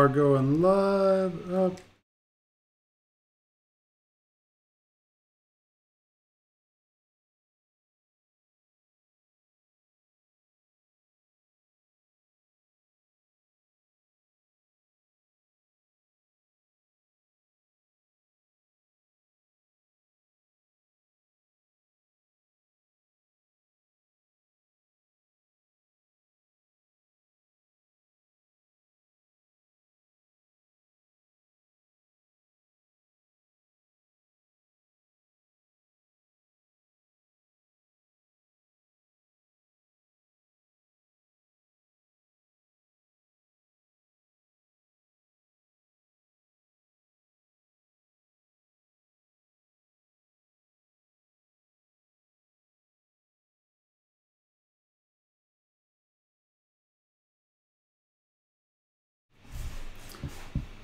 are going live. Up. Oh,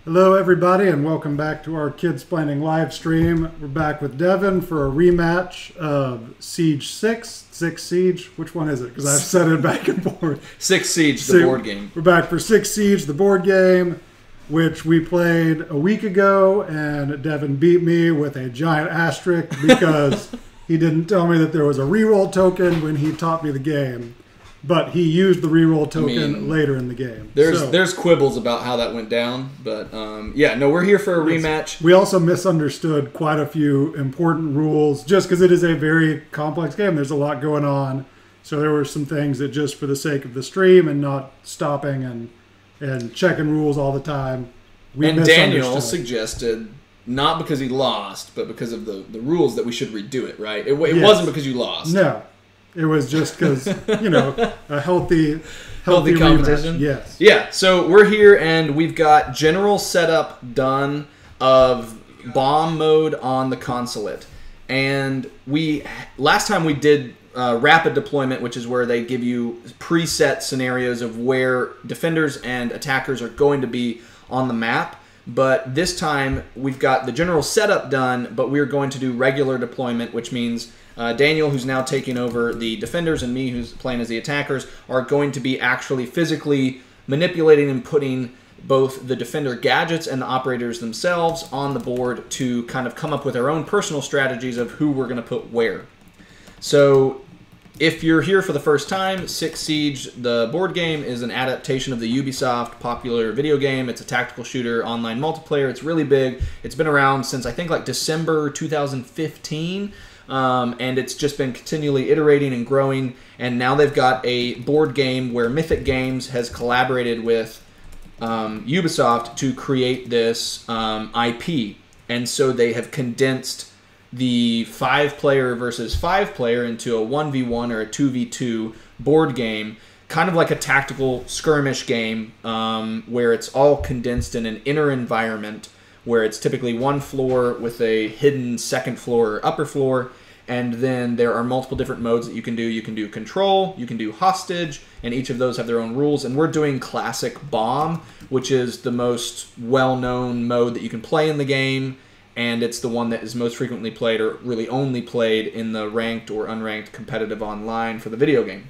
Hello, everybody, and welcome back to our Kids Planning live stream. We're back with Devon for a rematch of Siege 6. 6 Siege. Which one is it? Because I've said it back and forth. Six Siege, the So, board game. We're back for 6 Siege, the board game, which we played a week ago, and Devon beat me with a giant asterisk because he didn't tell me that there was a reroll token when he taught me the game. But he used the reroll token mean, later in the game. There's So- there's quibbles about how that went down, but um, yeah, no, we're here for a rematch. We also misunderstood quite a few important rules just because it is a very complex game. There's a lot going on. So there were some things that just for the sake of the stream and not stopping and and checking rules all the time. We And Daniel suggested not because he lost, but because of the, the rules that we should redo it. Right? It, it Yes. wasn't because you lost. No. It was just because, you know, a healthy Healthy rematch. competition? Yes. Yeah, so we're here and we've got general setup done of bomb mode on the consulate. And we last time we did uh, rapid deployment, which is where they give you preset scenarios of where defenders and attackers are going to be on the map. But this time we've got the general setup done, but we're going to do regular deployment, which means uh, Daniel, who's now taking over the defenders, and me, who's playing as the attackers, are going to be actually physically manipulating and putting both the defender gadgets and the operators themselves on the board to kind of come up with our own personal strategies of who we're going to put where. So, if you're here for the first time, Six Siege, the board game, is an adaptation of the Ubisoft popular video game. It's a tactical shooter, online multiplayer. It's really big. It's been around since I think like December 2015. Um, and it's just been continually iterating and growing. And now they've got a board game where Mythic Games has collaborated with um, Ubisoft to create this um, IP. And so they have condensed the five player versus five player into a 1v1 or a 2v2 board game, kind of like a tactical skirmish game um, where it's all condensed in an inner environment where it's typically one floor with a hidden second floor or upper floor. And then there are multiple different modes that you can do. You can do control, you can do hostage, and each of those have their own rules. And we're doing classic bomb, which is the most well known mode that you can play in the game and it's the one that is most frequently played or really only played in the ranked or unranked competitive online for the video game.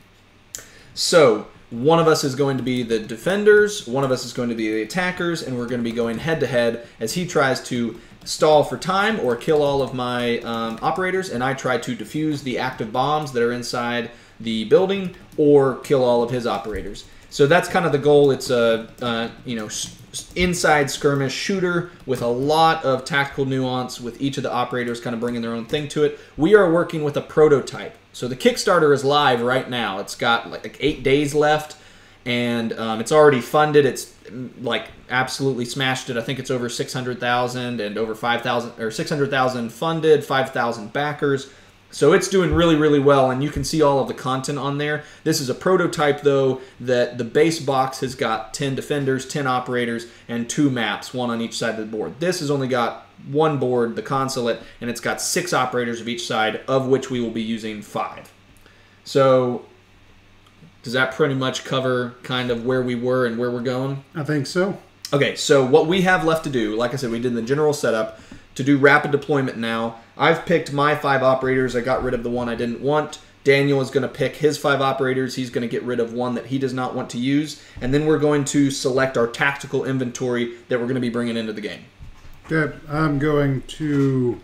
So, one of us is going to be the defenders, one of us is going to be the attackers, and we're going to be going head to head as he tries to stall for time or kill all of my um, operators, and I try to defuse the active bombs that are inside the building or kill all of his operators. So that's kind of the goal. It's a uh, you know inside skirmish shooter with a lot of tactical nuance with each of the operators kind of bringing their own thing to it. We are working with a prototype. So the Kickstarter is live right now. It's got like eight days left, and um, it's already funded. It's like absolutely smashed it. I think it's over six hundred thousand and over five thousand or six hundred thousand funded, five thousand backers. So it's doing really, really well, and you can see all of the content on there. This is a prototype, though, that the base box has got 10 defenders, 10 operators, and two maps, one on each side of the board. This has only got one board, the consulate, and it's got six operators of each side, of which we will be using five. So, does that pretty much cover kind of where we were and where we're going? I think so. Okay, so what we have left to do, like I said, we did the general setup to do rapid deployment now. I've picked my five operators. I got rid of the one I didn't want Daniel is going to pick his five operators. He's going to get rid of one that he does not want to use. And then we're going to select our tactical inventory that we're going to be bringing into the game. Okay, I'm going to.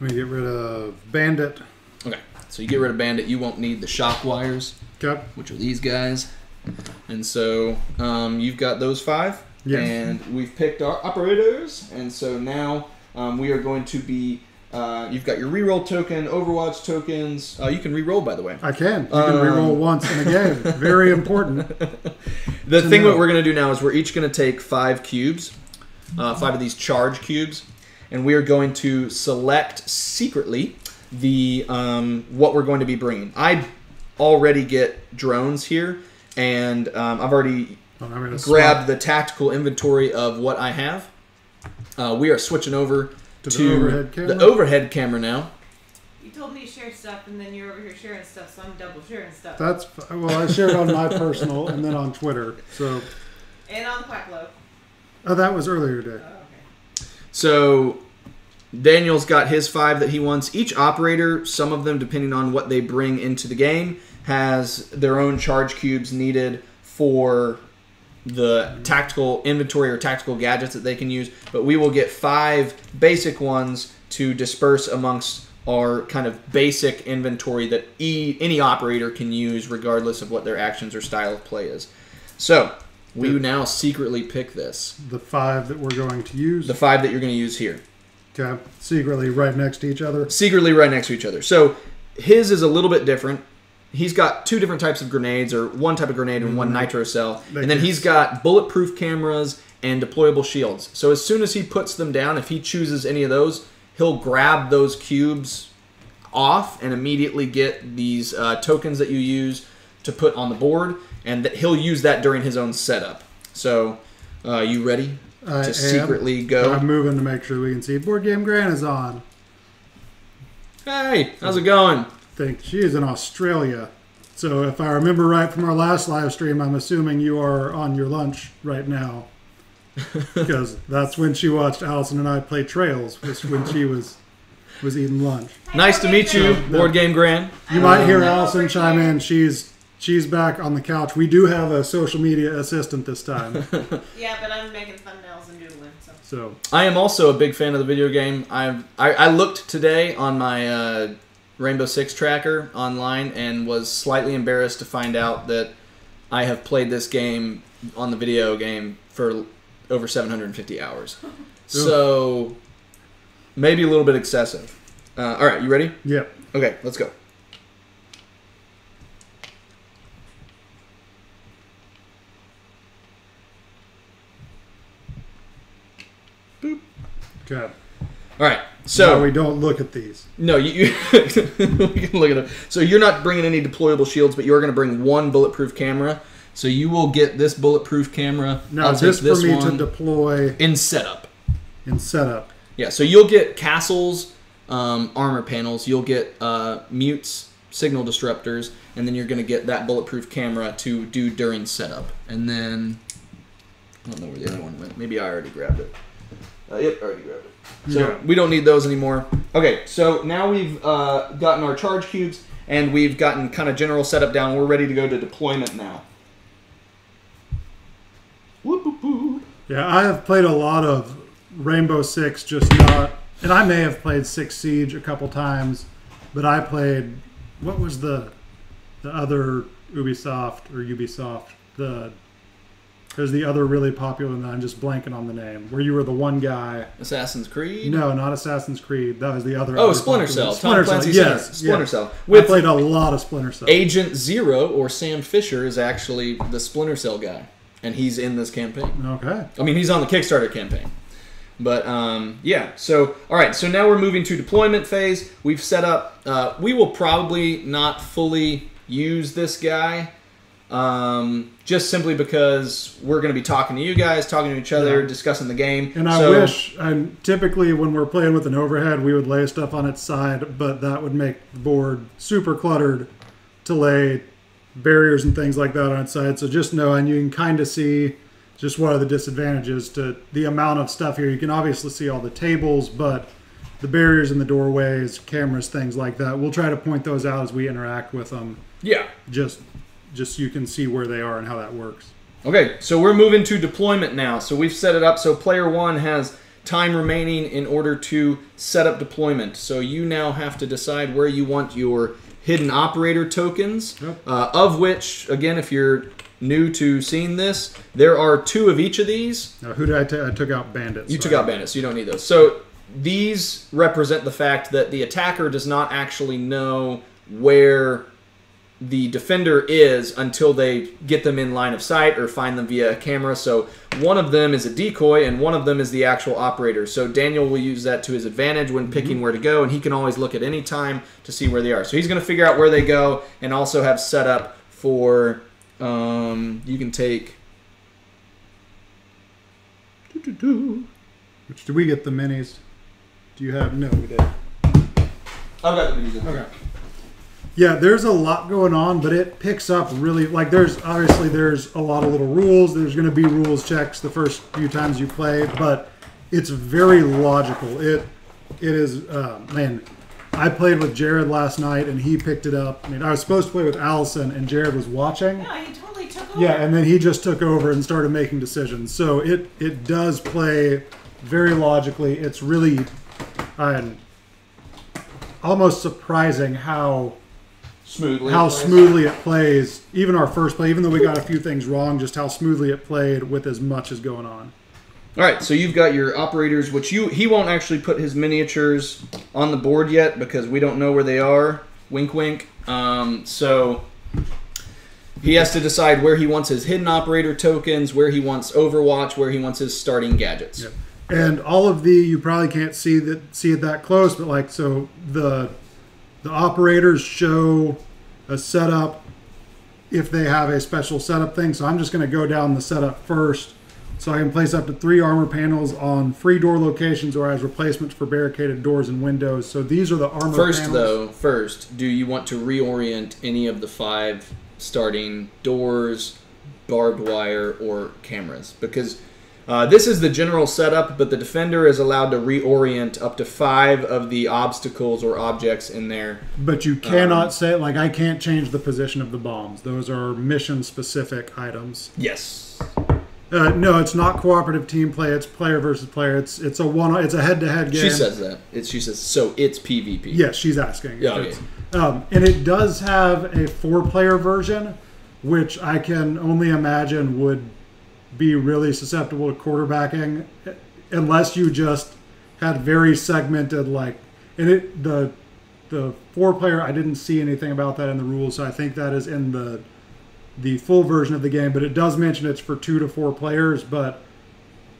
Let me get rid of Bandit. Okay. So you get rid of Bandit. You won't need the shock wires, Okay. which are these guys. And so um, you've got those five. Yes. And we've picked our operators. And so now um, we are going to be. Uh, you've got your reroll token, Overwatch tokens. Uh, you can reroll, by the way. I can. You can Um, reroll once in a game. Very important. The thing know. that we're going to do now is we're each going to take five cubes, uh, five of these charge cubes, and we are going to select secretly the um, what we're going to be bringing. I already get drones here, and um, I've already Oh, grabbed the tactical inventory of what I have. Uh, we are switching over To to, the overhead camera? the overhead camera now. You told me to share stuff, and then you're over here sharing stuff, so I'm double sharing stuff. That's well. I shared on my personal and then on Twitter. So and on the Quacklow. oh, that was earlier today. Oh, okay. So Daniel's got his five that he wants. Each operator, some of them depending on what they bring into the game, has their own charge cubes needed for the tactical inventory or tactical gadgets that they can use. But we will get five basic ones to disperse amongst our kind of basic inventory that e- any operator can use regardless of what their actions or style of play is. So we now secretly pick this. The five that we're going to use. The five that you're going to use here. okay. Secretly right next to each other. secretly right next to each other. So his is a little bit different. He's got two different types of grenades, or one type of grenade and one nitro cell, They and then he's got bulletproof cameras and deployable shields. So as soon as he puts them down, if he chooses any of those, he'll grab those cubes off and immediately get these uh, tokens that you use to put on the board, and that he'll use that during his own setup. So, uh, you ready I to am. secretly go? I'm moving to make sure we can see. Board game Gran is on. Hey, how's it going? Think she is in Australia. So if I remember right from our last live stream, I'm assuming you are on your lunch right now. because that's when she watched Allison and I play Trails, was when she was was eating lunch. Nice to meet you, Board Game Grand. You might hear Um, Allison chime in. She's she's back on the couch. We do have a social media assistant this time. Yeah, but I'm making thumbnails and doodling. So So I am also a big fan of the video game. I've, I I looked today on my uh, Rainbow Six tracker online and was slightly embarrassed to find out that I have played this game on the video game for over 750 hours. So maybe a little bit excessive. Uh, all right, you ready? yeah. Okay, let's go. Boop. Okay. All right, So so we don't look at these. No, you, you we can look at them. So you're not bringing any deployable shields, but you're going to bring one bulletproof camera. So you will get this bulletproof camera. Now take this for this me to deploy in setup. in setup. Yeah, so you'll get castles, um, armor panels. You'll get uh, mutes, signal disruptors, and then you're going to get that bulletproof camera to do during setup. And then I don't know where the other one went. Maybe I already grabbed it. Uh, yep, already grabbed it. So Yeah. we don't need those anymore. Okay, so now we've uh, gotten our charge cubes and we've gotten kind of general setup down. We're ready to go to deployment now. Whoop, whoop, whoop. Yeah, I have played a lot of Rainbow Six, just not, and I may have played Six Siege a couple times, but I played what was the the other Ubisoft or Ubisoft the there's the other really popular one that I'm just blanking on the name where you were the one guy. Assassin's Creed. No, not Assassin's Creed. That was the other. Oh, Splinter Cell. Splinter Tom Clancy Cell. Yes, Splinter yes. Cell. I played a lot of Splinter Cell. Agent Zero or Sam Fisher is actually the Splinter Cell guy, and he's in this campaign. Okay. I mean, he's on the Kickstarter campaign. But um, yeah, so all right, so now we're moving to deployment phase. We've set up. Uh, we will probably not fully use this guy, um, just simply because we're going to be talking to you guys, talking to each other, Yeah. discussing the game. And I So- wish, and typically when we're playing with an overhead, we would lay stuff on its side, but that would make the board super cluttered to lay barriers and things like that on its side. So just know, and you can kind of see just what are the disadvantages to the amount of stuff here. You can obviously see all the tables, but the barriers in the doorways, cameras, things like that. We'll try to point those out as we interact with them, Yeah. just just so you can see where they are and how that works. Okay, so we're moving to deployment now. So we've set it up so player one has time remaining in order to set up deployment. So you now have to decide where you want your hidden operator tokens, Yep. uh, of which, again, if you're new to seeing this, there are two of each of these. Now, who did I ta- I took out bandits. You so took out bandits, so you don't need those. So these represent the fact that the attacker does not actually know where the defender is until they get them in line of sight or find them via a camera. So one of them is a decoy and one of them is the actual operator. So Daniel will use that to his advantage when picking where to go, and he can always look at any time to see where they are. So he's going to figure out where they go and also have set up for. Um, you can take. Which do we get the minis? Do you have? No, we did. I've got the minis. Okay. Yeah, there's a lot going on, but it picks up really like there's obviously there's a lot of little rules. There's going to be rules checks the first few times you play, but it's very logical. It it is uh, man. I played with Jared last night and he picked it up. I mean, I was supposed to play with Allison and Jared was watching. No, he totally took over. Yeah, and then he just took over and started making decisions. So it it does play very logically. It's really uh, almost surprising how Smoothly. how smoothly it plays. Even our first play, even though we got a few things wrong, just how smoothly it played with as much as going on. All right, so you've got your operators, which you he won't actually put his miniatures on the board yet because we don't know where they are. Wink, wink. Um, so he has to decide where he wants his hidden operator tokens, where he wants Overwatch, where he wants his starting gadgets. Yep. And all of the you probably can't see that see it that close, but like so the the operators show a setup if they have a special setup thing. So I'm just going to go down the setup first. So I can place up to three armor panels on free door locations or as replacements for barricaded doors and windows. So these are the armor First, panels. though, first, do you want to reorient any of the five starting doors, barbed wire, or cameras? Because uh, this is the general setup, but the defender is allowed to reorient up to five of the obstacles or objects in there. But you cannot Um, say like I can't change the position of the bombs. Those are mission specific items. Yes. Uh, no, it's not cooperative team play. It's player versus player. It's it's a one. It's a head to head game. She says that. It's, she says, so it's PvP. Yes, she's asking. Yeah, it's- Um, and it does have a four player version, which I can only imagine would be really susceptible to quarterbacking, unless you just had very segmented like. And it the the four player I didn't see anything about that in the rules, so I think that is in the the full version of the game. But it does mention it's for two to four players, but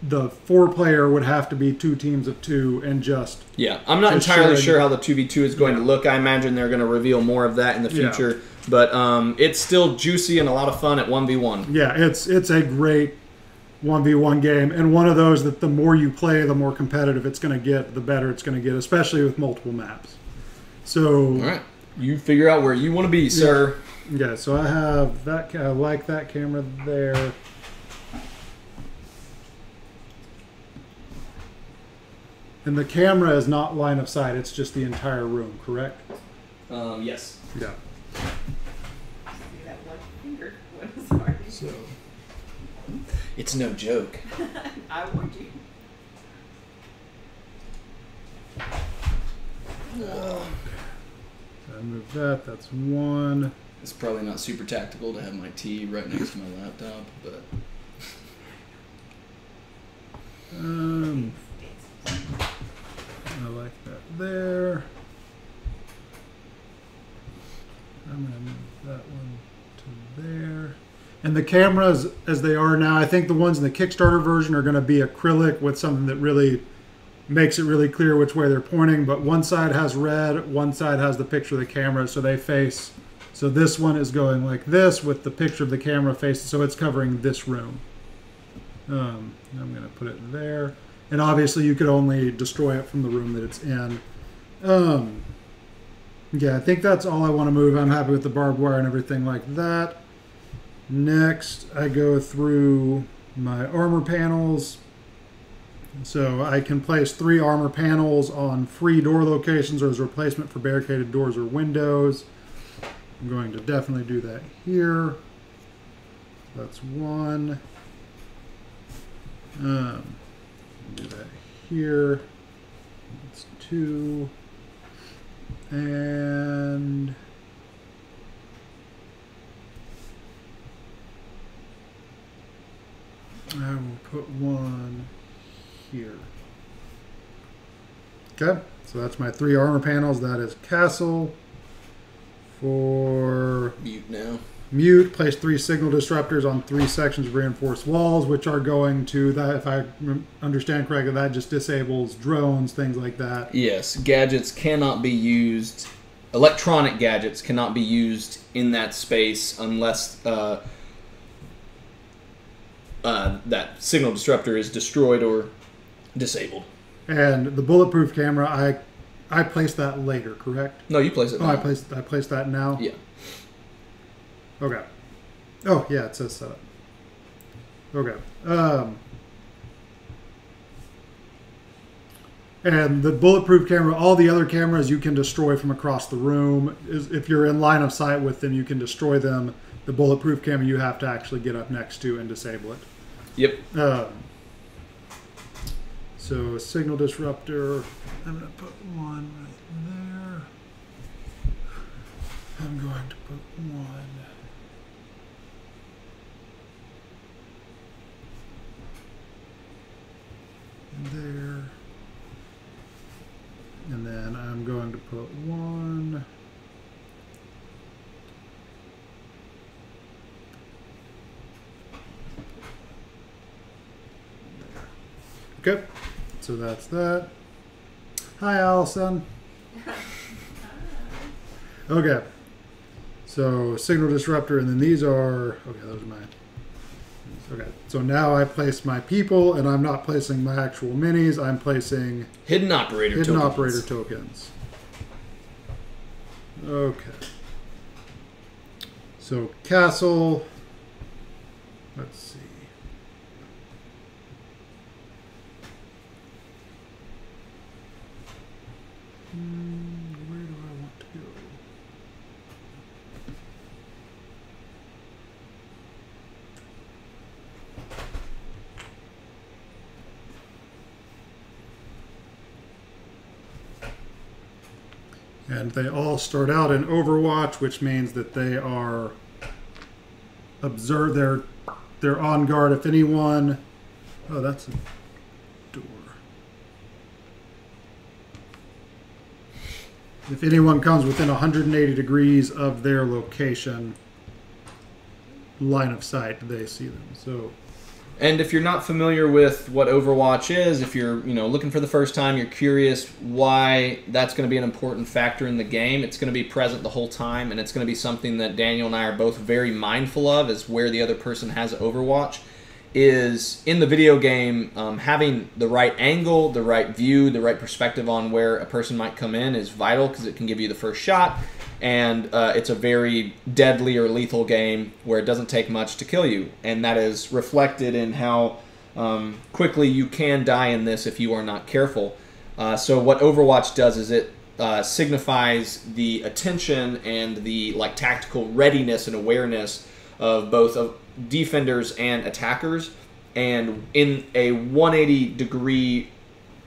the four player would have to be two teams of two and just Yeah, I'm not entirely sure. how the 2v2 is going to look. I imagine they're going to reveal more of that in the Yeah. future. But um, it's still juicy and a lot of fun at 1v1. Yeah, it's it's a great one v one game, and one of those that the more you play, the more competitive it's going to get, the better it's going to get, especially with multiple maps. So All right. You figure out where you want to be, sir. yeah, so I have that. I like that camera there. And the camera is not line of sight; it's just the entire room. Correct? Um, yes. Yeah. See that one finger one was hard. So It's no joke. I warned you. I move that. That's one. It's probably not super tactical to have my tea right next to my laptop, but Um, I like that there. I'm gonna move that one to there. And the cameras, as they are now, I think the ones in the Kickstarter version are going to be acrylic with something that really makes it really clear which way they're pointing. But one side has red, one side has the picture of the camera, so they face. So this one is going like this with the picture of the camera face, so it's covering this room. Um, I'm going to put it there. And obviously, you could only destroy it from the room that it's in. Um, yeah, I think that's all I want to move. I'm happy with the barbed wire and everything like that. Next, I go through my armor panels. So I can place three armor panels on free door locations or as a replacement for barricaded doors or windows. I'm going to definitely do that here. That's one. Um, do that here. That's two. And I will put one here. Okay, so that's my three armor panels. That is castle. For Mute now. mute, place three signal disruptors on three sections of reinforced walls, which are going to that. If I understand correctly, that just disables drones, things like that. Yes, gadgets cannot be used. Electronic gadgets cannot be used in that space unless uh, uh, that signal disruptor is destroyed or disabled. And the bulletproof camera, I I placed that later, correct? No, you place it. Oh, I now. placed I placed that now. Yeah. Okay. Oh yeah, it says setup. Okay. Um, and the bulletproof camera, all the other cameras you can destroy from across the room. Is if you're in line of sight with them, you can destroy them. The bulletproof camera you have to actually get up next to and disable it. Yep. Um, so a signal disruptor. I'm gonna put one right there. I'm going to put one. There. And then I'm going to put one. Okay, so that's that. Hi, Allison. Okay, so signal disruptor, and then these are okay. Those are mine. Okay, so now I place my people, and I'm not placing my actual minis. I'm placing Hidden operator. hidden tokens. operator tokens. Okay. So castle. Let's Hmm, where do I want to go? And they all start out in Overwatch, which means that they are observe. They're they're on guard. If anyone, oh, that's door. If anyone comes within 180 degrees of their location, line of sight, they see them. So And if you're not familiar with what Overwatch is, if you're you know looking for the first time, you're curious why that's going to be an important factor in the game. It's going to be present the whole time, and it's going to be something that Daniel and I are both very mindful of. Is where the other person has Overwatch is in the video game um, having the right angle, the right view, the right perspective on where a person might come in is vital because it can give you the first shot. And uh, it's a very deadly or lethal game where it doesn't take much to kill you, and that is reflected in how um, quickly you can die in this if you are not careful. Uh, so what Overwatch does is it uh, signifies the attention and the like tactical readiness and awareness of both of defenders and attackers, and in a 180 degree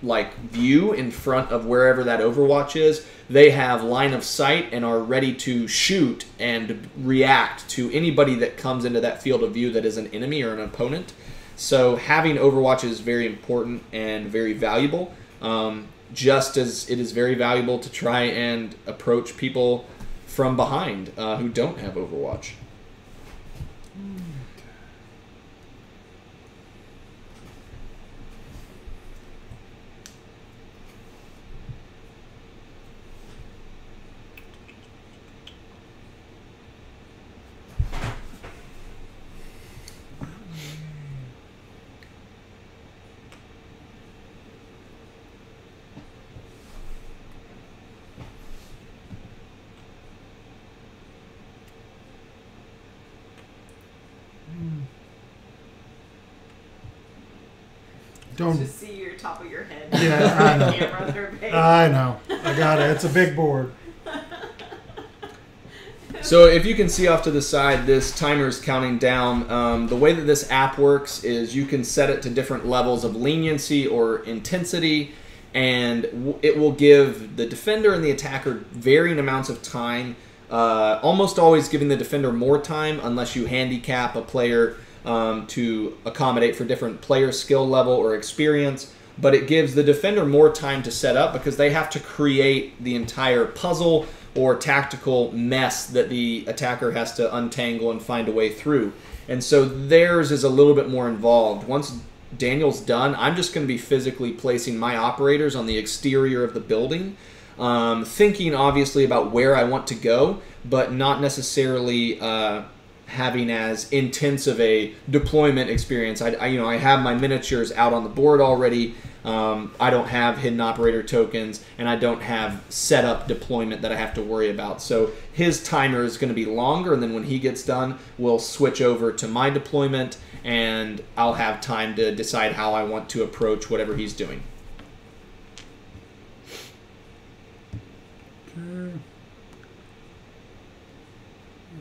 like view in front of wherever that Overwatch is, they have line of sight and are ready to shoot and react to anybody that comes into that field of view that is an enemy or an opponent. So having Overwatch is very important and very valuable. Um, just as it is very valuable to try and approach people from behind uh, who don't have Overwatch. Don't. Just see your top of your head. Yeah, I know. Cameras are big. I know. I got it. It's a big board. So if you can see off to the side, this timer is counting down. Um, the way that this app works is you can set it to different levels of leniency or intensity, and w- it will give the defender and the attacker varying amounts of time. Uh, almost always giving the defender more time unless you handicap a player um, to accommodate for different player skill level or experience. But it gives the defender more time to set up because they have to create the entire puzzle or tactical mess that the attacker has to untangle and find a way through. And so theirs is a little bit more involved. Once Daniel's done, I'm just going to be physically placing my operators on the exterior of the building, um, thinking obviously about where I want to go, but not necessarily uh, having as intense of a deployment experience. I, I, you know, I have my miniatures out on the board already. Um, I don't have hidden operator tokens, and I don't have setup deployment that I have to worry about. So his timer is going to be longer, and then when he gets done, we'll switch over to my deployment, and I'll have time to decide how I want to approach whatever he's doing. Okay.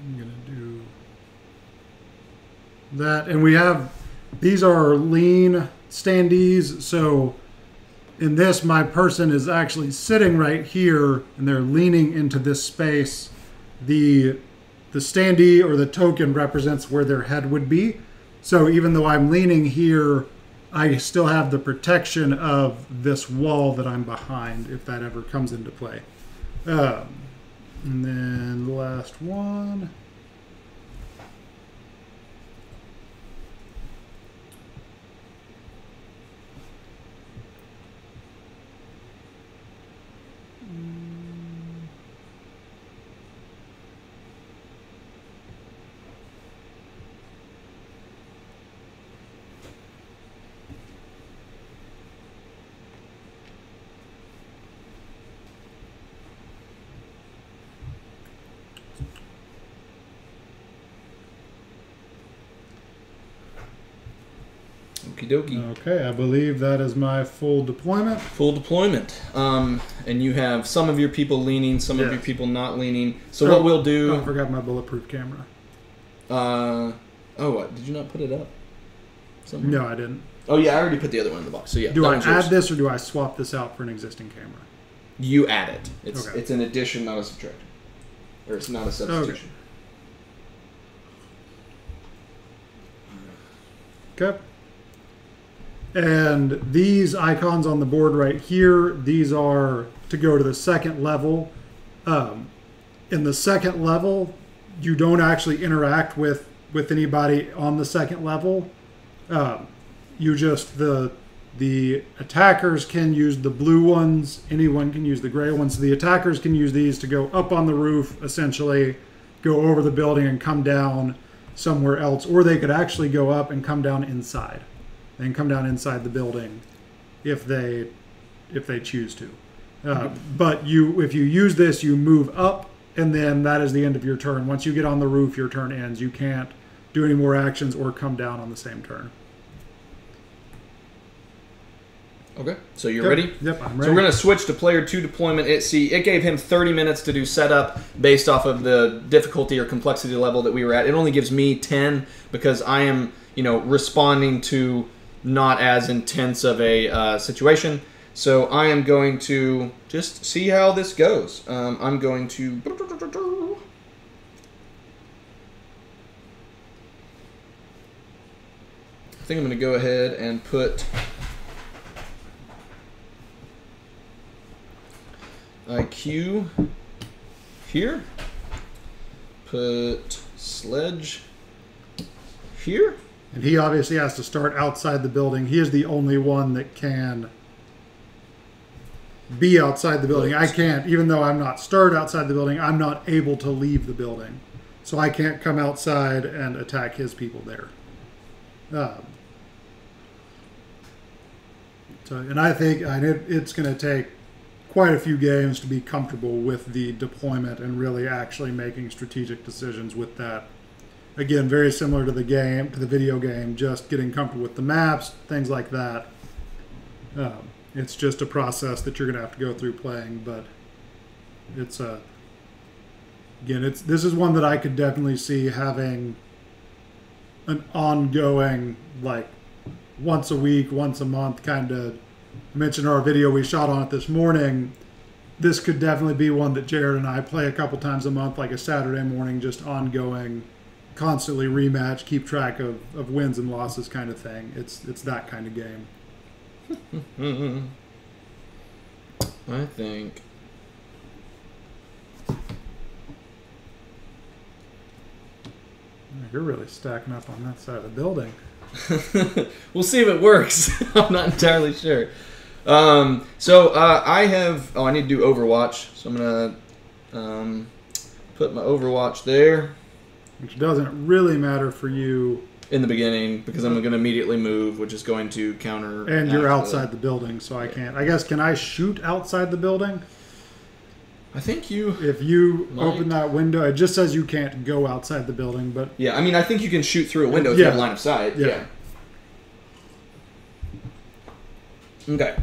I'm gonna do that, and we have these are lean standees. So in this, my person is actually sitting right here, and they're leaning into this space. The the standee or the token represents where their head would be. So even though I'm leaning here, I still have the protection of this wall that I'm behind if that ever comes into play. Um, and then the last one. Dokie. Okay, I believe that is my full deployment. Full deployment. Um, and you have some of your people leaning, some of your people not leaning. So Oh, what we'll Oh, I forgot my bulletproof camera. Uh, oh, what? Did you not put it up? Somewhere? No, I didn't. Oh yeah, I already put the other one in the box. So yeah, Do I add yours. this or do I swap this out for an existing camera? You add it. It's Okay. it's an addition, not a subtraction, or it's not a substitution. Okay. And these icons on the board right here, these are to go to the second level. Um, in the second level, you don't actually interact with with anybody on the second level. Um, you just the the attackers can use the blue ones. Anyone can use the gray ones. The attackers can use these to go up on the roof, essentially, go over the building and come down somewhere else, or they could actually go up and come down inside, and come down inside the building, if they if they choose to. Uh, but you, if you use this, you move up, and then that is the end of your turn. Once you get on the roof, your turn ends. You can't do any more actions or come down on the same turn. Okay, so you're Yep. ready. Yep, I'm ready. So we're gonna switch to player two deployment. It see it gave him 30 minutes to do setup based off of the difficulty or complexity level that we were at. It only gives me 10 because I am you know responding to not as intense of a uh, situation. So I am going to just see how this goes. Um, I'm going to. I think I'm going to go ahead and put IQ here. Put sledge here. And he obviously has to start outside the building. He is the only one that can be outside the building. I can't, even though I'm not started outside the building, I'm not able to leave the building. So I can't come outside and attack his people there. Um, so, and I think and it, it's going to take quite a few games to be comfortable with the deployment and really actually making strategic decisions with that again very similar to the game to the video game just getting comfortable with the maps things like that Um, it's just a process that you're going to have to go through playing, but it's a again, it's this is one that I could definitely see having an ongoing like once a week, once a month kind of. I Mentioned our video we shot on it this morning. This could definitely be one that Jared and I play a couple times a month, like a Saturday morning, just ongoing, constantly rematch, keep track of, of wins and losses kind of thing. It's it's that kind of game. I think. You're really stacking up on that side of the building. we'll see if it works. I'm not entirely sure. Um, so uh, I have. Oh, I need to do Overwatch. So I'm gonna um, put my Overwatch there Which doesn't really matter for you, in the beginning because I'm gonna immediately move, which is going to counter. and you're outside the building, so I can't. I guess can I shoot outside the building? I think you. If you Might. open that window, it just says you can't go outside the building, but Yeah, I mean, I think you can shoot through a window if you have Yeah. line of sight. Yeah. Yeah. Okay.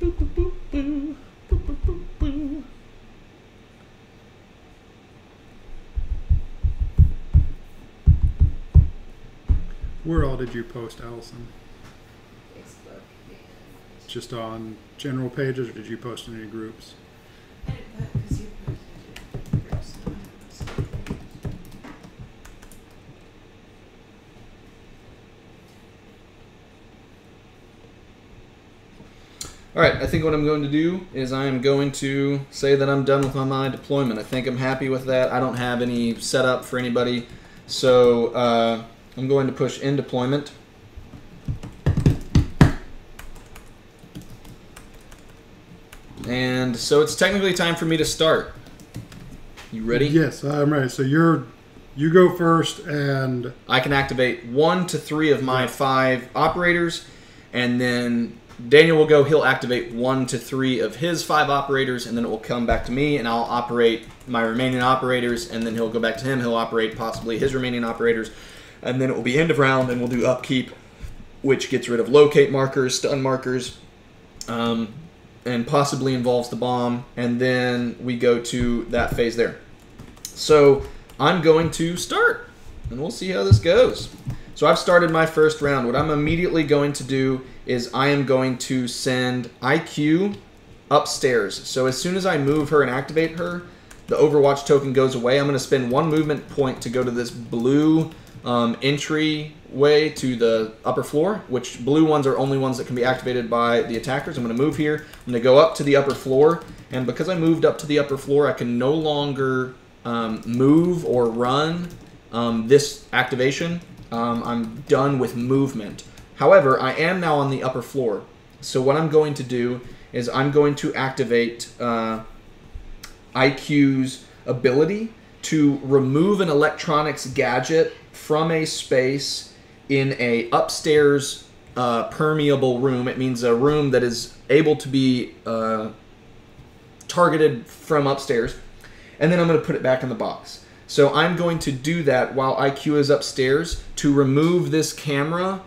Boop, boop, boop, boo. Boop, boop, boop, boo. where all did you post, Allison? Facebook. Just on general pages, or did you post in any groups? I didn't put because you posted it first. and I posted it. All right, I think what I'm going to do is I am going to say that I'm done with my deployment. I think I'm happy with that. I don't have any setup for anybody, so uh, I'm going to push in deployment. And so it's technically time for me to start. You ready? Yes, I'm ready. So you're you go first, and I can activate one to three of my five operators, and then Daniel will go. He'll activate one to three of his five operators, and then it will come back to me, and I'll operate my remaining operators, and then he'll go back to him. He'll operate possibly his remaining operators, and then it will be end of round, and we'll do upkeep, which gets rid of locate markers, stun markers, um, and possibly involves the bomb, and then we go to that phase there. So I'm going to start, and we'll see how this goes. So I've started my first round. What I'm immediately going to do is I am going to send IQ upstairs. So as soon as I move her and activate her, the Overwatch token goes away. I'm going to spend one movement point to go to this blue um, entry way to the upper floor, which blue ones are only ones that can be activated by the attackers. I'm going to move here. I'm going to go up to the upper floor, and because I moved up to the upper floor, I can no longer um, move or run um, this activation. Um, I'm done with movement. However, I am now on the upper floor. So what I'm going to do is I'm going to activate uh, IQ's ability to remove an electronics gadget from a space in a upstairs uh, permeable room. It means a room that is able to be uh, targeted from upstairs. And then I'm going to put it back in the box. So I'm going to do that while IQ is upstairs to remove this camera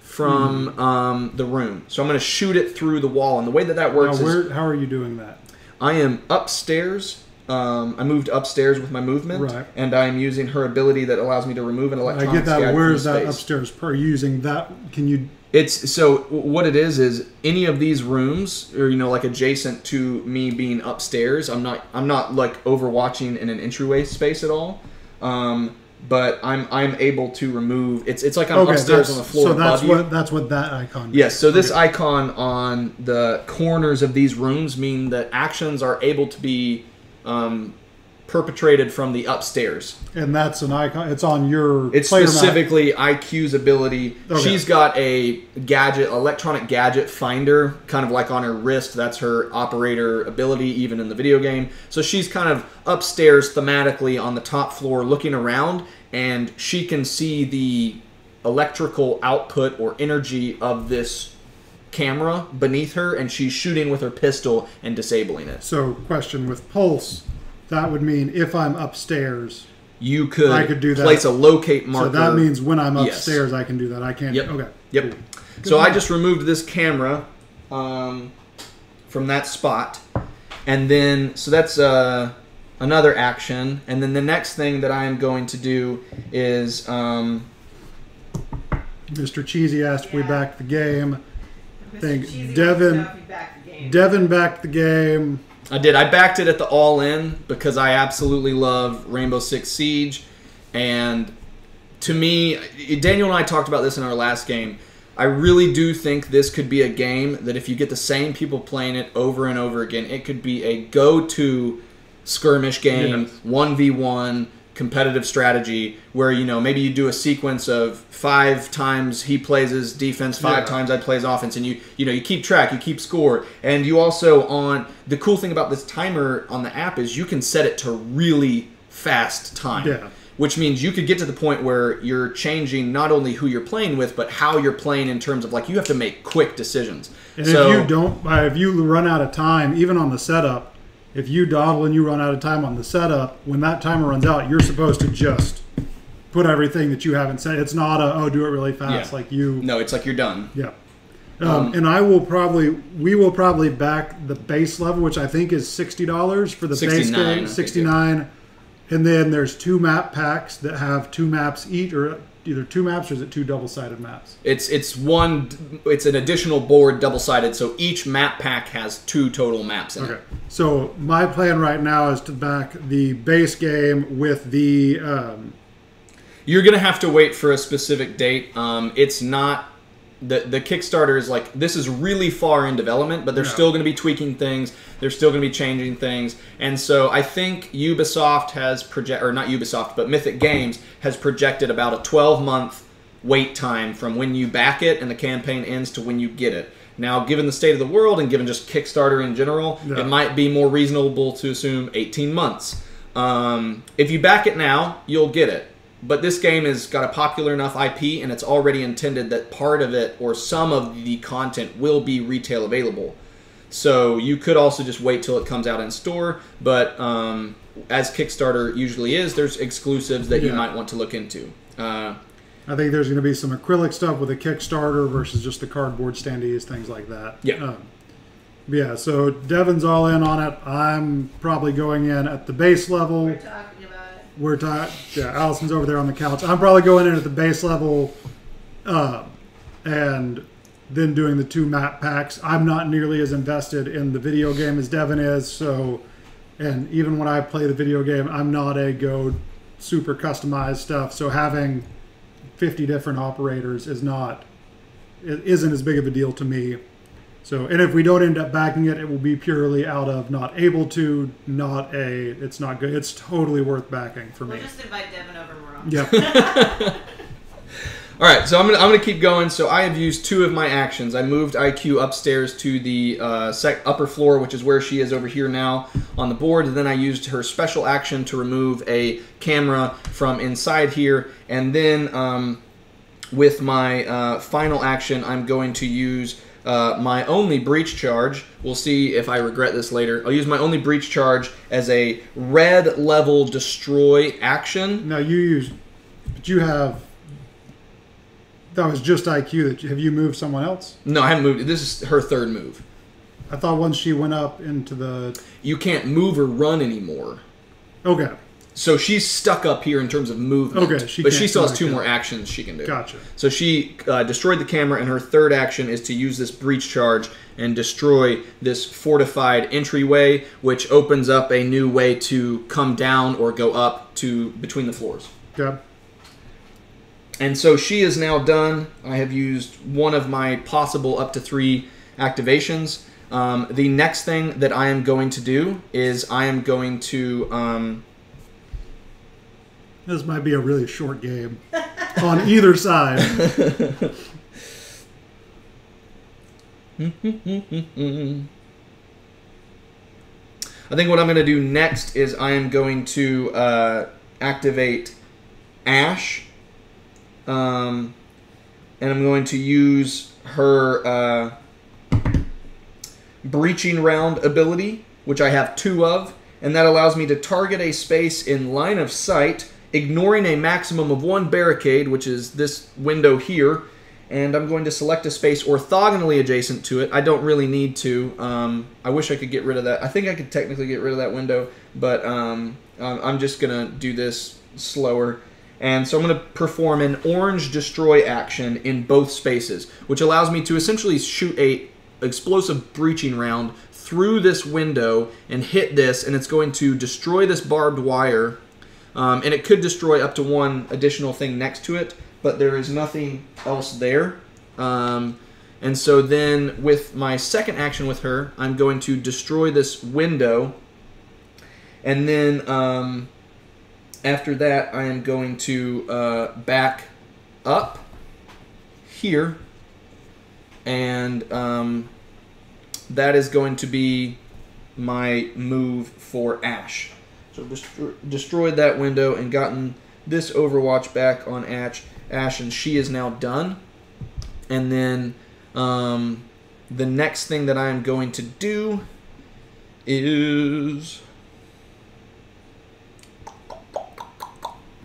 from um, the room. So I'm going to shoot it through the wall. And the way that that works is where how are you doing that? I am upstairs. Um, I moved upstairs with my movement, Right. and I am using her ability that allows me to remove an electronic. I get that. gadget Where from is that upstairs per using that? Can you? It's so what it is is any of these rooms, or you know, like adjacent to me being upstairs. I'm not. I'm not like overwatching in an entryway space at all. Um, but I'm I'm able to remove. It's it's like I'm Okay, upstairs on the floor so that's you. what that's what that icon. Yes, so this Okay. icon on the corners of these rooms mean that actions are able to be um, perpetrated from the upstairs. and that's an icon. It's on your. It's player map. specifically IQ's ability. Okay. She's got a gadget, electronic gadget finder, kind of like on her wrist. That's her operator ability, even in the video game. So she's kind of upstairs thematically on the top floor looking around, and she can see the electrical output or energy of this camera beneath her, and she's shooting with her pistol and disabling it. So, question with pulse, that would mean if I'm upstairs, you could, I could do that. place a locate marker. So that means when I'm Yes. upstairs, I can do that. I can't. Yep. Okay. Yep. So I just removed this camera um, from that spot, and then so that's uh, another action. And then the next thing that I am going to do is um, Mr. Cheesy asked if we Yeah. backed the game. Mr. Think Cheesy Devon- wants stuff, he backed the game. Devon backed the game. I did. I backed it at the all in because I absolutely love Rainbow Six Siege. And to me, Daniel and I talked about this in our last game. I really do think this could be a game that if you get the same people playing it over and over again, it could be a go to skirmish game, Yes. 1v1 competitive strategy where you know maybe you do a sequence of five times he plays his defense five Yeah. times I plays offense and you you know you keep track you keep score and you also on the cool thing about this timer on the app is you can set it to really fast time Yeah. which means you could get to the point where you're changing not only who you're playing with but how you're playing in terms of like you have to make quick decisions And so if you don't, if you run out of time, even on the setup, if you dawdle and you run out of time on the setup, when that timer runs out, you're supposed to just put everything that you haven't said. It's not a oh, do it really fast. Yeah. Like you, no it's like you're done yeah. Um, Um, and I will probably, we will probably back the base level, which I think is sixty dollars for the base 69, I game, sixty nine. And then there's two map packs that have two maps each, or either two maps or is it two double sided maps? It's it's one. It's an additional board, double sided. So each map pack has two total maps in Okay. it. So my plan right now is to back the base game with the um, You're gonna have to wait for a specific date. Um, it's not the the Kickstarter is like this is really far in development, but they're Yeah. still gonna be tweaking things. They're still gonna be changing things, and so I think Ubisoft has project or not Ubisoft, but Mythic Games has projected about a 12 month wait time from when you back it and the campaign ends to when you get it. Now, given the state of the world and given just Kickstarter in general, it might be more reasonable to assume 18 months. Um, if you back it now, you'll get it. But this game has got a popular enough IP, and it's already intended that part of it or some of the content will be retail available. So you could also just wait till it comes out in store. But um, as Kickstarter usually is, there's exclusives that you might want to look into. Uh, I think there's going to be some acrylic stuff with a Kickstarter versus just the cardboard standees, things like that. Yeah. Um, yeah. So Devon's all in on it. I'm probably going in at the base level. We're talking. Yeah, Allison's over there on the couch. I'm probably going in at the base level, uh, and then doing the two map packs. I'm not nearly as invested in the video game as Devon is. So, and even when I play the video game, I'm not a go super customized stuff. So having 50 different operators is not it isn't as big of a deal to me. So, and if we don't end up backing it, it will be purely out of not able to, not a, it's not good. It's totally worth backing for me. We'll just invite Devon over more often. Yep. All right, so I'm gonna I'm gonna keep going. So I have used two of my actions. I moved IQ upstairs to the uh, sec- upper floor, which is where she is over here now on the board. And then I used her special action to remove a camera from inside here. And then um, with my uh, final action, I'm going to use uh, my only breach charge. We'll see if I regret this later. I'll use my only breach charge as a red level destroy action. now you use, but you have, that was just IQ. That have you moved someone else? No, I haven't moved. This is her third move. I thought once she went up into the, you can't move or run anymore. okay, So she's stuck up here in terms of movement. Okay, she but she still has two more actions she can do. gotcha. So she uh, destroyed the camera, and her third action is to use this breach charge and destroy this fortified entryway, which opens up a new way to come down or go up to between the floors. Okay. And so she is now done. I have used one of my possible up to three activations. Um, the next thing that I am going to do is I am going to. Um, This might be a really short game on either side. I think what I'm going to do next is I am going to uh, activate Ash, um, and I'm going to use her uh, breaching round ability, which I have two of, and that allows me to target a space in line of sight ignoring a maximum of one barricade, which is this window here, and I'm going to select a space orthogonally adjacent to it. I don't really need to. Um, I wish I could get rid of that. I think I could technically get rid of that window, but um, I'm just going to do this slower. And so I'm going to perform an orange destroy action in both spaces, which allows me to essentially shoot a explosive breaching round through this window and hit this, and it's going to destroy this barbed wire. Um, and it could destroy up to one additional thing next to it, but there is nothing else there. Um, and so then, with my second action with her, I'm going to destroy this window. And then um, after that, I am going to uh, back up here. And um, that is going to be my move for Ash. So destro- destroyed that window and gotten this Overwatch back on Ash. Ash, and she is now done. And then um, the next thing that I am going to do is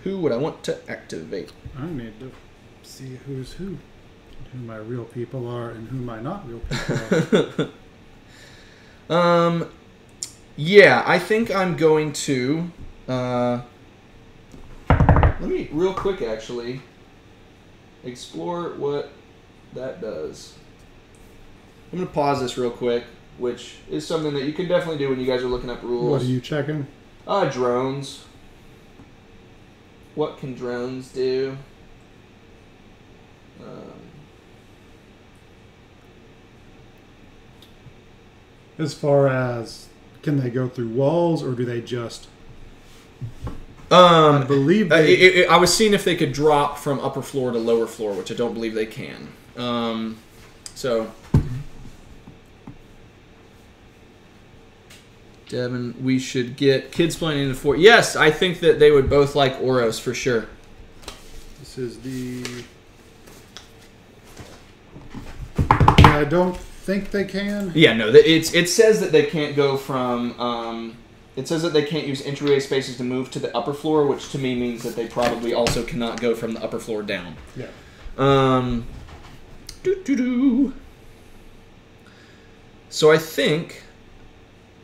who would I want to activate? I need to see who's who, who my real people are, and who my not real people are. Um, yeah, I think I'm going to. Uh, let me real quick actually explore what that does. I'm gonna pause this real quick, which is something that you can definitely do when you guys are looking up rules. what are you checking? Uh, drones. What can drones do? Um, As far as can they go through walls, or do they just? I um, believe Uh, they. it, it- I was seeing if they could drop from upper floor to lower floor, which I don't believe they can. Um, so, Devon, we should get kids playing in the four. Yes, I think that they would both like Oros for sure. This is the. I don't think they can. Yeah, no, it's it says that they can't go from. Um, it says that they can't use entryway spaces to move to the upper floor, which to me means that they probably also cannot go from the upper floor down. Yeah. Um, doo doo doo. So I think,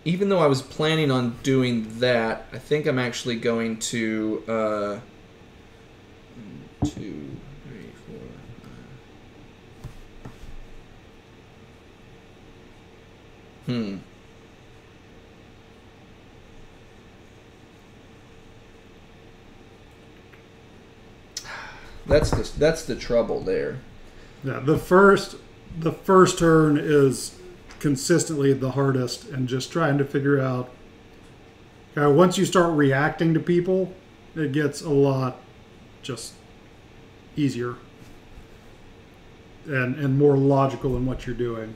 even though I was planning on doing that, I think I'm actually going to uh, one, two, three, four. five. Hmm. That's the that's the trouble there. Yeah. The first, the first turn is consistently the hardest, and just trying to figure out. Uh, once you start reacting to people, it gets a lot just easier and and more logical in what you're doing.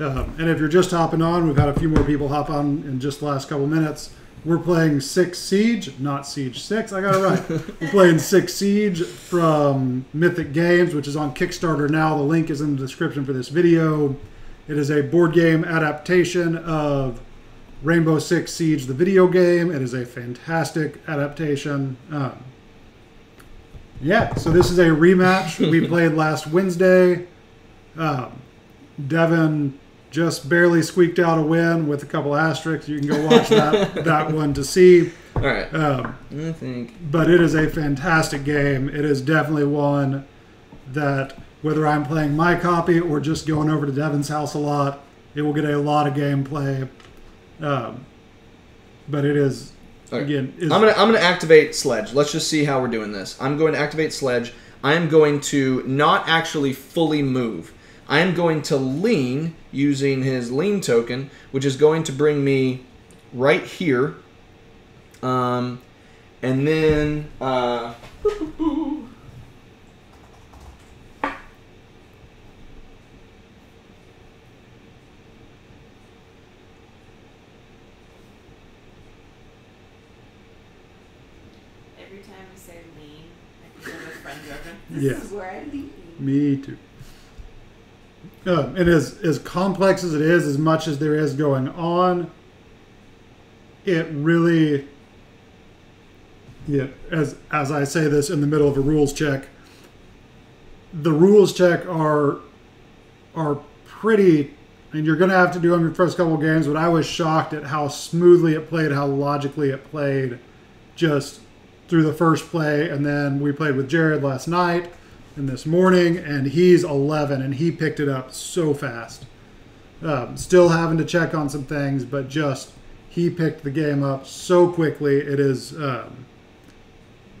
Um, and if you're just hopping on, we've had a few more people hop on in just the last couple minutes. We're playing Six Siege, not Siege Six. I got it right. We're playing Six Siege from Mythic Games, which is on Kickstarter now. The link is in the description for this video. It is a board game adaptation of Rainbow Six Siege, the video game. It is a fantastic adaptation. Um, yeah, so this is a rematch we played last Wednesday. Um, Devon just barely squeaked out a win with a couple asterisks. You can go watch that that one to see. All right. Um, I think. but it is a fantastic game. It is definitely one that whether I'm playing my copy or just going over to Devon's house a lot, it will get a lot of gameplay. Um, but it is Okay. again. Is, I'm gonna I'm gonna activate Sledge. Let's just see how we're doing this. I'm going to activate Sledge. I am going to not actually fully move. I am going to lean using his lean token, which is going to bring me right here. Um, and then uh, Every time we say lean, I think of a friend joking. Yeah. This is where I lean. Me too. And as as complex as it is, as much as there is going on, it really yeah, as as I say this in the middle of a rules check, the rules check are are pretty. And you're going to have to do them your first couple of games, but I was shocked at how smoothly it played, how logically it played, just through the first play, and then we played with Jared last night and this morning, and he's 11, and he picked it up so fast. Um, still having to check on some things, but just he picked the game up so quickly. It is, um,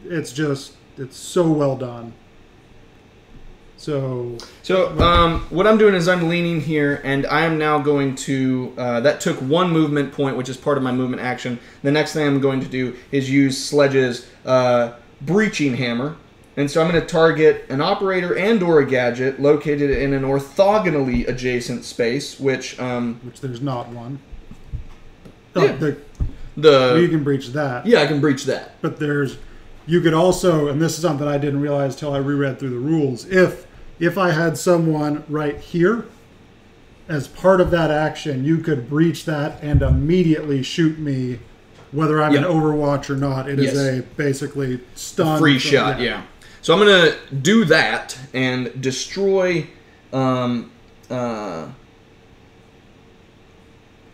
it's just, it's so well done. So So um, what I'm doing is I'm leaning here, and I am now going to. Uh, that took one movement point, which is part of my movement action. The next thing I'm going to do is use Sledge's uh, breaching hammer, and so I'm going to target an operator and/or a gadget located in an orthogonally adjacent space, which um, which there's not one. Oh, Yeah. the, the you can breach that. yeah I can breach that. but there's you could also and this is something i didn't realize till i reread through the rules if if i had someone right here as part of that action you could breach that and immediately shoot me whether i'm in Yeah. overwatch or not It is Yes. a basically stun Free shot, yeah. So I'm gonna do that and destroy. Um, uh,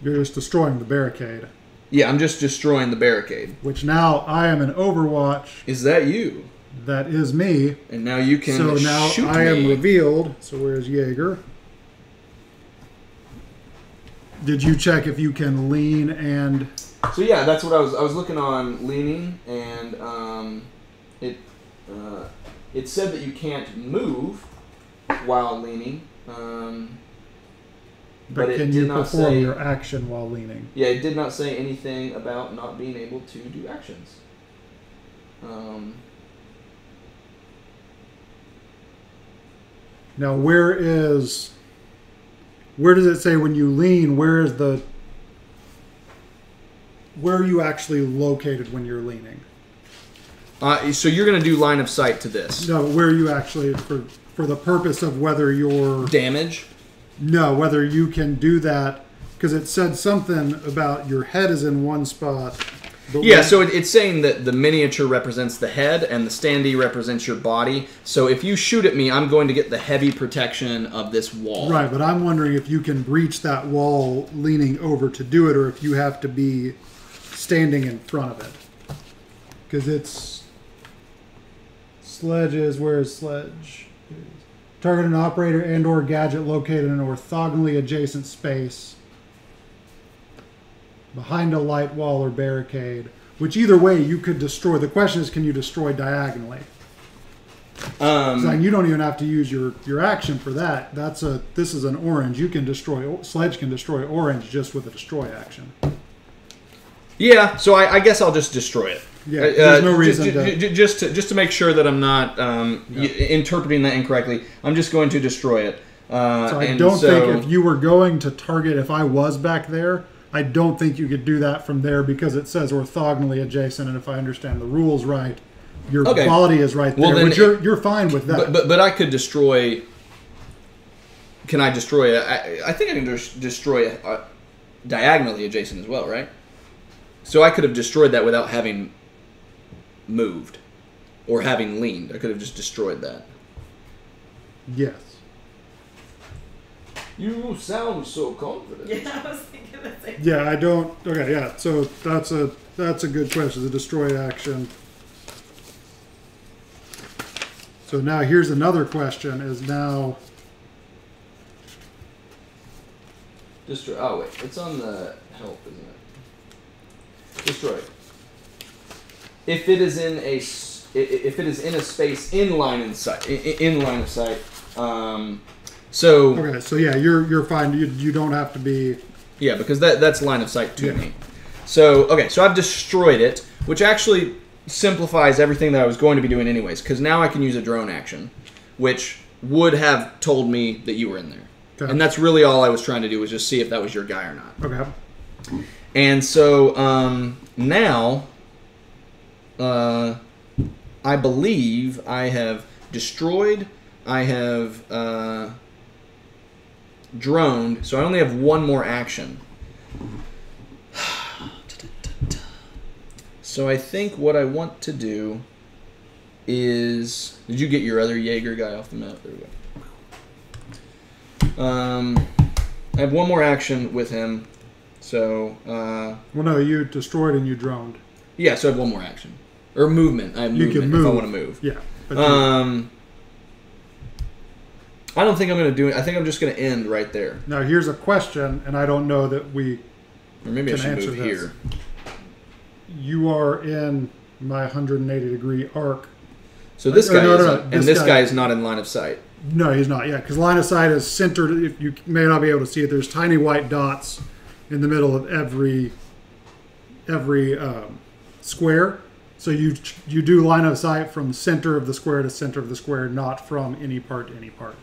you're just destroying the barricade yeah, I'm just destroying the barricade. which now i am an overwatch Is that you? that is me And now you can so now i am revealed so where's jaeger did you check if you can lean and So yeah, that's what I was. I was looking on leaning, and um, it uh, it said that you can't move while leaning. Um, But, But it can did you not perform say- your action while leaning? yeah, it did not say anything about not being able to do actions. Um, Now, where is where does it say when you lean? Where is the where are you actually located when you're leaning? Uh, so you're gonna do line of sight to this No, where you actually for for the purpose of whether you're damage. no whether you can do that because it said something about your head is in one spot. But Yeah, so it, it's saying that the miniature represents the head and the standee represents your body. So if you shoot at me, I'm going to get the heavy protection of this wall. Right, but I'm wondering if you can breach that wall leaning over to do it, or if you have to be standing in front of it. Because it's sledges. Where is sledge? Target an operator and/or gadget located in an orthogonally adjacent space behind a light wall or barricade. Which either way you could destroy. The question is, can you destroy diagonally? Um, So you don't even have to use your, your action for that. That's a this is an orange. You can destroy sledge can destroy orange just with a destroy action. Yeah, so I, I guess I'll just destroy it. Yeah, Uh, there's no ju- reason to- ju- just to just to make sure that I'm not um, y- interpreting that incorrectly. I'm just going to destroy it. Uh, So I don't so, think if you were going to target if I was back there, I don't think you could do that from there because it says orthogonally adjacent, and if I understand the rules right, your Okay. body is right there, Well, then you're you're fine with that. but, but but I could destroy. Can I destroy it? I, I think I can des- destroy it uh, diagonally adjacent as well, right? So I could have destroyed that without having moved or having leaned. I could have just destroyed that. yes. You sound so confident. Yeah, I was thinking the same. Yeah, I don't. Okay, yeah. So that's a that's a good question. The destroy action. So now here's another question: Is now Destroy. Oh wait, it's on the help, isn't it? Destroy. If it is in a if it is in a space in line in sight in line of sight. Um, so okay? So yeah, you're you're fine. You you don't have to be. yeah, because that that's line of sight to Yeah. me. So okay, so I've destroyed it, which actually simplifies everything that I was going to be doing anyways. Because now I can use a drone action, which would have told me that you were in there. Okay. And that's really all I was trying to do was just see if that was your guy or not. Okay. And so um, now, uh, I believe I have destroyed, I have uh, droned, so I only have one more action. So I think what I want to do is. Did you get your other Jaeger guy off the map? There we go. Um, I have one more action with him. So, uh, Well, no, you destroyed and you droned. yeah, so I have one more action. Or movement. I have You movement can if I want to move. Yeah. But Um, I don't think I'm going to do it. I think I'm just going to end right there. now here's a question, and I don't know that we. Or maybe I Can should answer move this. here. You are in my 180 degree arc. So this guy no, is, no, no, and this this guy- guy is not in line of sight. No, he's not yet, because line of sight is centered. If you may not be able to see it, there's tiny white dots in the middle of every every um, square. So you you do line of sight from center of the square to center of the square, not from any part to any part.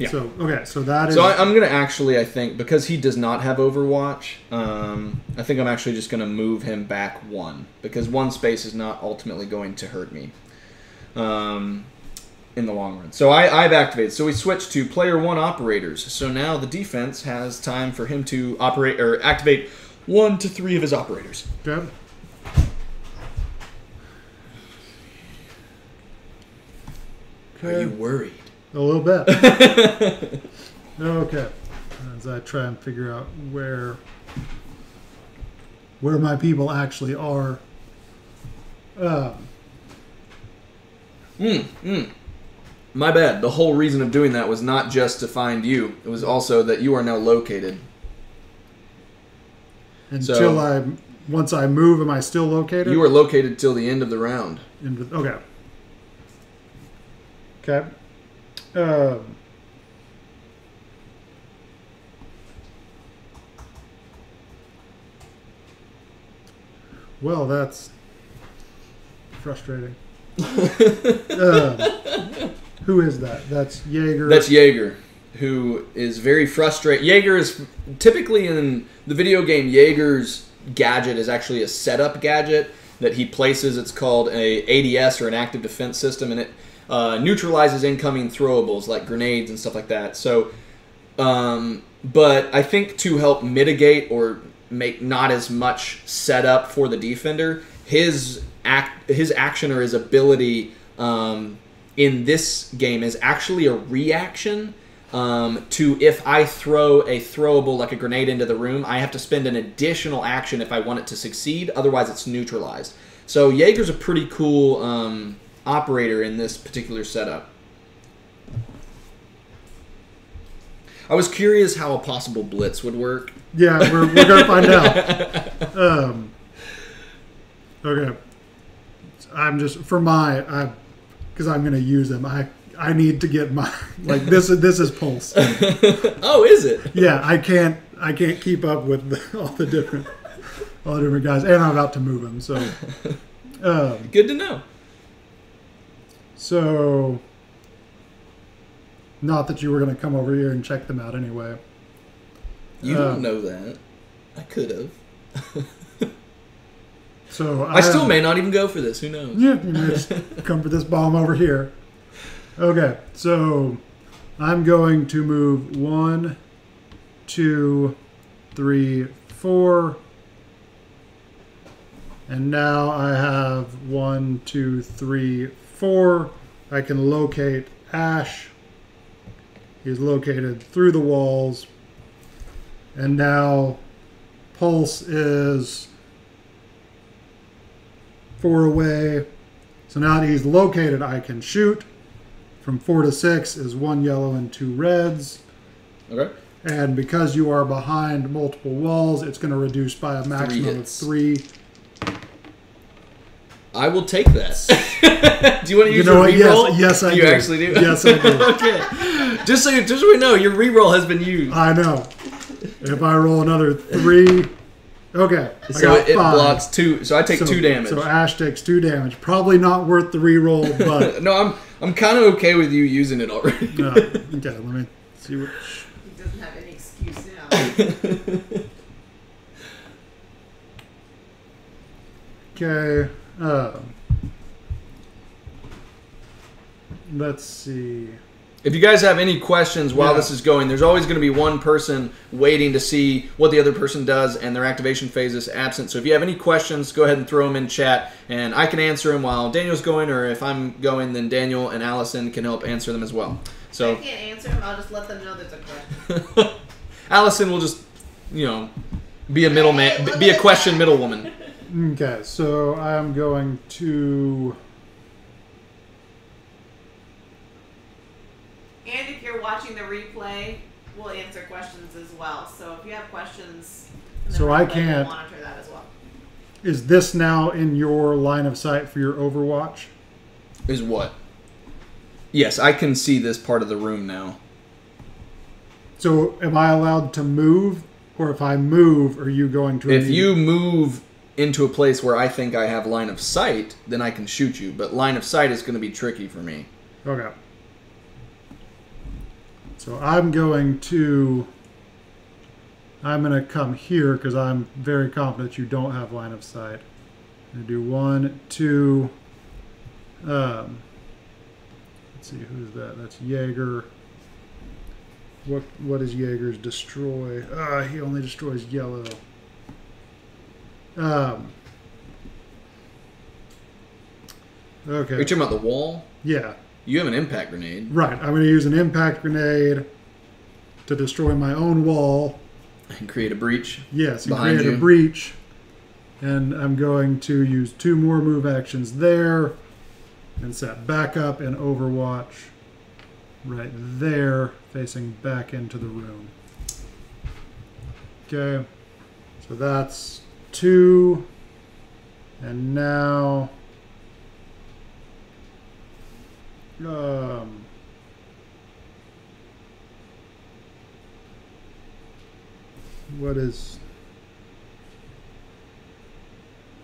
Yeah. So okay, so that is So I, I'm gonna actually, I think, because he does not have Overwatch, um, I think I'm actually just gonna move him back one because one space is not ultimately going to hurt me, um, in the long run. So I, I've activated. So we switch to player one operators. So now the defense has time for him to operate or activate one to three of his operators. okay. Are you worried? A little bit. okay. As I try and figure out where where my people actually are. Um, Mm, mm. My bad. The whole reason of doing that was not just to find you. It was also that you are now located. until So- I once I move, am I still located? You are located till the end of the round. Into, okay. Okay. Um, well, that's frustrating. um, who is that? That's Jaeger. That's Jaeger, who is very frustrated. Jaeger is typically in the video game. Jaeger's gadget is actually a setup gadget that he places. It's called a ADS or an active defense system, and it uh, neutralizes incoming throwables like grenades and stuff like that. So, um, but I think to help mitigate or make not as much setup for the defender, his act, his action or his ability um, in this game is actually a reaction um, to if I throw a throwable like a grenade into the room, I have to spend an additional action if I want it to succeed. Otherwise, it's neutralized. So Jaeger's a pretty cool um, operator in this particular setup. I was curious how a possible blitz would work. Yeah, we're, we're gonna find out. Um, okay, I'm just for my I because I'm gonna use them. I I need to get my like this is this is pulse. oh, is it? Yeah, I can't I can't keep up with the, all the different all the different guys, and I'm about to move them. So, um, Good to know. So not that you were gonna come over here and check them out anyway. You Uh, don't know that. I could have. So I still may not even go for this. Who knows? Yeah, you may just come for this bomb over here. Okay, so I'm going to move one, two, three, four. And now I have one, two, three, four. I can locate Ash. He's located through the walls. And now Pulse is four away. So now that he's located, I can shoot. From four to six is one yellow and two reds. Okay. And because you are behind multiple walls, it's going to reduce by a maximum of three. I will take that. do you want to You use know your what? Yes, reroll? yes, I do. you do. actually do. Yes, I do. okay. Just so you, just so we know, your reroll has been used. I know. If I roll another three, okay. I so got it, it five. blocks two. So I take So- two damage. So Ash takes two damage. Probably not worth the reroll, but no, I'm I'm kind of okay with you using it already. uh, okay. Let me see what. He doesn't have any excuse now. Okay. Um, let's see. If you guys have any questions while Yeah. this is going, there's always going to be one person waiting to see what the other person does, and their activation phase is absent. So if you have any questions, go ahead and throw them in chat, and I can answer them while Daniel's going, or if I'm going, then Daniel and Allison can help answer them as well. I So can't answer them. I'll just let them know there's a question. Allison will just, you know, be a middleman, Hey, be a question middlewoman. Okay, so I'm going to. And if you're watching the replay, we'll answer questions as well. So if you have questions, in the So I can't- We'll monitor that as well. Is this now in your line of sight for your Overwatch? Is what? Yes, I can see this part of the room now. So am I allowed to move, or if I move, are you going to? If you move into a place where I think I have line of sight, then I can shoot you. But line of sight is going to be tricky for me. Okay. So I'm going to. I'm going to come here because I'm very confident you don't have line of sight. I'm going to do one, two. Um, let's see, who's that? That's Jaeger. What What is Jaeger's destroy? Ah, he only destroys yellow. Um. Okay. Are you talking about the wall? Yeah. You have an impact grenade. Right. I'm going to use an impact grenade to destroy my own wall. and create a breach. Yes, and create a breach. And I'm going to use two more move actions there and set back up in Overwatch right there, facing back into the room. Okay. So that's two. And now. Um. What is.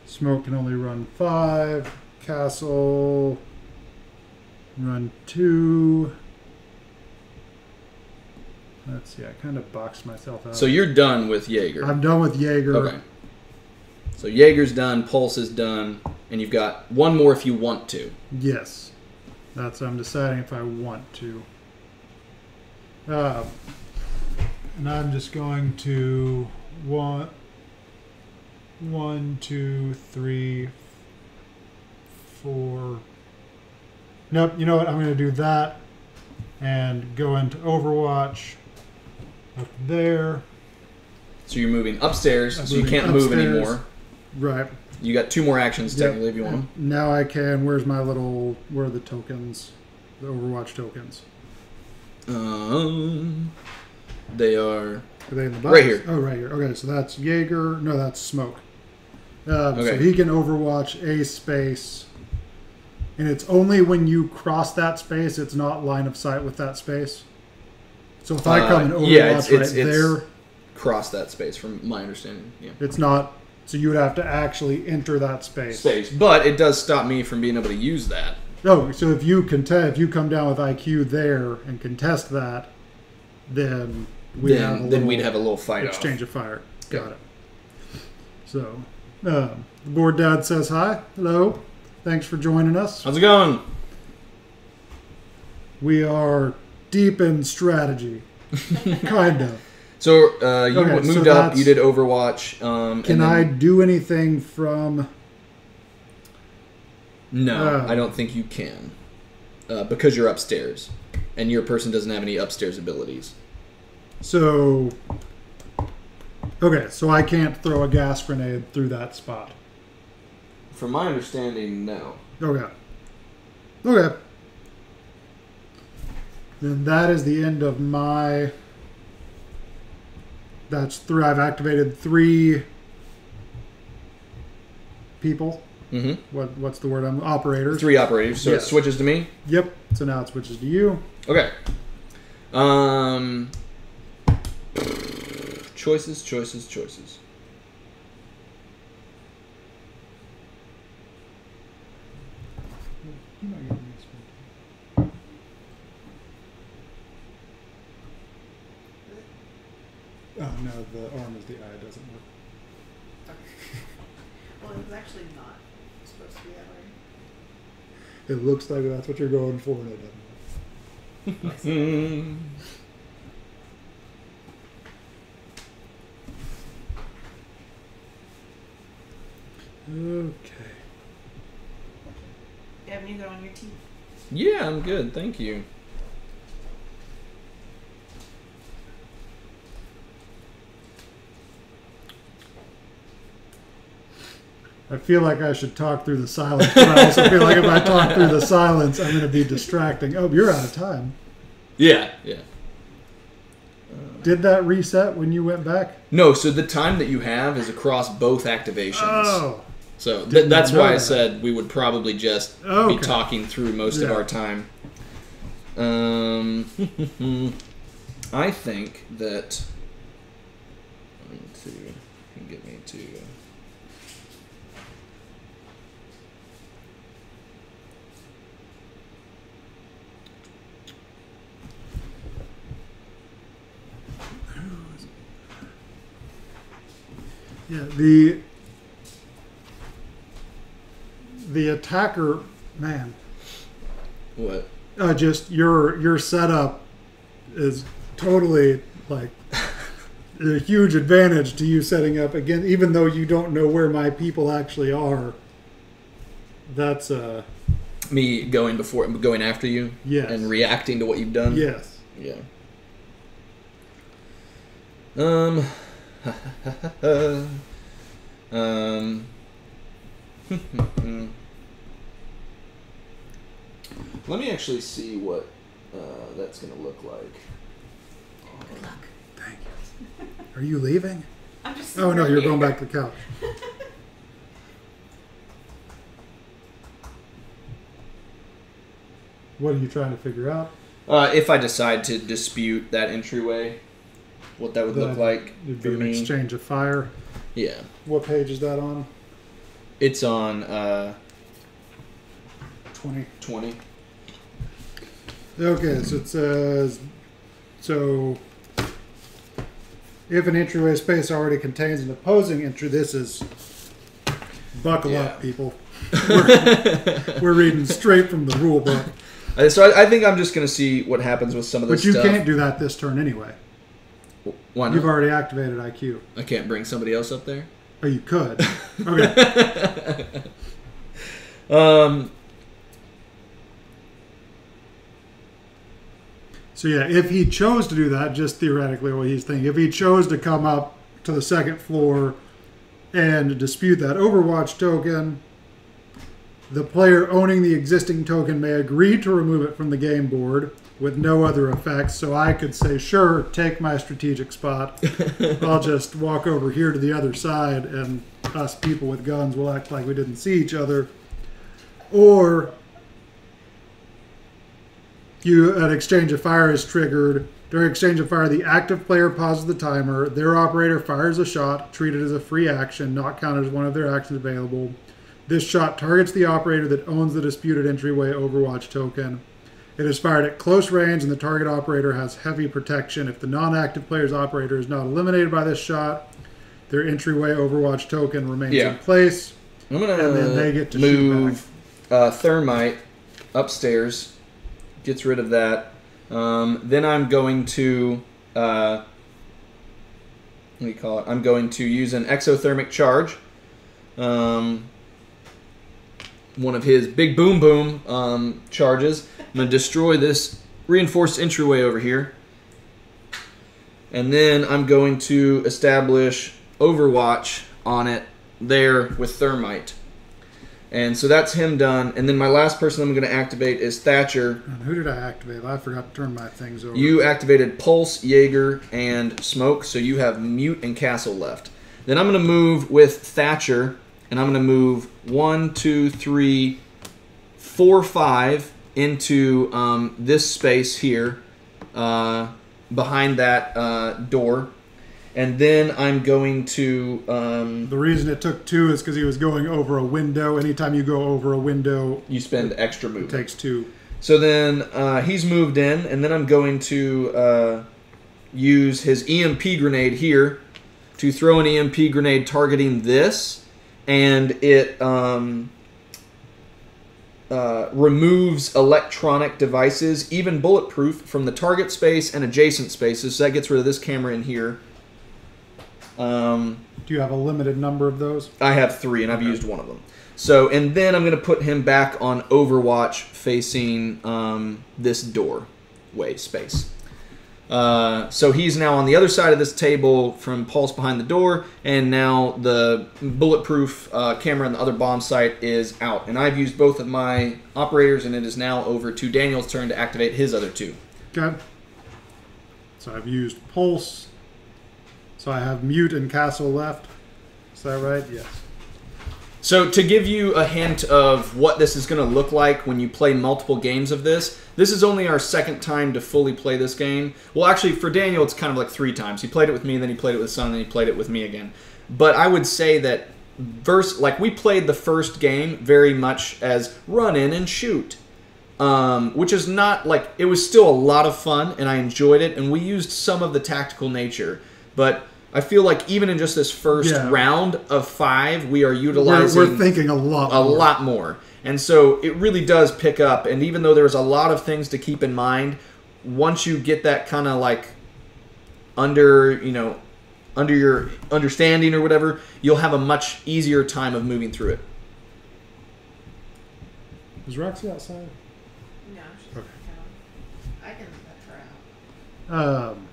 Smoke can only run five. Castle. Run two. Let's see, I kind of boxed myself out. So you're done with Jaeger. I'm done with Jaeger. Okay. So Jaeger's done, Pulse is done, and you've got one more if you want to. Yes. That's I'm deciding if I want to. Uh, and I'm just going to one, one, two, three, four. Nope. You know what? I'm going to do that, and go into Overwatch. Up there. So you're moving upstairs, I'm so you can't move anymore. Right. You got two more actions Yep. technically if you want them. Now I can. Where's my little? Where are the tokens? The Overwatch tokens. Um, they are Are they in the box? Right here. Oh, right here. Okay, so that's Jaeger. No, that's Smoke. Um, So he can Overwatch a space, and it's only when you cross that space. It's not line of sight with that space. So if I Uh, come and Overwatch yeah, it's- right it's- it's- there, cross that space from my understanding. Yeah. it's not. So you would have to actually enter that space. Space, but it does stop me from being able to use that. Oh, so if you contest, if you come down with IQ there and contest that, then we have a then then we'd have a little fight exchange off. of fire. Got it. So, um, the board dad says hi. Hello. Thanks for joining us. How's it going? We are deep in strategy, kind of. So uh, you Okay, moved so up. You did Overwatch. Um, Can and I do anything from? No, Oh. I don't think you can, uh, because you're upstairs, and your person doesn't have any upstairs abilities. So, okay, so I can't throw a gas grenade through that spot. From my understanding, no. Okay. Okay. Then that is the end of my. That's three. I've activated three people. Mm-hmm. What What's the word? I'm operators. Three operators, so it switches to me. Yep. So now it switches to you. Okay. Um. Choices, choices, choices. Oh no, the arm is the eye. Doesn't work. Okay. well, it's actually not supposed to be that way. It looks like that's what you're going for, and it doesn't. work. Okay. Devon, you go on your team. Yeah, I'm good. Thank you. I feel like I should talk through the silence, but I also feel like if I talk through the silence, I'm going to be distracting. Oh, you're out of time. Yeah, yeah. Did that reset when you went back? No, so the time that you have is across both activations. Oh, So th- that's why I said we would probably just Okay. be talking through most of our time. Um, I think that one, two, can get me to. Yeah. The the attacker, man. What? Uh, just your your setup is totally like a huge advantage to you setting up again, even though you don't know where my people actually are. That's uh Me going before, going after you, yes, and reacting to what you've done. yes. Yeah. Um. Um. Let me actually see what uh, that's going to look like. Good luck. Thank you. Are you leaving? I'm just. Oh no, you're here. going back to the couch. What are you trying to figure out? Uh, if I decide to dispute that entryway, what that would look like It'd for be an me. exchange of fire. Yeah, What page is that on? it's on uh, Twenty. twenty. Okay, so it says so if an entryway space already contains an opposing entry, this is buckle Yeah. up, people. We're, we're reading straight from the rule book, So I, I think I'm just going to see what happens with some of this but you stuff. can't do that this turn anyway. Why You've already activated IQ. I can't bring somebody else up there. Oh, you could. Okay. Um, So yeah, if he chose to do that, just theoretically what he's thinking, if he chose to come up to the second floor and dispute that Overwatch token, the player owning the existing token may agree to remove it from the game board with no other effects. So I could say, sure, take my strategic spot. I'll just walk over here to the other side, and us people with guns will act like we didn't see each other. Or you an exchange of fire is triggered. During exchange of fire, the active player pauses the timer. Their operator fires a shot, treated as a free action, not counted as one of their actions available. This shot targets the operator that owns the disputed entryway Overwatch token. It is fired at close range, and the target operator has heavy protection. If the non-active player's operator is not eliminated by this shot, their entryway Overwatch token remains Yeah. in place. I'm gonna And then they get to shoot move uh, thermite upstairs. Gets rid of that. Um, then I'm going to uh, what do you call it? I'm going to use an exothermic charge. Um, one of his big boom boom um, charges. I'm gonna destroy this reinforced entryway over here. And then I'm going to establish Overwatch on it there with Thermite. And so that's him done. And then my last person I'm going to activate is Thatcher. And who did I activate? I forgot to turn my things over. You activated Pulse, Jaeger, and Smoke, so you have Mute and Castle left. Then I'm going to move with Thatcher, and I'm going to move one, two, three, four, five into um, this space here uh, behind that uh, door. And then I'm going to. Um, The reason it took two is because he was going over a window. Anytime you go over a window, you spend extra it takes two. So then uh, he's moved in, and then I'm going to uh, use his EMP grenade here to throw an EMP grenade targeting this, and it um, uh, removes electronic devices, even bulletproof, from the target space and adjacent spaces. So that gets rid of this camera in here. Um, Do you have a limited number of those? I have three, and I've used one of them. So, and then I'm going to put him back on Overwatch facing um, this doorway space. Uh, so he's now on the other side of this table from Pulse behind the door, and now the bulletproof uh, camera on the other bomb site is out. And I've used both of my operators, and it is now over to Daniel's turn to activate his other two. Okay. So I've used pulse. So I have mute and castle left. Is that right? Yes. So, to give you a hint of what this is going to look like when you play multiple games of this, this is only our second time to fully play this game. Well, actually, for Daniel, it's kind of like three times. He played it with me, then he played it with Son, then he played it with me again. But I would say that verse like we played the first game very much as run in and shoot. Um, which is not like it was still a lot of fun and I enjoyed it and we used some of the tactical nature, but I feel like even in just this first Yeah. round of five, we are We're, utilizing we're thinking a lot. a more. lot more. And so it really does pick up. And even though there's a lot of things to keep in mind, once you get that kind of like under, you know, under your understanding or whatever, you'll have a much easier time of moving through it. Is Roxy outside? No, she's Okay. I can let her out. Um,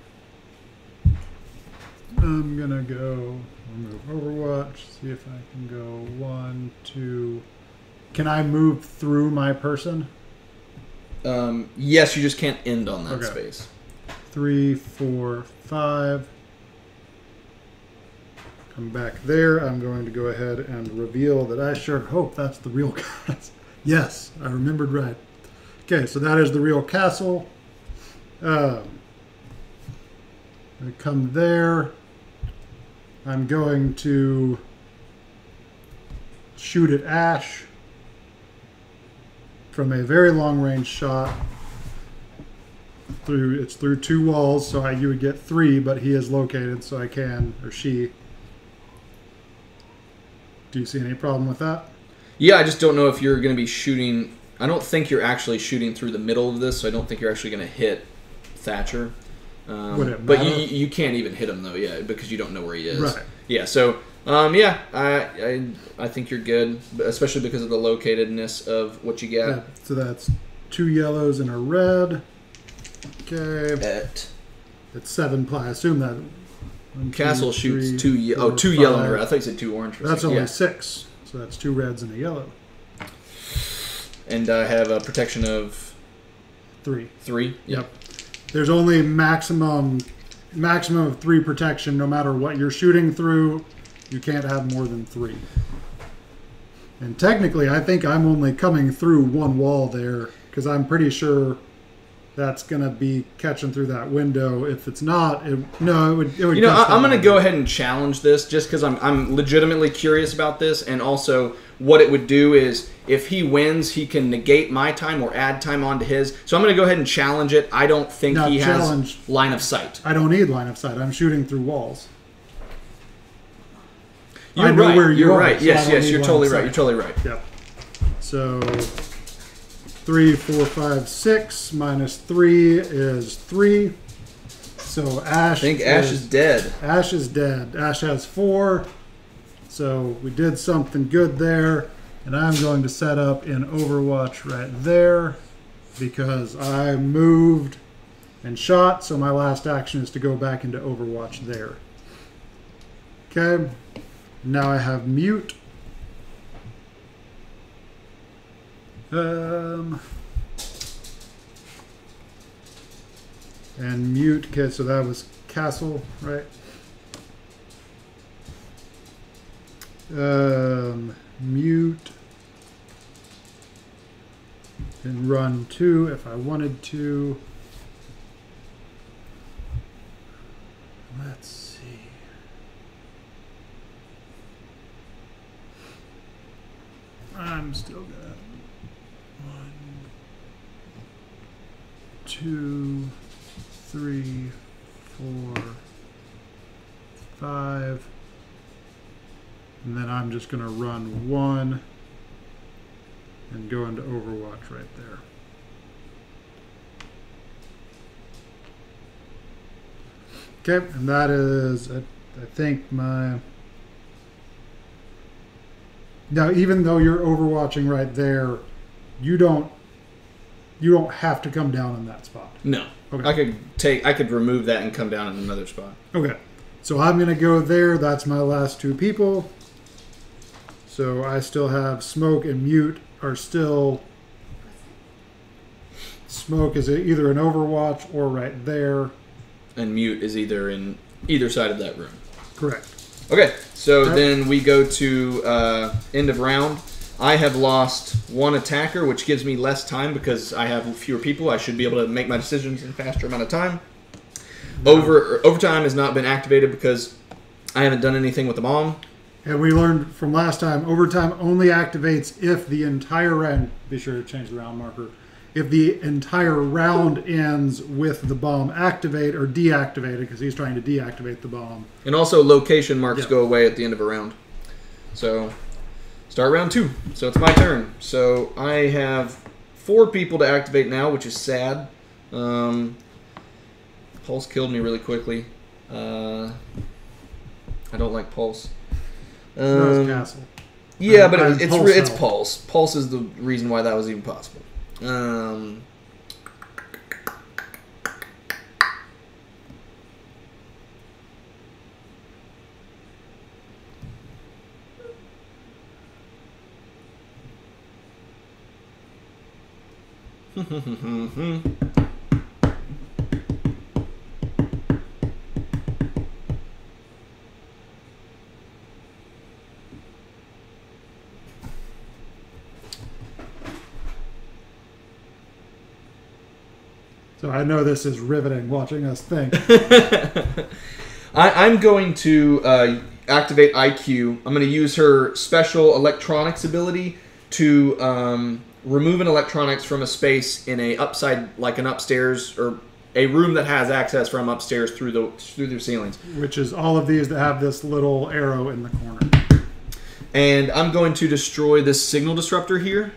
I'm gonna go remove Overwatch. See if I can go one, two. Can I move through my person? Um, yes, you just can't end on that Okay. space. Three, four, five. Come back there. I'm going to go ahead and reveal that I sure hope that's the real castle. yes, I remembered right. Okay, so that is the real castle. Um, I come there. I'm going to shoot at Ash from a very long range shot through it's through two walls so I, you would get three but he is located so i can or she do you see any problem with that Yeah, I just don't know if you're going to be shooting. I don't think you're actually shooting through the middle of this, so I don't think you're actually going to hit Thatcher. Um, but you, you can't even hit him though, yeah, because you don't know where he is. Right. Yeah. So, um, yeah, I, I I think you're good, especially because of the locatedness of what you yeah. so that's two yellows and a red okay Bet. it's seven ply i assume that one, two, Castle shoots three, two. Oh, four, two yellow and red. I thought you said two orange. That's second. only yeah. six so that's two reds and a yellow And I have a protection of three three. Yep. There's only maximum maximum of three protection no matter what you're shooting through. You can't have more than three. And technically, I think I'm only coming through one wall there because I'm pretty sure that's gonna be catching through that window. If it's not, it, no, it would. It would You know, I, I'm going to go ahead and challenge this just because I'm, I'm legitimately curious about this. And also, what it would do is if he wins, he can negate my time or add time onto his. So I'm going to go ahead and challenge it. I don't think he challenge- has line of sight. I don't need line of sight. I'm shooting through walls. You're I know right. where you you're are, right. so yes, yes, you're totally right. You're totally right. Yep. So three, four, five, six minus three is three. So Ash. I think Ash is dead. Ash is dead. Ash has four. So we did something good there. And I'm going to set up in Overwatch right there because I moved and shot. So my last action is to go back into Overwatch there. Okay. Now I have mute. Um, and mute. Okay, so that was castle, right? Um, mute. And run two if I wanted to. Let's see. I'm still got one, two, three, four, five. And then I'm just going to run one and go into Overwatch right there. Okay, and that is, I, I think, my. Now, even though you're overwatching right there, you don't you don't have to come down in that spot. No. Okay. I could take. I could remove that and come down in another spot. Okay. So I'm gonna go there. That's my last two people. So I still have smoke and mute are still smoke is either an Overwatch or right there. And mute is either in either side of that room. Correct. Okay, so Alright. then we go to uh, end of round. I have lost one attacker, which gives me less time because I have fewer people. I should be able to make my decisions in a faster amount of time. Over overtime has not been activated because I haven't done anything with the bomb. And we learned from last time, overtime only activates if the entire round. Be sure to change the round marker. If the entire round ends with the bomb activate or deactivated, because he's trying to deactivate the bomb. And also location marks go away at the end of a round. So start round two. So it's my turn. So I have four people to activate now, which is sad. Um, Pulse killed me really quickly. Uh, I don't like Pulse. Um, castle. yeah, but it it's Pulse it's. Pulse. Pulse is the reason why that was even possible. Um, So I know this is riveting watching us think. I, I'm going to uh, activate IQ. I'm going to use her special electronics ability to um, remove an electronics from a space in a upside, like an upstairs or a room that has access from upstairs through the through the ceilings. which is all of these that have this little arrow in the corner. And I'm going to destroy this signal disruptor here,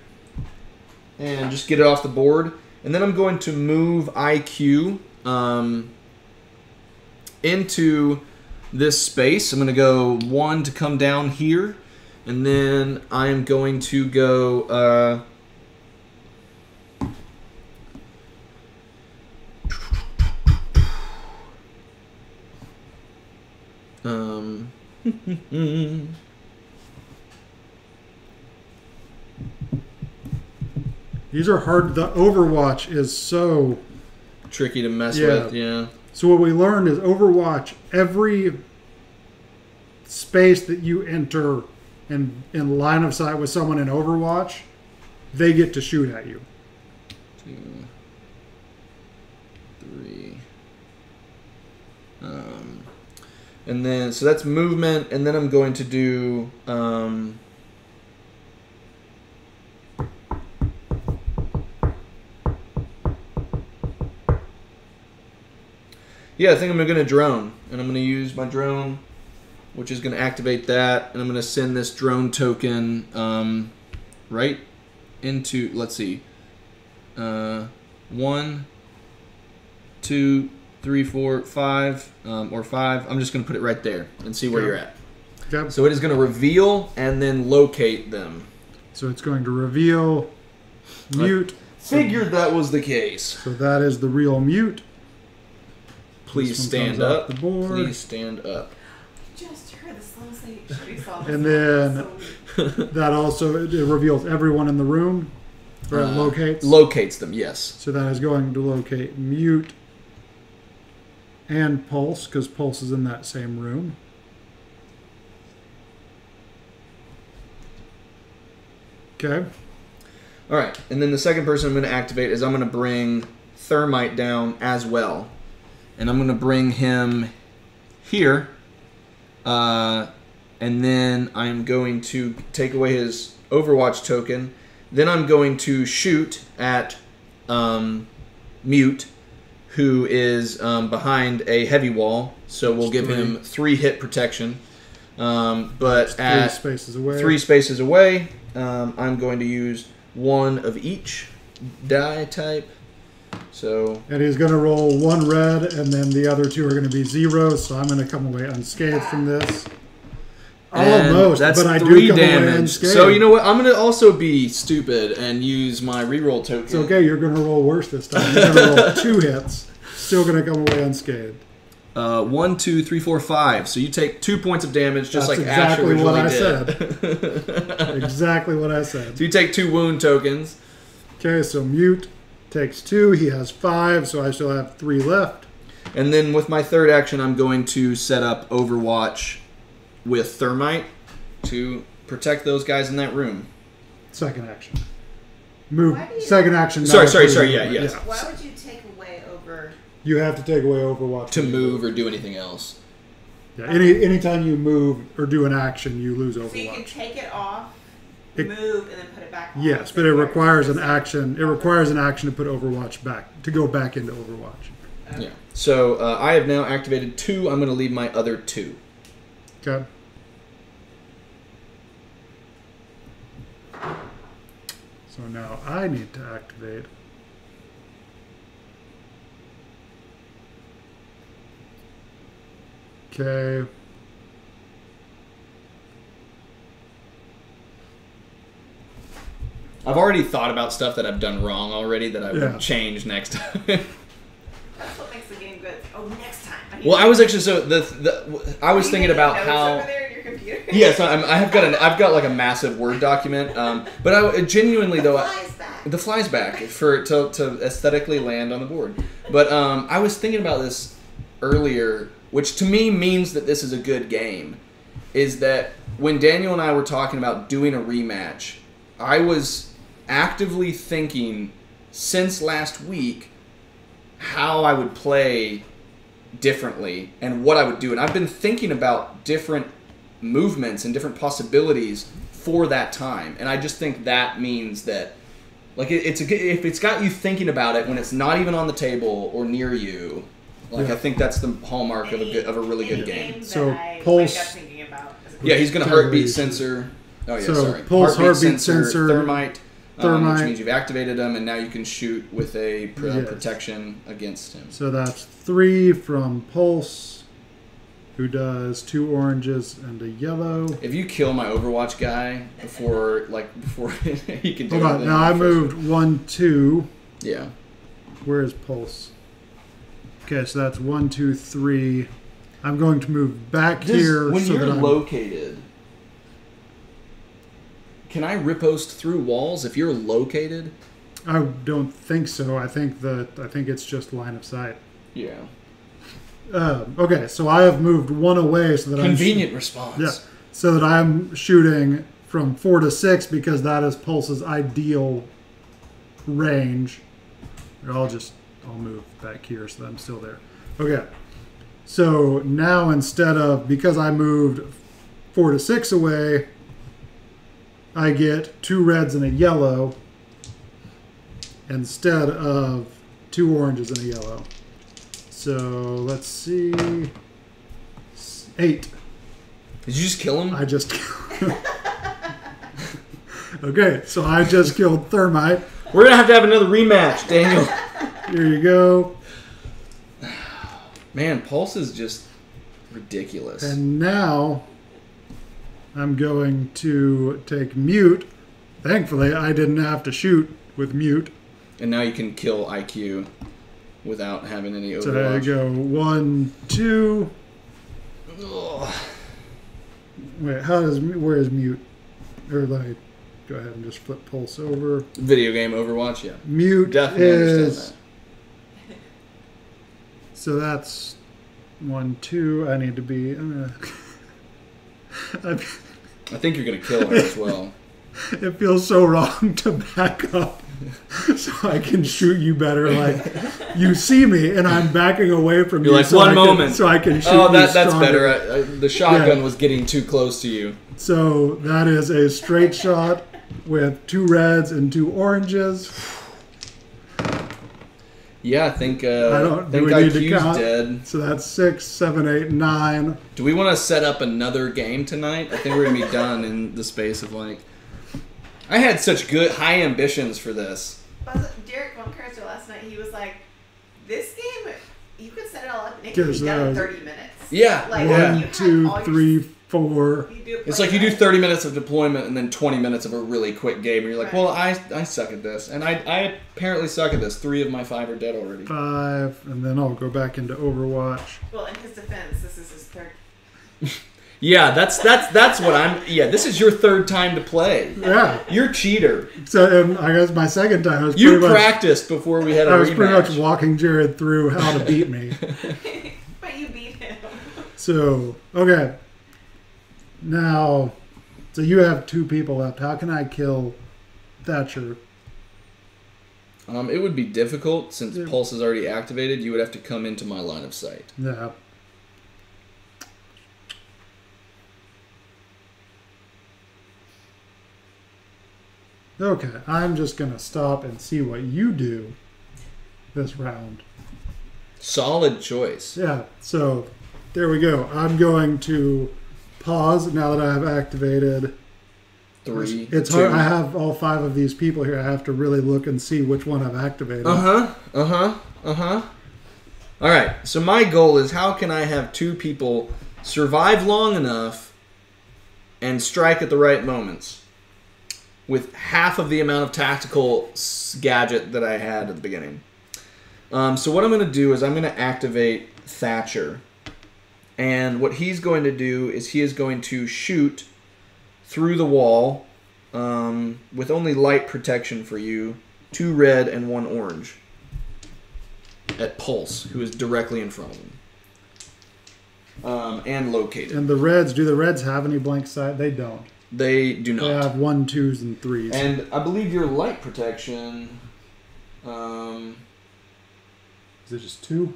and just get it off the board. And then I'm going to move IQ um, into this space. I'm going to go one to come down here, and then I'm going to go. Uh, um, These are hard. The Overwatch is so. tricky to mess Yeah. with. Yeah. So what we learned is Overwatch. Every space that you enter in in line of sight with someone in Overwatch, they get to shoot at you. two, three. Um, and then so that's movement, and then I'm going to do. Um, yeah, I think I'm gonna drone, and I'm gonna use my drone, which is gonna activate that, and I'm gonna send this drone token um, right into. Let's see uh, one, two, three, four, five, um, or five. I'm just going to put it right there and see where Okay. you're at. Okay. So it is going to reveal and then locate them. So it's going to reveal mute. Figured that was the case. So that is the real mute. Please stand up. the board. Please stand up. Just heard the slow say. And then- That also it reveals everyone in the room. Or Uh, locates. Locates them, yes. So that is going to locate mute and pulse because pulse is in that same room. Okay. All right, and then the second person I'm going to activate is I'm going to bring Thermite down as well, and I'm going to bring him here, uh, and then I'm going to take away his Overwatch token. Then I'm going to shoot at um, Mute, who is um, behind a heavy wall, so we'll give him three hit protection. Um, but Three at spaces away. three spaces away, um, I'm going to use one of each die type. So And he's going to roll one red, and then the other two are going to be zeros. So I'm going to come away unscathed from this. Almost, that's but I three do come away damage. unscathed. So you know what? I'm gonna also be stupid and use my reroll token. It's okay. You're going to roll worse this time. You're going to roll two hits. Still going to come away unscathed. Uh, one, two, three, four, five. So you take two points of damage, just That's like Ash exactly what I did. Exactly what I said. so you take two wound tokens. Okay, so mute takes two. He has five, so I still have three left. And then with my third action, I'm going to set up Overwatch with Thermite to protect those guys in that room. Second action. Move. Why do you- Second action. Sorry, not sorry, including sorry, yeah, movement. yes. Why would you take away over? You have to take away Overwatch To move or do anything else. Yeah, any anytime you move or do an action, you lose overwatch. So you can Overwatch. take it off, It- move, and then put it back on. Yes, but it requires an action. It requires an action to put Overwatch back to go back into Overwatch. Yeah. So uh, I have now activated two. I'm going to leave my other two. Okay. So now I need to activate. Okay. I've already thought about stuff that I've done wrong already that I Yeah. would change next time. That's what makes the game good. Oh, next time. need well, I was actually so the, the I was thinking about notes how. over there in your computer. Yes, I'm, I have got an I've got like a massive Word document. Um, but I genuinely though. I, Flies back. The flies back for to, to aesthetically land on the board. But um, I was thinking about this earlier, which to me means that this is a good game. Is that when Daniel and I were talking about doing a rematch, I was actively thinking since last week how I would play differently and what I would do. And I've been thinking about different movements and different possibilities for that time. And I just think that means that like it, it's a good if it's got you thinking about it when it's not even on the table or near you. Like Yeah. I think that's the hallmark of a good of a really good game. game So, pulse- wake up thinking about Yeah, he's gonna Totally heartbeat sensor. Oh yeah, So, sorry. pulse, heartbeat sensor, thermite, um, which means you've activated them, and now you can shoot with a pr- Yes. protection against him. So that's three from Pulse, who does two oranges and a yellow. If you kill my Overwatch guy before, like before he can do Hold on. anything, Now I first- moved one, two. Yeah. Where is Pulse? Okay, so that's one, two, three. I'm going to move back here when so you're that I'm, located, can I riposte through walls if you're located? I don't think so. I think that I think it's just line of sight. Yeah. Uh, okay, so I have moved one away so that Convenient response. I'm sh- yeah, so that I'm shooting from four to six because that is Pulse's ideal range. I'll just I'll move back here so that I'm still there. Okay, so now instead of because I moved four to six away, I get two reds and a yellow instead of two oranges and a yellow. So let's see. Eight. Did you just kill him? I just. okay, so I just killed Thermite. We're gonna have to have another rematch, Daniel. Here you go. Man, Pulse is just ridiculous. And now I'm going to take Mute. Thankfully, I didn't have to shoot with Mute. And now you can kill IQ without having any Overwatch. So there you go. One, two. Ugh. Wait, how does where is Mute? Or me go ahead and just flip Pulse over. Video game Overwatch, yeah. Mute Definitely is understand So that's one, two. I need to be. Uh, Gonna, I, think you're gonna kill her as well. it feels so wrong to back up so I can shoot you better. Like you see me and I'm backing away from You're you. like, so "One I can- moment." so I can oh, shoot oh, you that that's better. I, I, the shotgun Yeah. was getting too close to you. So that is a straight shot with two reds and two oranges. Yeah, I think uh, I don't- do think we need to count? dead. So that's six, seven, eight, nine. Do we want to set up another game tonight? I think we're gonna be done in the space of like I had such good high ambitions for this. Buzz- Derek Von Cursor last night, he was like, "This game, you could set it all up and it could be done in 30 minutes." Yeah, Like, yeah. you One, had two, all your- three, four. You do It's like you do 30 minutes of deployment and then 20 minutes of a really quick game. And you're like, Right. well, I, I suck at this. And I, I apparently suck at this. Three of my five are dead already. Five, and then I'll go back into Overwatch. Well, in his defense, this is his third. Yeah, that's that's that's what I'm. Yeah, this is your third time to play. Yeah. You're a cheater. So, and I guess my second time I was You pretty much, practiced before we had a I was pretty much walking Jared through how to beat me. but you beat him. So, okay. Now, so you have two people left. How can I kill Thatcher? Um, it would be difficult since Yeah. Pulse is already activated. You would have to come into my line of sight. Yeah. Okay, I'm just gonna stop and see what you do this round. Solid choice. Yeah, so there we go. I'm going to pause now that I have activated. Three. It's two. hard. I have all five of these people here. I have to really look and see which one I've activated. Uh huh. Uh huh. Uh huh. All right. So my goal is how can I have two people survive long enough and strike at the right moments with half of the amount of tactical gadget that I had at the beginning. Um, so what I'm going to do is I'm going to activate Thatcher, and what he's going to do is he is going to shoot through the wall um, with only light protection for you, two red and one orange. At Pulse, who is directly in front of him. Um, and located. And the Reds, do the Reds have any blank sight? They don't. They do not. They have one, twos, and threes. And I believe your light protection, um, Is it just two?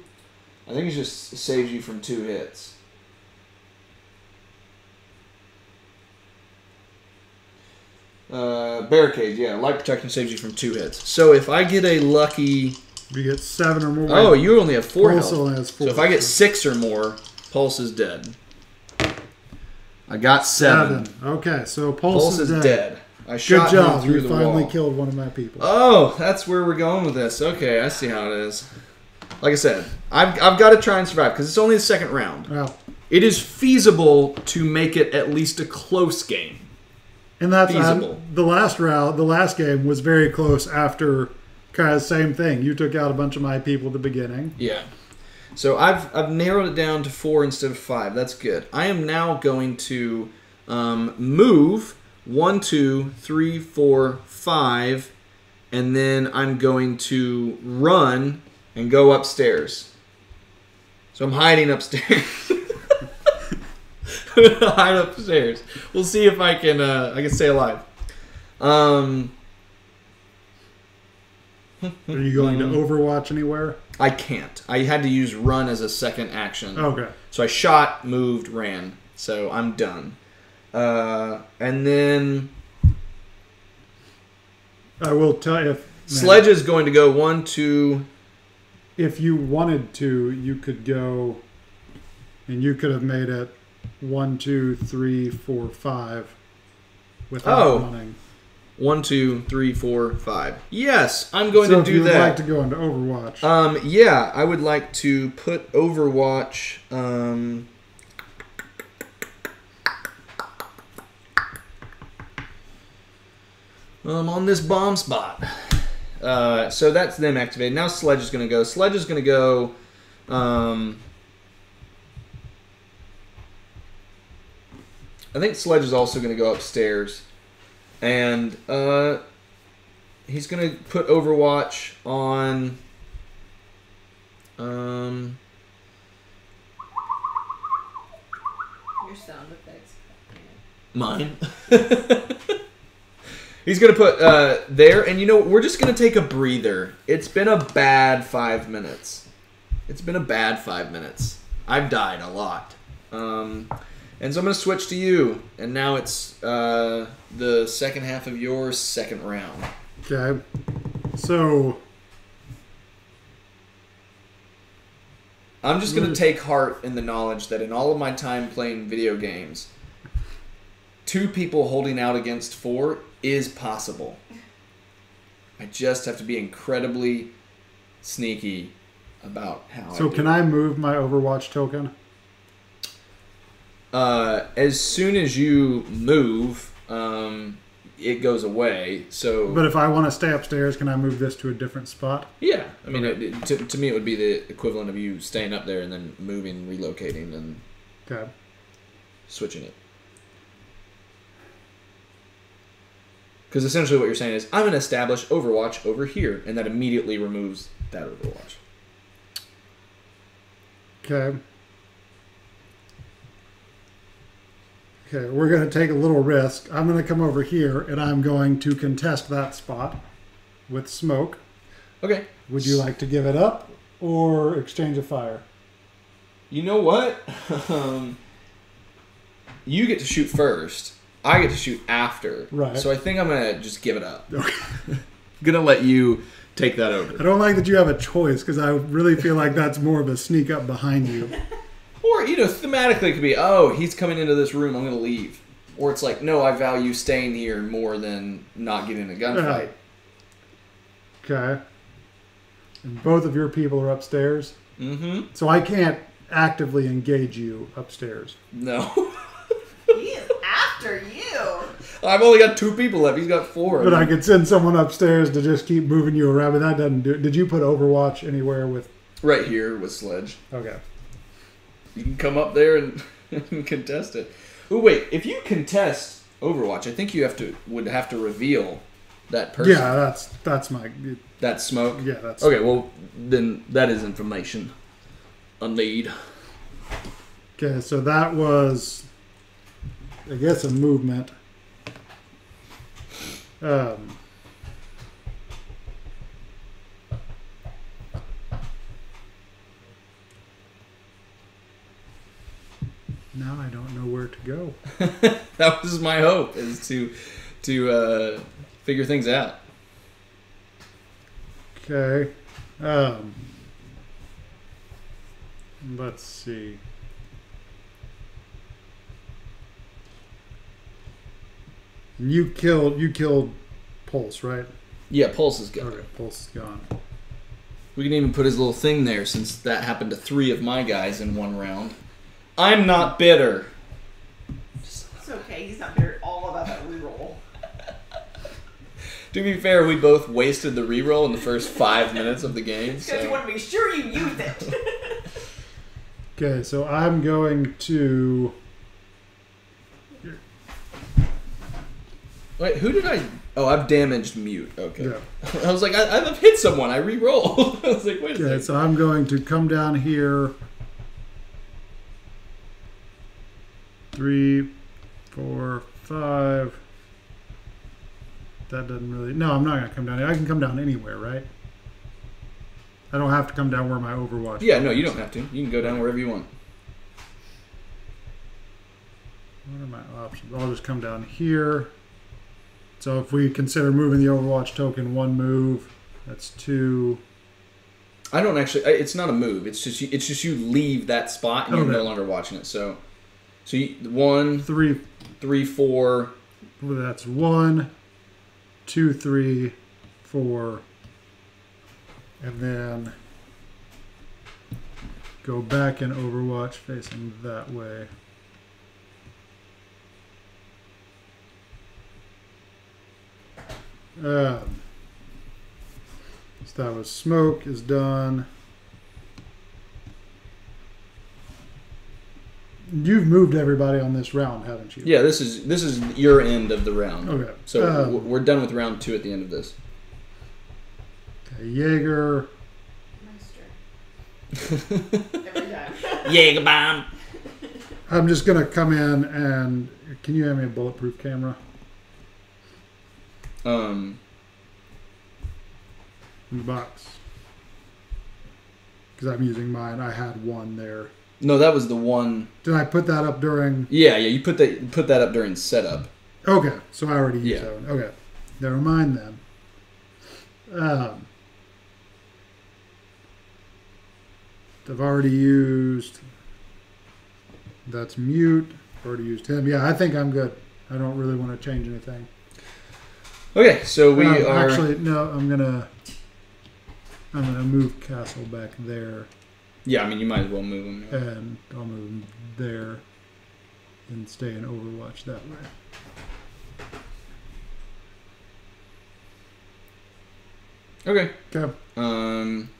I think it just saves you from two hits. Uh, barricade, yeah, light protection saves you from two hits. So if I get a lucky, You get seven or more. oh, you only have four Pulse health. only has four. So if I get six or more, Pulse is dead. I got seven. seven. Okay, so Pulse, Pulse, is, is dead. dead. I Good job. through You finally wall. killed one of my people. Oh, that's where we're going with this. Okay, I see how it is. Like I said, I've, I've got to try and survive because it's only the second round. Wow. It is feasible to make it at least a close game. And that's Feasible. the last round. The last game was very close after kind of same thing. You took out a bunch of my people at the beginning. Yeah. So I've I've narrowed it down to four instead of five. That's good. I am now going to um, move one, two, three, four, five, and then I'm going to run and go upstairs. So I'm hiding upstairs. Hide upstairs. We'll see if I can uh, I can stay alive. Um, Are you going to Overwatch anywhere? I can't. I had to use run as a second action. Okay. So I shot, moved, ran. So I'm done. Uh, and then I will tell you if Sledge is going to go one, two. If you wanted to, you could go, and you could have made it one, two, three, four, five, without Oh. running. One, two, three, four, five. Yes, I'm going so to do that. like to go into Overwatch, Um, yeah, I would like to put Overwatch. Um, um, on this bomb spot. Uh, so that's them activated. Now Sledge is going to go. Sledge is going to go. Um, I think Sledge is also going to go upstairs, and uh, he's going to put Overwatch on. Um, Your sound effects. mine. He's gonna put uh, there, and you know we're just gonna take a breather. It's been a bad five minutes. It's been a bad five minutes. I've died a lot, um, and so I'm gonna switch to you. And now it's uh, the second half of your second round. okay. So I'm just gonna take heart in the knowledge that in all of my time playing video games, two people holding out against four is possible. I just have to be incredibly sneaky about how. So I can I move my Overwatch token? Uh, as soon as you move, um, it goes away. So But if I want to stay upstairs, can I move this to a different spot? yeah, I mean, it, it- to, to me, it would be the equivalent of you staying up there and then moving, relocating, and Okay. switching it. Because essentially, what you're saying is, I'm going to establish Overwatch over here, and that immediately removes that Overwatch. Okay. Okay, we're going to take a little risk. I'm going to come over here and I'm going to contest that spot with smoke. Okay. Would you like to give it up or exchange a fire? You know what? um, you get to shoot first. I get to shoot after. Right. So I think I'm gonna just give it up. Okay. gonna let you take that over. I don't like that you have a choice because I really feel like that's more of a sneak up behind you. Or you know, thematically, it could be, oh, he's coming into this room. I'm gonna leave. Or it's like, no, I value staying here more than not getting in a gunfight. Okay. And both of your people are upstairs. Mm-hmm. So I can't actively engage you upstairs. No. He is after you. I've only got two people left. He's got four. But I could send someone upstairs to just keep moving you around, but that doesn't do it. Did you put Overwatch anywhere with. right here with Sledge. Okay. You can come up there and, and contest it. Oh wait, if you contest Overwatch, I think you have to would have to reveal that person. Yeah, that's that's my. That smoke. Yeah, that's. Okay, well then that is information. A need. Okay, so that was, I guess, a movement. Um, now I don't know where to go. that was my hope is to to uh, figure things out. Okay. Um, let's see. You killed you killed Pulse, right? Yeah, Pulse is gone. Okay, Pulse is gone. We can even put his little thing there since that happened to three of my guys in one round. I'm not bitter. It's okay. He's not bitter at all about that reroll. To be fair, we both wasted the reroll in the first five minutes of the game. Because you want to be sure you use it. Okay, so I'm going to Wait, who did I? Oh, I've damaged mute. Okay. yeah. I was like, I, I've hit someone. I re-roll. I was like, wait a Okay, so I'm going to come down here. Three, four, five. That doesn't really. No, I'm not gonna come down here. I can come down anywhere, right? I don't have to come down where my Overwatch. Yeah, no, you don't have to. You can go down wherever you want. What are my options? I'll just come down here. So if we consider moving the Overwatch token one move, that's two. I don't actually. It's not a move. It's just you, it's just you leave that spot and you're no longer watching it. So, so you, one, Three. three, four. Well, that's one, two, three, four, and then go back in Overwatch facing that way. Um, so that was smoke is done. You've moved everybody on this round, haven't you? Yeah, this is this is your end of the round. Okay. So Um, we're done with round two at the end of this. Okay, Jaeger. Every time. Jaeger bomb. I'm just gonna come in and can you hand me a bulletproof camera Um, in the box? Because I'm using mine. I had one there. no, that was the one. Did I put that up during? Yeah, yeah. You put that put that up during setup. Okay, so I already used Yeah. that one. Okay, never mind then. Um, I've already used. That's mute. Already used him. Yeah, I think I'm good. I don't really want to change anything. Okay, so we Um, are actually no. I'm gonna I'm gonna move castle back there, Yeah, I mean you might as well move them. and I'll move him there, and stay in Overwatch that way. Okay. Okay. Um,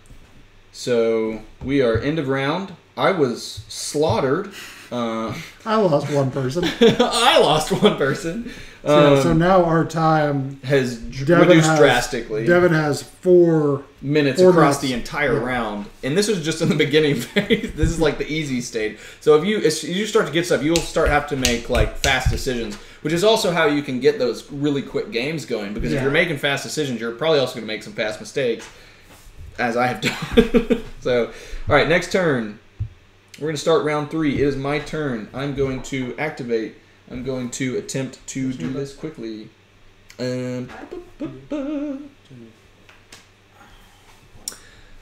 so we are end of round. I was slaughtered. Uh, I lost one person. I lost one person. So, Um, so now our time. has Devon reduced has, drastically. Devon has four. minutes Four across minutes. the entire Yeah. round, and this is just in the beginning phase. this is like the easy stage. So if you as you start to get stuff, you'll start have to make like fast decisions, which is also how you can get those really quick games going. Because if you're making fast decisions, you're probably also going to make some fast mistakes, as I have done. so, all right, next turn. We're going to start round three. It is my turn. I'm going to activate. I'm going to attempt to do this quickly. Um,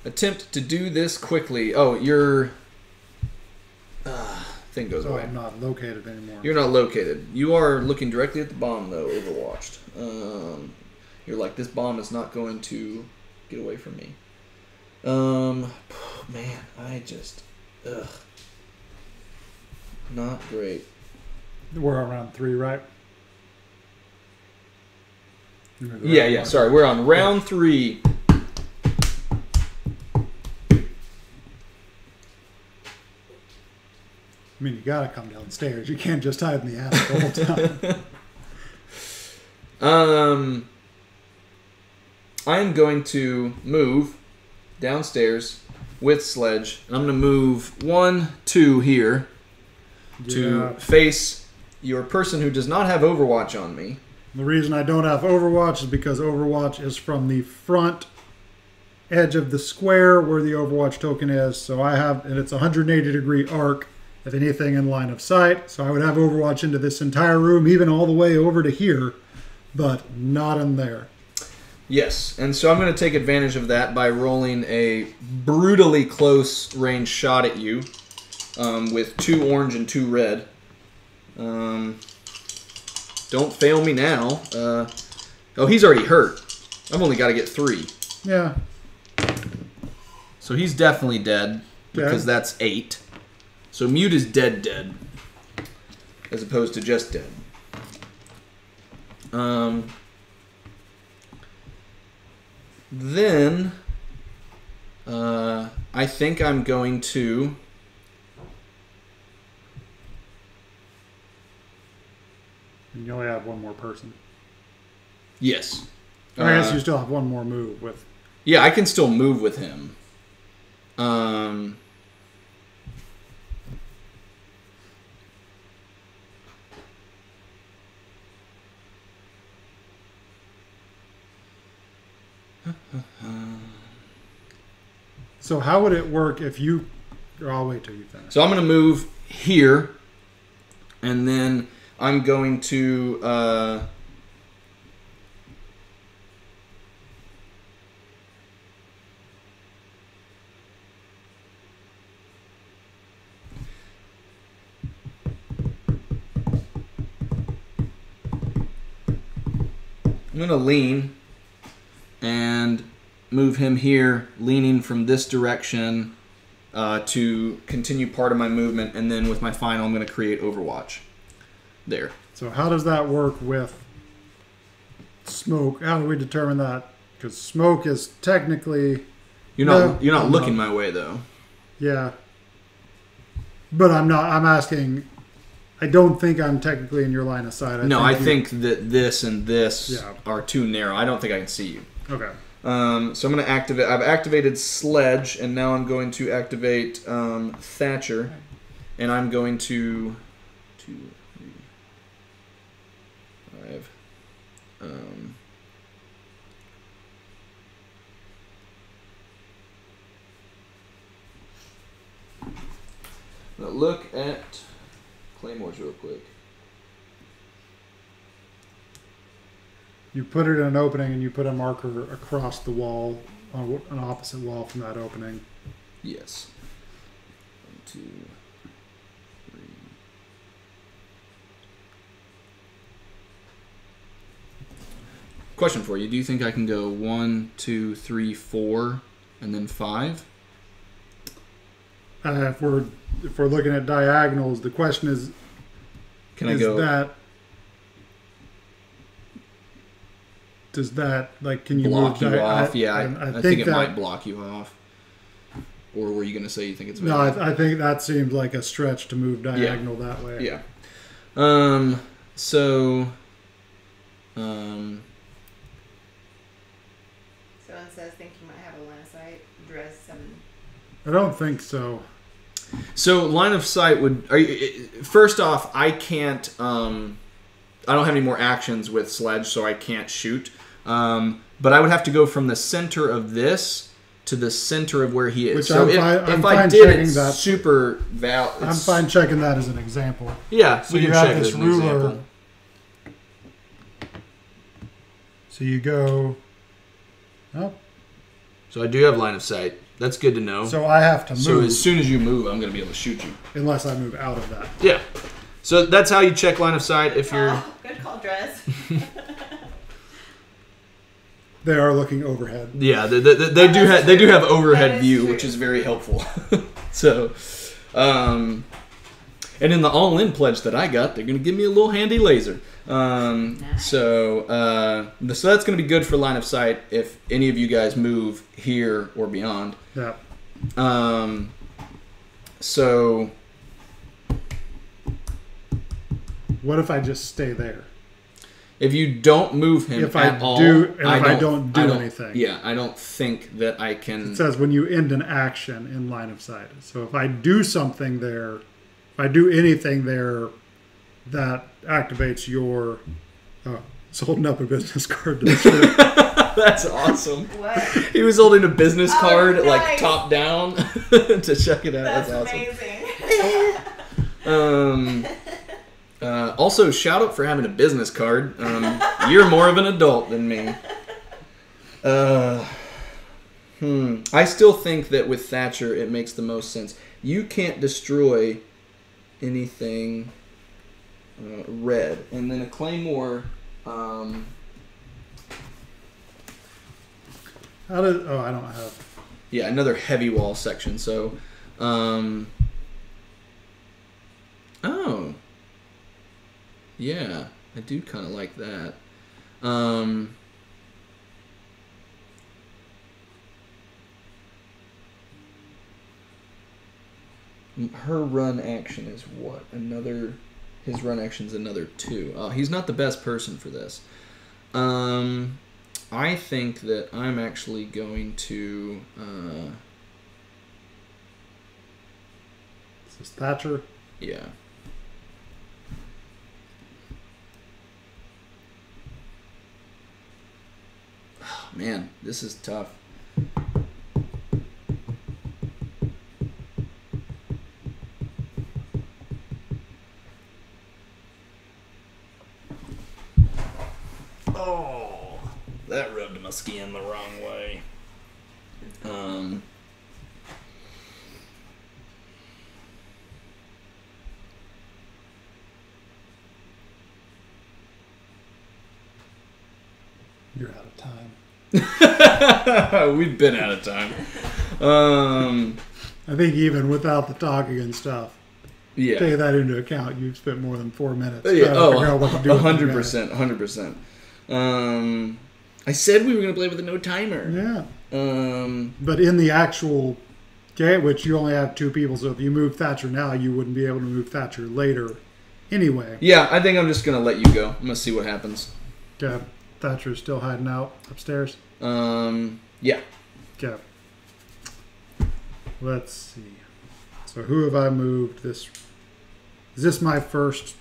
attempt to do this quickly. Oh, your uh, thing goes So away. I'm not located anymore. You're not located. You are looking directly at the bomb, though, overwatched. Um, you're like, this bomb is not going to get away from me. Um, man, I just, ugh, not great. We're on round three, right? Yeah, yeah. Sorry, we're on round three. I mean, you gotta come downstairs. You can't just hide in the attic the whole time. Um, I'm going to move downstairs with Sledge, and I'm going to move one, two here to face your person who does not have Overwatch on me. The reason I don't have Overwatch is because Overwatch is from the front edge of the square where the Overwatch token is. So I have, and it's a 180 degree arc of anything in line of sight. So I would have Overwatch into this entire room, even all the way over to here, but not in there. Yes, and so I'm going to take advantage of that by rolling a brutally close range shot at you um, with two orange and two red. Um, don't fail me now. Uh, oh, he's already hurt. I've only got to get three. Yeah. So he's definitely dead because Yeah. that's eight. So mute is dead, dead, as opposed to just dead. Um. Then, uh, I think I'm going to. And you only have one more person. Yes. I guess Uh, you still have one more move with. Yeah, I can still move with him. Um. So how would it work if you? Or I'll wait till you finish. So I'm going to move here, and then I'm going to. Uh, I'm going to lean and move him here, leaning from this direction uh, to continue part of my movement, and then with my final, I'm going to create Overwatch. There. So how does that work with smoke? How do we determine that? Because smoke is technically, You're not No, you're not I'm looking not. my way though. yeah. But I'm not. I'm asking. I don't think I'm technically in your line of sight. I no, I you- think that this and this Yeah. are too narrow. I don't think I can see you. Okay. Um, so I'm going to activate. I've activated Sledge, and now I'm going to activate um, Thatcher, and I'm going to three, five. Um, now look at claymores real quick. You put it in an opening, and you put a marker across the wall, on an opposite wall from that opening. Yes. One, two, question for you: Do you think I can go one, two, three, four, and then five? Uh, if we're if we're looking at diagonals, the question is: Can I is go? that does that like can you block move you off? I, yeah, I, I, I, think, it that might block you off. Or were you going to say you think it's no, valid? I, I think that seems like a stretch to move diagonal that way. yeah. Um. So. Um. Someone says, think you might have a line of sight. Dress seven. I don't think so. So line of sight would. Are you, first off, I can't. Um, I don't have any more actions with sledge, so I can't shoot. Um, but I would have to go from the center of this to the center of where he is. Which so I'm if, fine- if I'm I fine did checking that. super val, I'm fine checking that as an example. Yeah, So you have this ruler. So you go. Oh, So I do have line of sight. That's good to know. So, so I have to move So as soon as you move, I'm going to be able to shoot you. unless I move out of that. Yeah. So that's how you check line of sight. If you're Oh, good call, Dress. They are looking overhead. Yeah, they, they, they do have they do have overhead view, true. which is very helpful. so, um, and in the all in pledge that I got, they're gonna give me a little handy laser. Um, Nice. so, uh, so that's gonna be good for line of sight if any of you guys move here or beyond. Yeah. Um, so What if I just stay there? if you don't move him If I at all, do- and if I don't do anything. yeah, I don't think that I can. It says when you end an action in line of sight. So if I do something there, if I do anything there, that activates your. Oh, it's holding up a business card to the screen. That's awesome. what? He was holding a business Oh, card like top down to check it out. That's, That's, awesome. amazing. Um, uh, also, shout out for having a business card. Um, you're more of an adult than me. Uh, hmm. I still think that with Thatcher, it makes the most sense. You can't destroy anything uh, red, and then a claymore. Um, How does? Oh, I don't have. yeah, another heavy wall section. So, um, oh, yeah, I do kind of like that. Um, her run action is what? Another. His run action is another two. Oh, he's not the best person for this. Um, I think that I'm actually going to. Uh, This is Thatcher. yeah. Oh, man, this is tough. Oh, that my skin the wrong way. Um. You're out of time. We've been out of time. Um, I think even without the talking and stuff, yeah. take that into account. You've spent more than four minutes. Yeah. trying Oh, figure out what to do a hundred percent. a hundred percent. I said we were gonna play with a no timer. Yeah, Um, but in the actual game, which you only have two people, so if you move Thatcher now, you wouldn't be able to move Thatcher later. Anyway, yeah, I think I'm just gonna let you go. I'm gonna see what happens. yeah, Thatcher's still hiding out upstairs. Um, yeah. Okay. Let's see. So who have I moved this? Is this my first?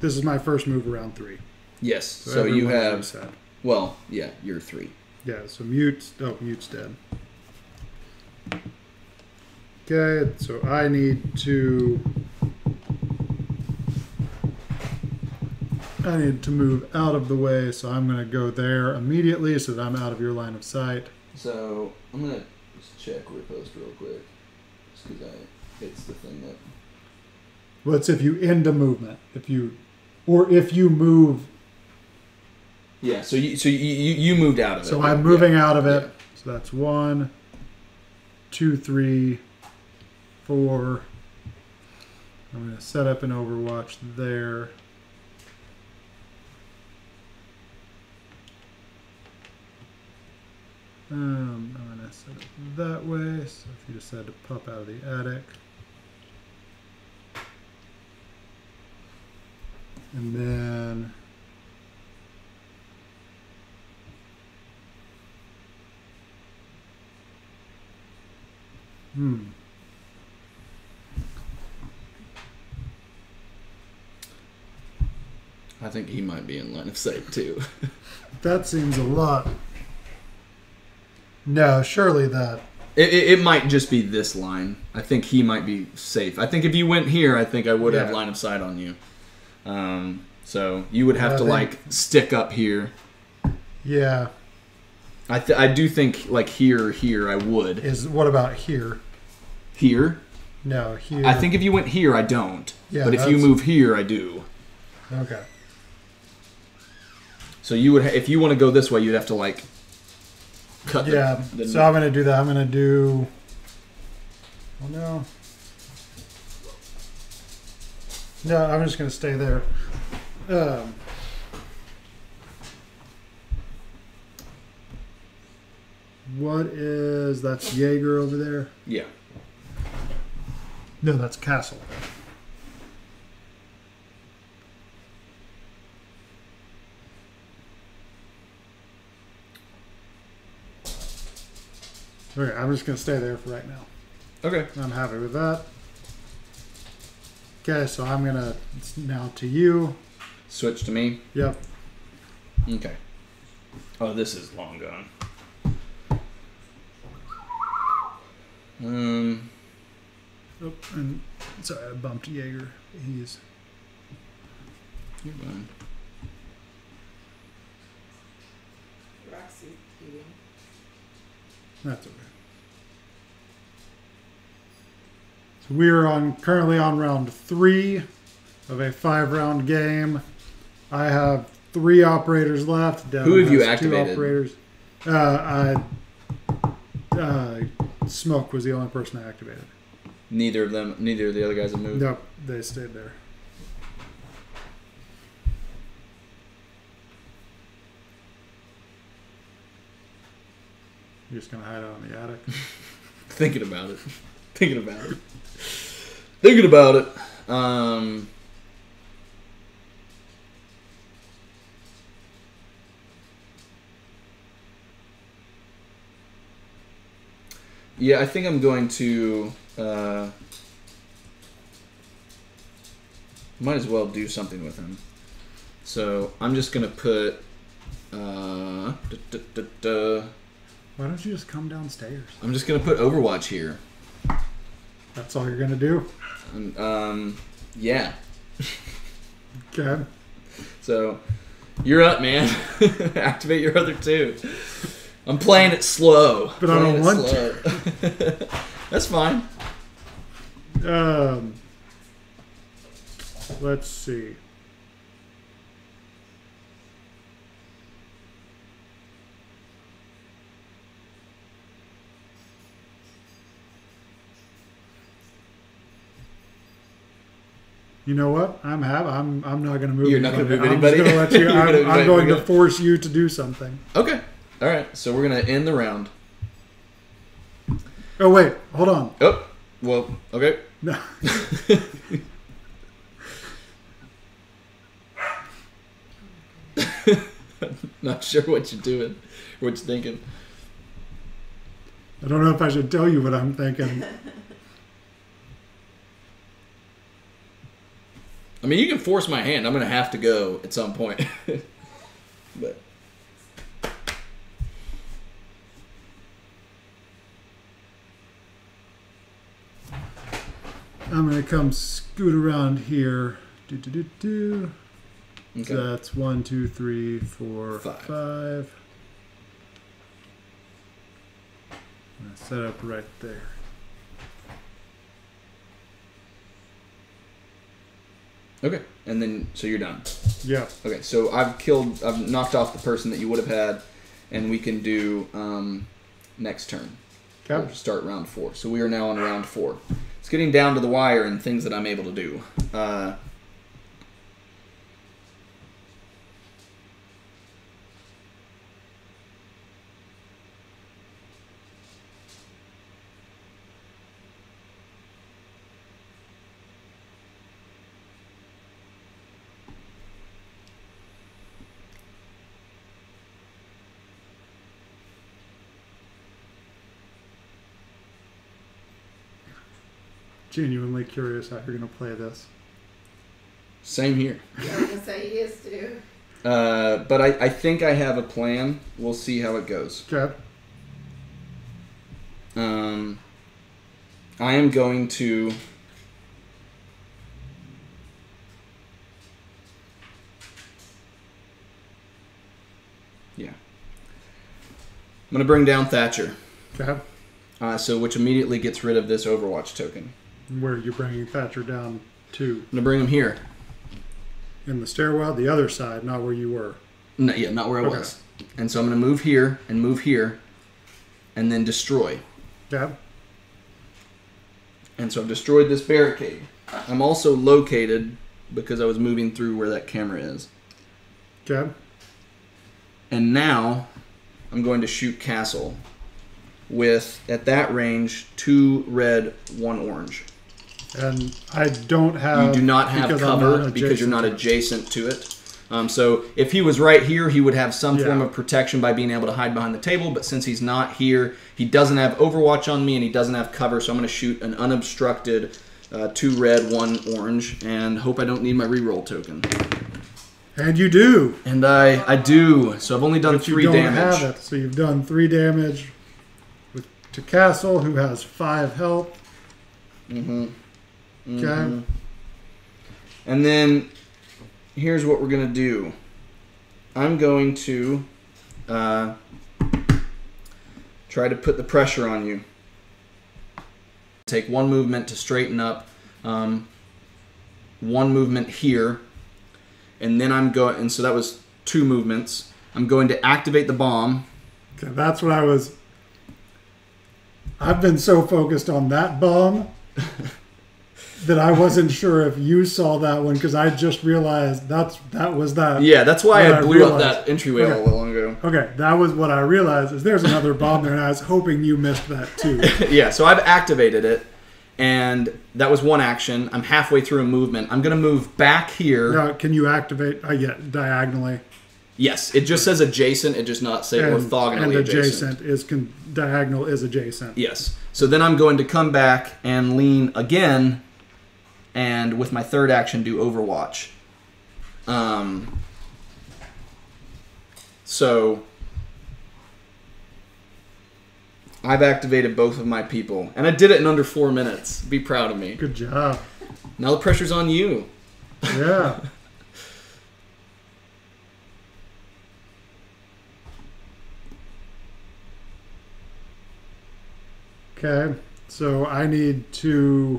This is my first move around three. Yes. So, you have. said. Well, yeah, you're three. Yeah. So mute. Oh, mute's dead. Okay. So I need to. I need to move out of the way, so I'm going to go there immediately so that I'm out of your line of sight. So I'm gonna just check repost real quick, just because I it's the thing that. What's if you end a movement? If you, or if you move. Yeah. So you so you, you you moved out of it. So I'm moving Yeah. out of it. Yeah. So that's one, two, three, four. I'm going to set up an Overwatch there. Um, I'm going to set it that way. So if you decide to pop out of the attic. And then Hmm. I think he might be in line of sight too. That seems a lot. No, surely that. It, it, it might just be this line. I think he might be safe. I think if you went here, I think I would have line of sight on you. Um, so you would have I to think- like stick up here. Yeah. I th- I do think like here or here I would Is what about here? Here. No, here. I think if you went here I don't. Yeah, but if you that's- move here I do. Okay. So you would ha- if you want to go this way you'd have to like cut. the- Yeah. the- So I'm gonna do that. I'm gonna do. Oh no. No, I'm just gonna stay there. Um. What is that's Jaeger over there? yeah. No, that's Castle. Okay, I'm just gonna stay there for right now. Okay. I'm happy with that. Okay, so I'm gonna now to you. Switch to me. Yep. Okay. Oh, this is long gone. Um. Oh, and sorry, I bumped Jaeger. He's you're fine. Roxy eating. that's okay. So we are on currently on round three of a five round game. I have three operators left. Devon Who have you activated? Two operators. Uh, I, uh, Smoke was the only person I activated. Neither of them. Neither of the other guys have moved. Nope, they stayed there. You're just gonna hide out in the attic. Thinking about it. Thinking about it. Thinking about it. Um. Yeah, I think I'm going to. Uh, might as well do something with him. So I'm just gonna put. Uh, duh, duh, duh. Why don't you just come downstairs? I'm just gonna put Overwatch here. That's all you're gonna do. Um, um, yeah. Okay. So you're up, man. Activate your other two. I'm playing it slow. But I don't Playing want to. That's fine. Um. Let's see. You know what? I'm have I'm I'm not going to move. You're not gonna anybody. move I'm just anybody? gonna let you. I'm, I'm going to force you to do something. Okay. All right. So we're gonna end the round. Oh wait, hold on. Oh. Well. Okay. No. Not sure what you're doing. What you're thinking. I don't know if I should tell you what I'm thinking. I mean, you can force my hand. I'm gonna have to go at some point. but I'm gonna come scoot around here. Do do do do. okay. So that's one, two, three, four, Five. five. Set up right there. Okay, and then so you're done. Yeah. Okay, so I've killed, I've knocked off the person that you would have had, and we can do um, next turn. We'll Okay. start round four. So we are now on round four. It's getting down to the wire and things that I'm able to do. Uh, Genuinely curious how you're gonna play this. same here. I was gonna say he is too. Uh, but I, I think I have a plan. We'll see how it goes. Okay. Um, I am going to. Yeah. I'm going to bring down Thatcher. Okay. Uh, so, which immediately gets rid of this Overwatch token. Where you're you bringing Thatcher down to? I'm to bring him here. In the stairwell, the other side, not where you were. No, yeah, not where I Okay. was. And so I'm going to move here and move here and then destroy. Yeah. And so I've destroyed this barricade. I'm also located because I was moving through where that camera is. Okay. And now I'm going to shoot castle with, at that range, two red, one orange. And I don't have. You do not have because cover not because you're not adjacent to it. Um, so if he was right here, he would have some form of protection by being able to hide behind the table. But since he's not here, he doesn't have Overwatch on me and he doesn't have cover. So I'm going to shoot an unobstructed uh, two red, one orange, and hope I don't need my reroll token. And you do. And I I do. So I've only done But you three don't damage. have it. So you've done three damage with to Castle, who has five health. Mm-hmm. Okay. Mhm. And then here's what we're gonna do. I'm going to uh, try to put the pressure on you. Take one movement to straighten up, um, one movement here, and then I'm going. And so that was two movements. I'm going to activate the bomb. Okay, that's what I was. I've been so focused on that bomb that I wasn't sure if you saw that one because I just realized that's that was that. Yeah, that's why I I blew up that entryway Okay. a little long ago. Okay, that was what I realized is there's another bomb there, and I was hoping you missed that too. yeah, so I've activated it, and that was one action. I'm halfway through a movement. I'm gonna move back here. Now, can you activate? Uh, yeah, diagonally. Yes, it just says adjacent. It does not say And, orthogonally and adjacent. adjacent is con- diagonal is adjacent. Yes. So then I'm going to come back and lean again, and with my third action do Overwatch. Um. So I've activated both of my people, and I did it in under four minutes. Be proud of me. Good job. Now the pressure's on you. Yeah. Okay, so I need to.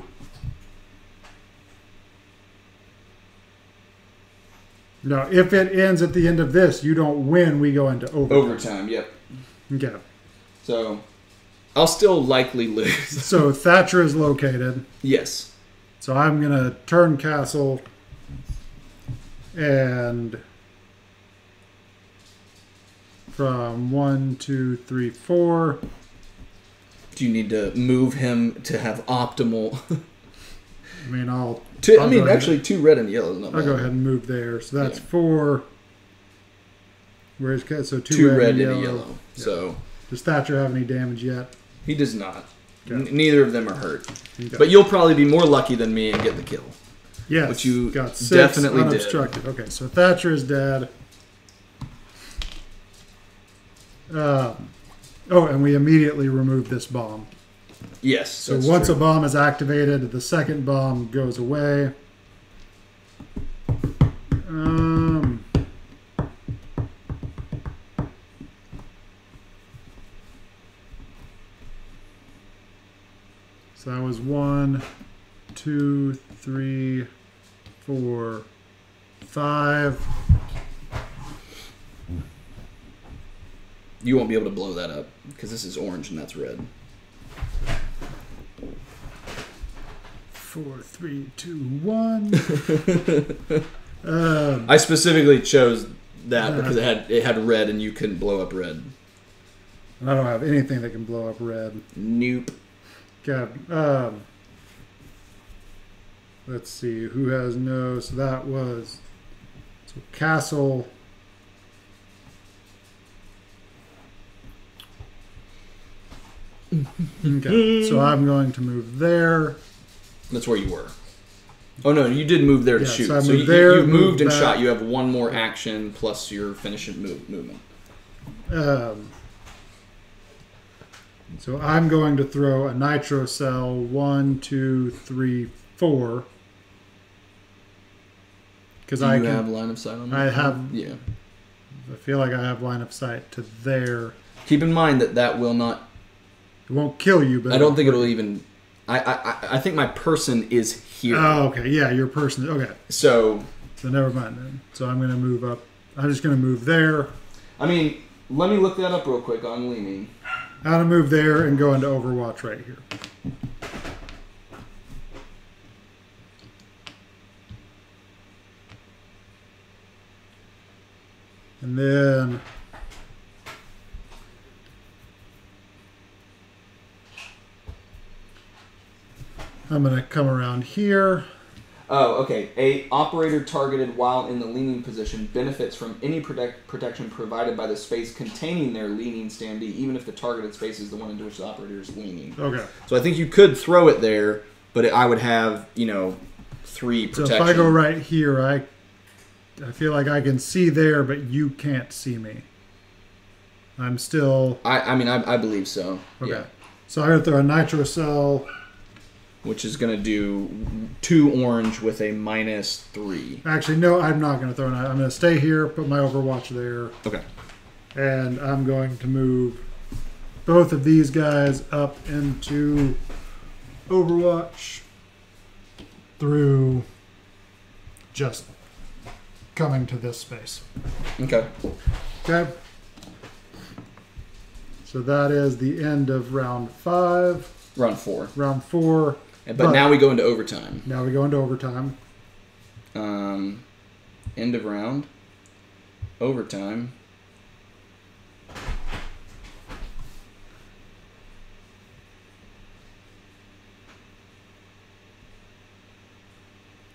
No, if it ends at the end of this, you don't win. We go into overtime. Overtime. Yep. Okay. So I'll still likely lose. So Thatcher is located. yes. So I'm gonna turn castle and from one, two, three, four. Do you need to move him to have optimal? I mean, I'll two, I mean, go ahead. actually, two red and yellow. I'll go ahead and move there. So that's Yeah. four. Where's so two, Two, red, red, and and yellow. a yellow. So Does Thatcher have any damage yet? he does not. Okay. Neither of them are hurt. Okay. But you'll probably be more lucky than me and get the kill. yes, which you got six definitely did. unobstructed. Okay, so Thatcher is dead. Um, oh, and we immediately remove this bomb. Yes. So once true. a bomb is activated, the second bomb goes away. Um, so that was one, two, three, four, five. You won't be able to blow that up because this is orange and that's red. Four, three, two, one. um, I specifically chose that Yeah. because it had it had red and you couldn't blow up red. And I don't have anything that can blow up red. Nope. God. Um, let's see who has no. So that was so castle. Okay, so I'm going to move there. That's where you were. Oh no, you did move there to Yeah, shoot. so I So, moved you, there, you moved moved and back. shot. You have one more action plus your finishing move, movement. Um, so I'm going to throw a nitro cell. One, two, three, four. Because Do I you can. have line of sight on that? I have- Yeah. I feel like I have line of sight to there. Keep in mind that that will not. It won't kill you, but I don't think it'll even. I I I- think my person is here. Oh, okay. Yeah, your person. Okay, so so never mind then. So I'm gonna move up. I'm just gonna move there. I mean, let me look that up real quick on leaning. I'm gonna move there and go into Overwatch right here. And then I'm gonna come around here. Oh, okay. A operator targeted while in the leaning position benefits from any protect, protection provided by the space containing their leaning standee, even if the targeted space is the one into which the operator is leaning. Okay. So I think you could throw it there, but it, I would have you know three protection. So if I go right here, I I feel like I can see there, but you can't see me. I'm still I, I mean, I, I believe so. okay. Yeah. So I'm gonna throw a nitro cell. Which is going to do two orange with a minus three. Actually, no, I'm not gonna throw. An, I'm gonna stay here, put my Overwatch there, Okay. and I'm going to move both of these guys up into Overwatch through just coming to this space. Okay. Okay. So that is the end of round five. Round four. Round four. But, But- now we go into overtime. Now we go into overtime. Um, end of round. Overtime.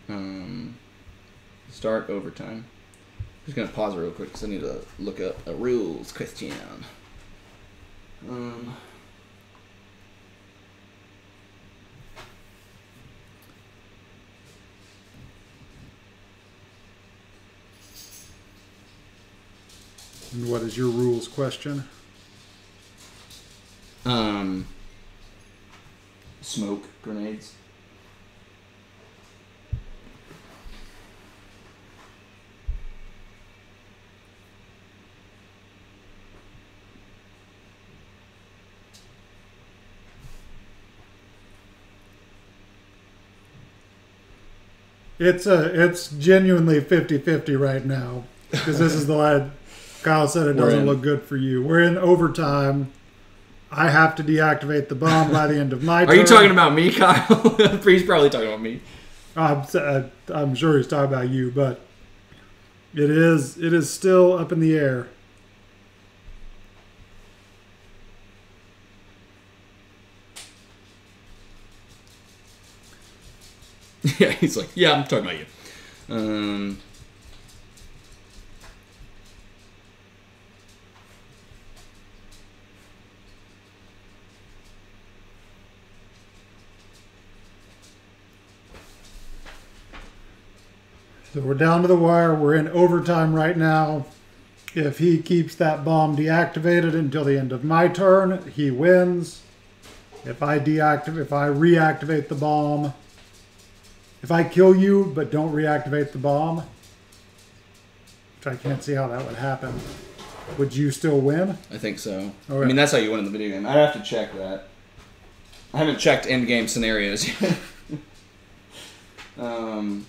Um, start overtime. I'm Just gonna pause real quick because I need to look up a rules question. Um, And what is your rules question? um, smoke grenades. It's a it's genuinely 50-50 right now because this is the line Kyle said it doesn't look good for you. We're in overtime. I have to deactivate the bomb by the end of my time. Are turn. you talking about me, Kyle? He's probably talking about me. I'm, uh, I'm sure he's talking about you, but it is it is still up in the air. yeah, he's like, yeah, I'm talking about you. Um, So we're down to the wire. We're in overtime right now. If he keeps that bomb deactivated until the end of my turn, he wins. If I deactivate, if I reactivate the bomb, if I kill you but don't reactivate the bomb, which I can't see how that would happen, would you still win? I think so. Okay. I mean, that's how you win in the video game. I'd have to check that. I haven't checked end game scenarios yet. um,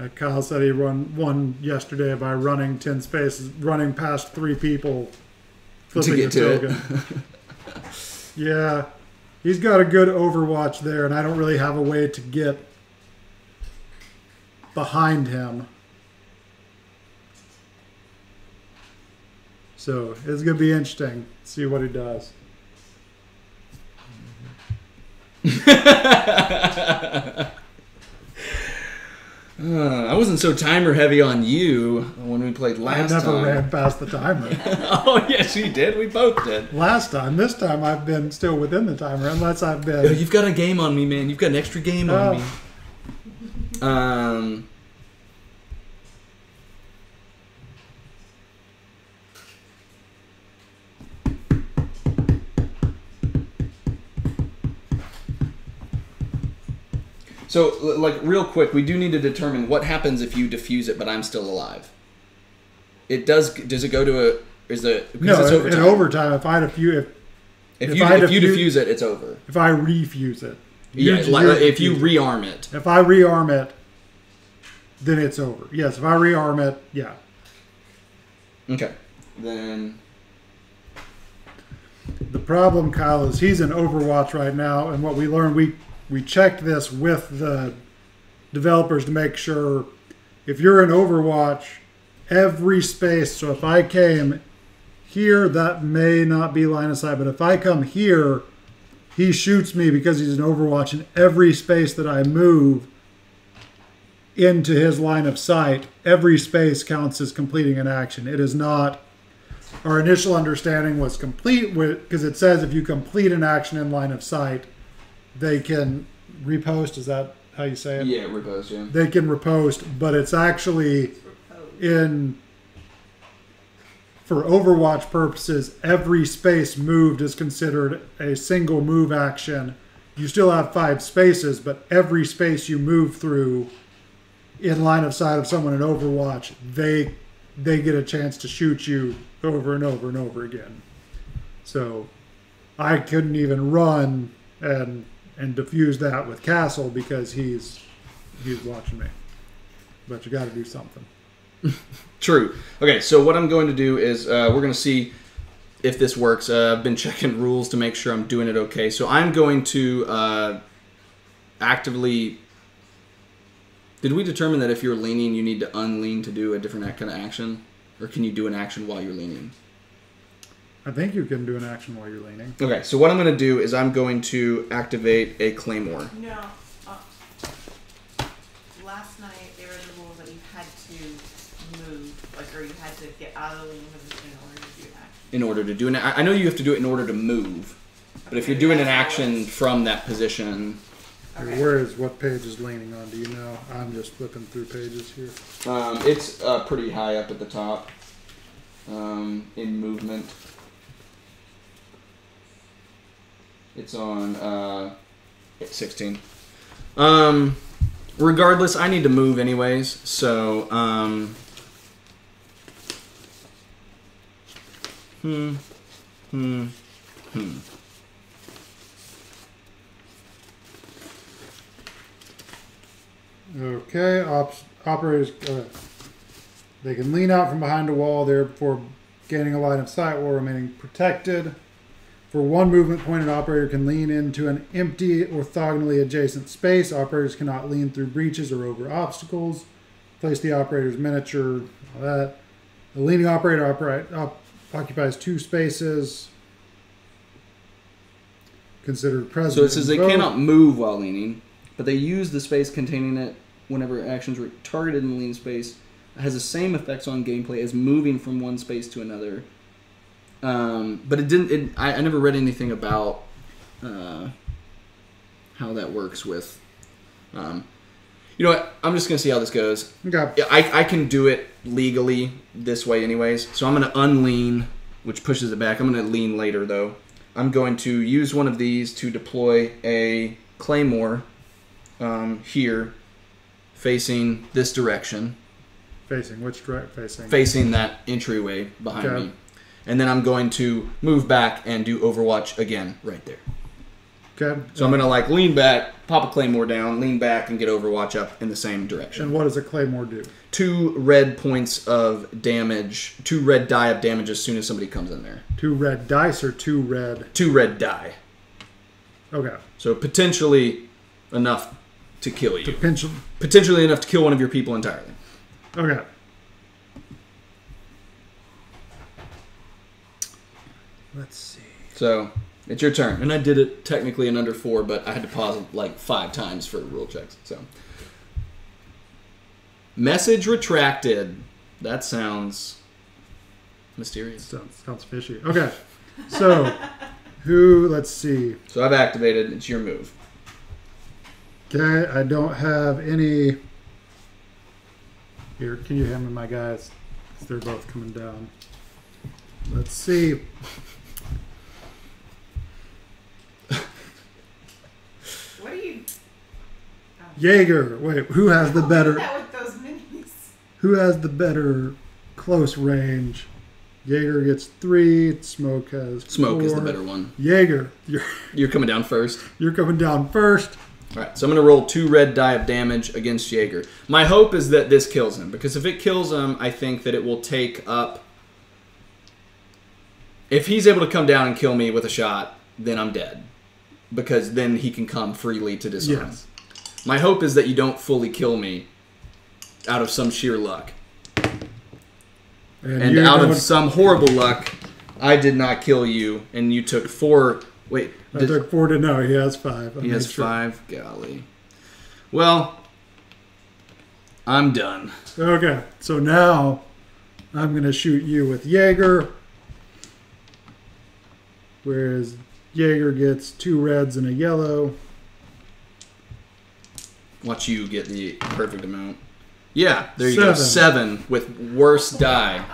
Uh, Kyle said he run won yesterday by running ten spaces, running past three people, flipping get a to it. token. yeah, he's got a good Overwatch there, and I don't really have a way to get behind him. So it's gonna be interesting. See what he does. Uh, I wasn't so timer heavy on you when we played I last never time. ran past the timer. oh yes, you did. We both did. Last time, this time I've been still within the timer, unless I've Yo, been. you've got a game on me, man. You've got an extra game on Oh. me. Um. So, like, real quick, we do need to determine what happens if you defuse it, but I'm still alive. It does. Does it go to a? Is the No, it's in overtime. overtime, if I defuse, if If, if you I if you defuse- it, it's over. if I refuse it, Yeah, uh, you- like, if you rearm it. if I rearm it, then it's over. Yes, if I rearm it, yeah. Okay. Then The problem, Kyle, is he's in Overwatch right now, and what we learned, we we checked this with the developers to make sure if you're in Overwatch, every space. So if I came here, that may not be line of sight, but if I come here, he shoots me because he's in Overwatch, and every space that I move into his line of sight, every space counts as completing an action. It is not our initial understanding was complete because it says if you complete an action in line of sight, they can repost. Is that how you say it? yeah, repose. Yeah. They can repost, but it's actually in for Overwatch purposes, every space moved is considered a single move action. You still have five spaces, but every space you move through in line of sight of someone in Overwatch, they they get a chance to shoot you over and over and over again. So I couldn't even run and and diffuse that with Castle because he's he's watching me. But you got to do something. True. Okay, so what I'm going to do is uh, we're going to see if this works. Uh, I've been checking rules to make sure I'm doing it okay. So I'm going to uh, actively. Did we determine that if you're leaning, you need to unlean to do a different kind of action, or can you do an action while you're leaning? I think you can do an action while you're leaning. Okay, so what I'm going to do is I'm going to activate a claymore. No. Uh, last night there were the rules that you had to move, like, or you had to get out of the leaning position in order to do an action. in order to do an. I I know you have to do it in order to move, but if you're doing an that's how it action from that position, Okay. Where is what page is leaning on? Do you know? I'm just flipping through pages here. um, it's uh, pretty high up at the top um, in movement. It's on uh, 16. Um, regardless, I need to move anyways, so um, hmm, hmm, hmm. Okay, ops, operators. Uh, they can lean out from behind a wall there before gaining a line of sight while remaining protected. For one movement point, an operator can lean into an empty orthogonally adjacent space. Operators cannot lean through breaches or over obstacles. Place the operator's miniature. All that. The leaning operator operate, op, occupies two spaces. Considered present. So it says they cannot move while leaning, but they use the space containing it whenever actions were targeted in the lean space. It has the same effects on gameplay as moving from one space to another. Um, but it didn't. It, I, I never read anything about uh, how that works with. Um, you know what? I'm just gonna see how this goes. Okay. I, I can do it legally this way anyways. So I'm going to unlean, which pushes it back. I'm going to lean later though. I'm going to use one of these to deploy a claymore um, here, facing this direction, Facing which direct? Facing. facing that entryway behind Okay. me. And then I'm going to move back and do Overwatch again right there. Okay. So I'm gonna like lean back, pop a claymore down, lean back, and get Overwatch up in the same direction. And what does a claymore do? Two red points of damage, two red die of damage as soon as somebody comes in there. Two red dice or two red? Two red die. Okay. So potentially enough to kill you. Potential. Potentially enough to kill one of your people entirely. Okay. Let's see. So it's your turn, and I did it technically in under four, but I had to pause it like five times for rule checks. So message retracted. That sounds mysterious. Sounds, sounds fishy. Okay. So, who, let's see. So I've activated. It's your move. Okay, I don't have any. Here, can you hand me my guys? they're both coming down. Let's see. What are you? Jaeger. Wait, who has the better? That with those minis. Who has the better close range? Jaeger gets three. Smoke has Smoke is the better one. Jaeger, you're You're coming down first. you're coming down first. All right, so I'm going to roll two red die of damage against Jaeger. My hope is that this kills him because if it kills him, I think that it will take up. If he's able to come down and kill me with a shot, then I'm dead because then he can come freely to disarm. Yes. My hope is that you don't fully kill me out of some sheer luck. And you out of some horrible luck, I did not kill you, and you took four. Wait, I did- took four to know. He has five. I he has sure. five. Golly. Well, I'm done. Okay, so now I'm gonna shoot you with Jaeger. Whereas Jaeger gets two reds and a yellow. Watch you get the perfect amount. Yeah, there you go. Seven. Seven with worst die.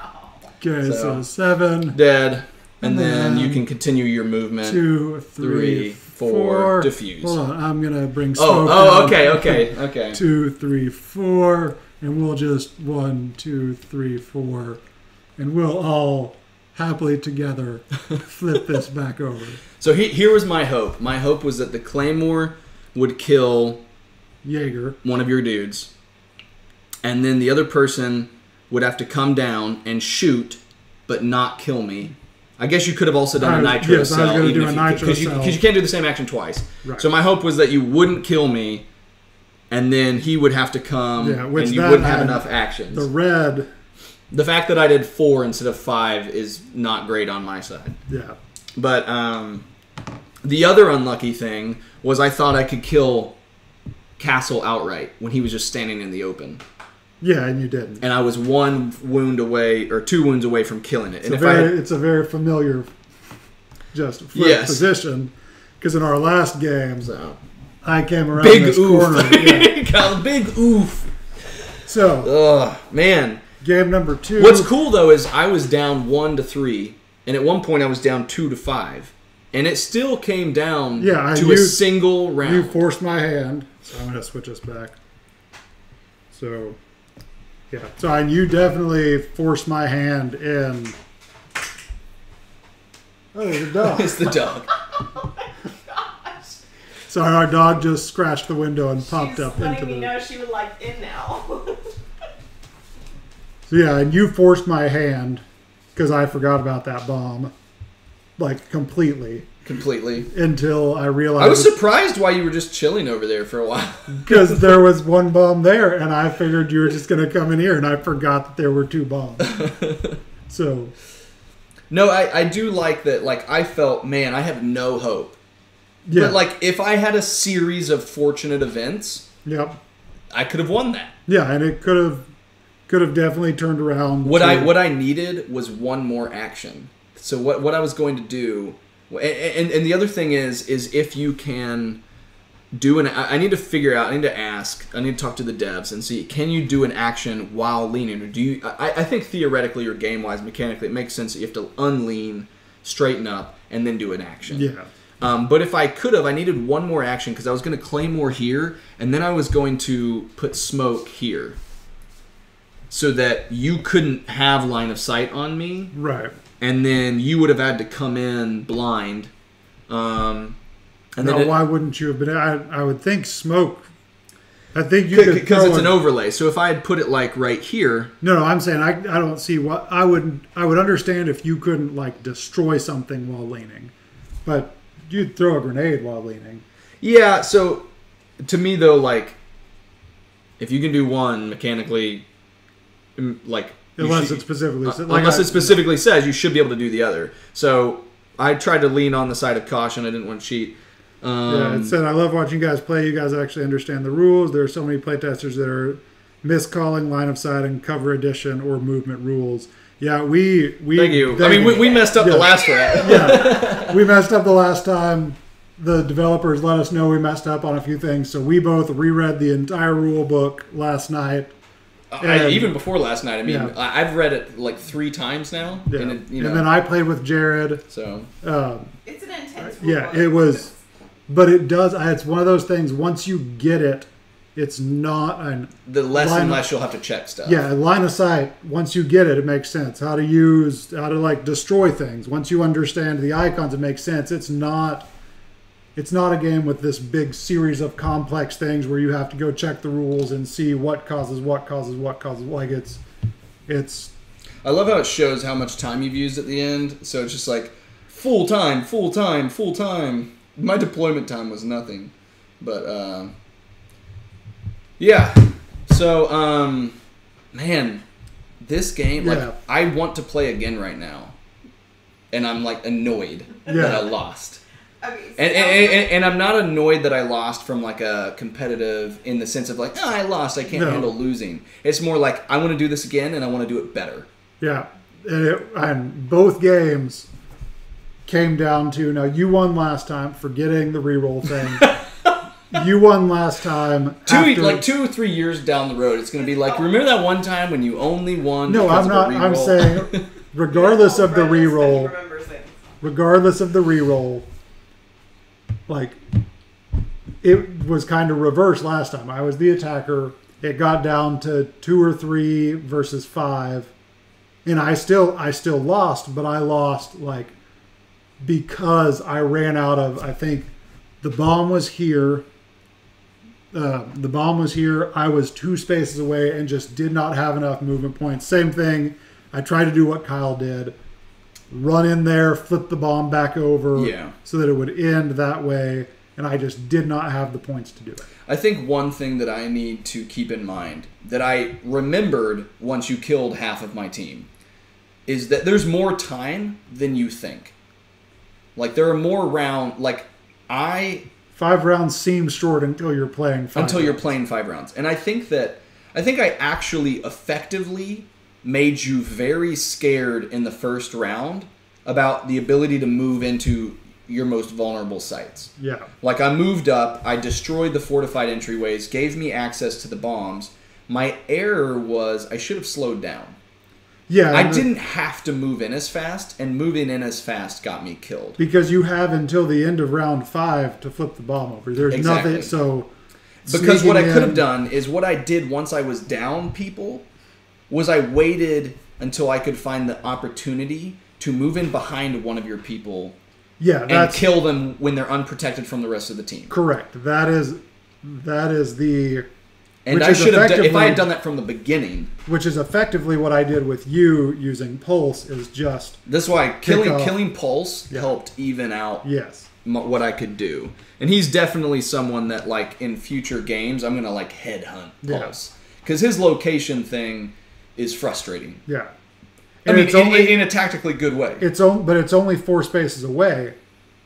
Okay, so, So- seven, Dead. And And then you can continue your movement. two, three, three, four, four. diffuse. Hold on, I'm gonna bring Oh, smoke. oh, down. okay, okay, okay. Two, three, four, and we'll just one, two, three, four, and we'll all happily together flip this back over. So he, here was my hope. My hope was that the claymore would kill Jaeger. one of your dudes, and then the other person would have to come down and shoot, but not kill me. I guess you could have also done a nitro yes, I was gonna do a you, nitro because you, cell. 'cause you can't do the same action twice. Right. So my hope was that you wouldn't kill me, and then he would have to come, Yeah, which and you wouldn't have enough actions. The red, the fact that I did four instead of five is not great on my side. yeah. But um, the other unlucky thing was I thought I could kill Castle outright when he was just standing in the open, Yeah, and you didn't. and I was one wound away or two wounds away from killing it. It's And a if I very, had, it's a very familiar, just Yes. position. Because in our last game, so I came around big this oof, corner. Yeah. Big oof. So Ugh, man. game number two. What's cool though is I was down one to three, and at one point I was down two to five, and it still came down Yeah, to you- a single round. You forced my hand, so I'm gonna switch us back. So, yeah. So and you definitely forced my hand in. Oh, there's a dog. it's the dog. Oh Sorry, our dog just scratched the window and popped She's up letting into me the. know she would like in now. So yeah, and you forced my hand because I forgot about that bomb, like completely Completely. until I realized. I was surprised why you were just chilling over there for a while. because there was one bomb there, and I figured you were just gonna come in here, and I forgot that there were two bombs. so no, I, I do like that. Like I felt, man, I have no hope. yeah, But like, if I had a series of fortunate events, yep, I could have won that. yeah, and it could have could have definitely turned around. What to- I what I needed was one more action. So what what I was going to do, and, and, and the other thing is is if you can do an I I need to figure out I need to ask I need to talk to the devs and see can you do an action while leaning? Or do you I, I think theoretically or game wise mechanically it makes sense that you have to unlean straighten up and then do an action. Yeah, um, but if I could have, I needed one more action because I was going to claymore here, and then I was going to put smoke here, so that you couldn't have line of sight on me, right, and then you would have had to come in blind. Um, And now, then why wouldn't you have been? I, I would think smoke. I think you because it's an overlay. So if I had put it like right here, No, no, I'm saying I, I don't see what I would I would understand if you couldn't like destroy something while leaning, but you'd throw a grenade while leaning. yeah. So to me though, like if you can do one mechanically, like Unless should- it specifically Uh, like unless I- it specifically says you should be able to do the other. So I tried to lean on the side of caution. I didn't want to cheat. Um, Yeah, it said I love watching you guys play. You guys actually understand the rules. There are so many playtesters that are miscalling line of sight and cover addition or movement rules. Yeah, we we thank you. I mean, we, we messed up Yeah. the last round. yeah, we messed up the last time. The developers let us know we messed up on a few things, so we both reread the entire rule book last night. I, even before last night. I mean, Yeah. I, I've read it like three times now. Yeah. And, it, you know, and then I played with Jared. so Um, It's an intense. Yeah, book. it was- but it does. It's one of those things. Once you get it, it's not an the less Line- and less you'll have to check stuff. yeah line of sight. Once you get it, it makes sense. How to use, how to like destroy things. Once you understand the icons, it makes sense. It's not. It's not a game with this big series of complex things where you have to go check the rules and see what causes what causes what causes. Like it's, it's I love how it shows how much time you've used at the end. So it's just like full time, full time, full time. My deployment time was nothing, but um, yeah. So um, man, this game like Yeah. I want to play again right now, and I'm like annoyed that I lost. Okay, so And, and, and, and I'm not annoyed that I lost from like a competitive in the sense of like oh, I lost I can't No. handle losing. It's more like I want to do this again and I want to do it better. Yeah, and, it, and both games came down to now you won last time, forgetting the reroll thing. you won last time. two after- like two or three years down the road, it's gonna be like remember that one time when you only won. No, I'm of a not. I'm saying, regardless of the Friends that he reroll, regardless of the reroll, like it was kind of reversed last time. I was the attacker. It got down to two or three versus five, and I still I still lost, but I lost like because I ran out of. I think the bomb was here. Uh, the bomb was here. I was two spaces away and just did not have enough movement points. Same thing. I tried to do what Kyle did run in there, flip the bomb back over Yeah. so that it would end that way. And I just did not have the points to do it. I think one thing that I need to keep in mind that I remembered once you killed half of my team is that there's more time than you think. Like there are more round. Like I Five rounds seems short until you're playing five. until you're playing five rounds. And I think that I think I actually effectively made you very scared in the first round about the ability to move into your most vulnerable sites. Yeah. Like I moved up, I destroyed the fortified entryways, gave me access to the bombs. My error was I should have slowed down. Yeah. I didn't have to move in as fast, and moving in as fast got me killed. Because you have until the end of round five to flip the bomb over. There's Exactly. nothing. So. Because what I could have done is what I did once I was down people was I waited until I could find the opportunity to move in behind one of your people Yeah, and kill them when they're unprotected from the rest of the team. correct. That is that is the And Which I should have done, if I had done that from the beginning. which is effectively what I did with you using pulse is just This is why killing off. killing Pulse Yeah. helped even out yes. what I could do. And he's definitely someone that like in future games I'm gonna like headhunt Yeah. Pulse because his location thing is frustrating. Yeah. I And mean, it's in, only in a tactically good way. it's on, but it's only four spaces away.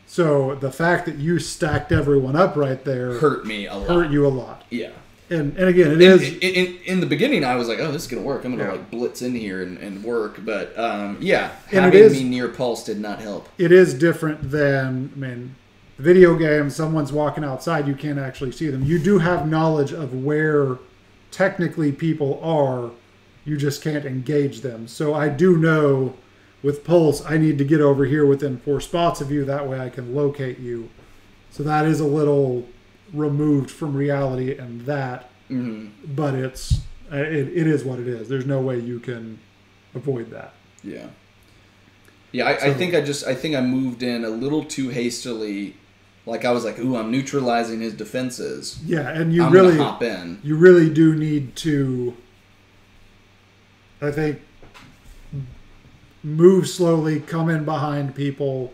So the fact that you stacked everyone up right there hurt, me a lot. Hurt you a lot. Yeah. And and again, it In, is in, in, the beginning, I was like, "Oh, this is gonna work. I'm gonna Yeah. like blitz in here and, and work." But um, yeah, having is- me near Pulse did not help. it is different than I mean, video games. Someone's walking outside, you can't actually see them. You do have knowledge of where technically people are. You just can't engage them. So I do know with Pulse, I need to get over here within four spots of you. That way, I can locate you. So that is a little removed from reality, and that. hmm But it's it, it is what it is. There's no way you can avoid that. Yeah. Yeah, I, I think I just I think I moved in a little too hastily. Like I was like, ooh, I'm neutralizing his defenses. Yeah, and you I'm really hop in. you really do need to I think move slowly, come in behind people,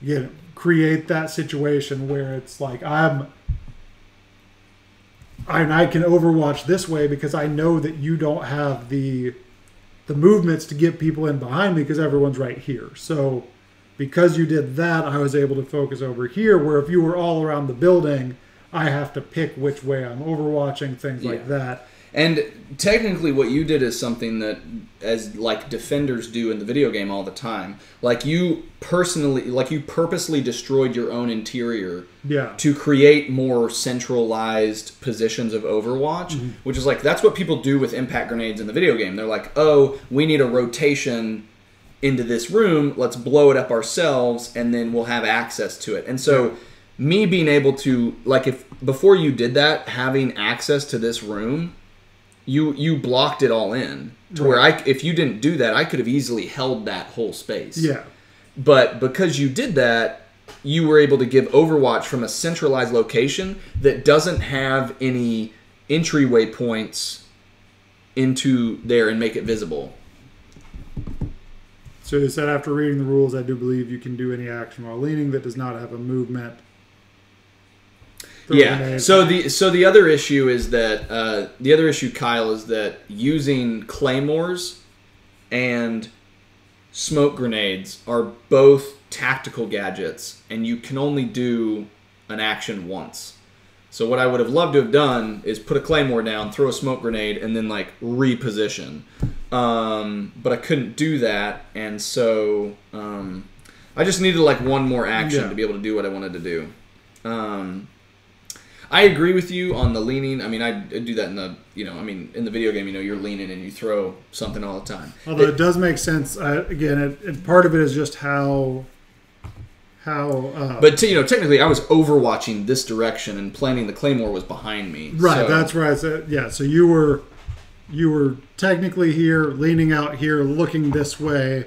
you know, create that situation where it's like I'm and I can overwatch this way because I know that you don't have the the movements to get people in behind me because everyone's right here. So because you did that, I was able to focus over here. Where if you were all around the building, I have to pick which way I'm overwatching, things like that. And technically, what you did is something that, as like defenders do in the video game all the time. Like you personally, like you purposely destroyed your own interior Yeah. to create more centralized positions of Overwatch, mm-hmm. which is like that's what people do with impact grenades in the video game. They're like, "Oh, we need a rotation into this room. Let's blow it up ourselves and then we'll have access to it." And so me being able to like if before you did that, having access to this room, you you blocked it all in to where I if you didn't do that, I could have easily held that whole space. Yeah. But because you did that, you were able to give Overwatch from a centralized location that doesn't have any entryway points into there and make it visible. So they said after reading the rules, I do believe you can do any action while leaning that does not have a movement. Yeah. So the so the other issue is that uh, the other issue, Kyle, is that using claymores and smoke grenades are both tactical gadgets, and you can only do an action once. So what I would have loved to have done is put a claymore down, throw a smoke grenade, and then like reposition. Um, but I couldn't do that, and so um, I just needed like one more action Yeah. to be able to do what I wanted to do. Um, I agree with you on the leaning. I mean, I, I do that in the you know, I mean, in the video game, you know, you're leaning and you throw something all the time. Although it, does make sense. Uh, again, it, it, part of it is just how how. Uh, But t- you know, technically, I was overwatching this direction and planning the claymore was behind me. right, so- that's I said yeah. So you were you were technically here, leaning out here, looking this way,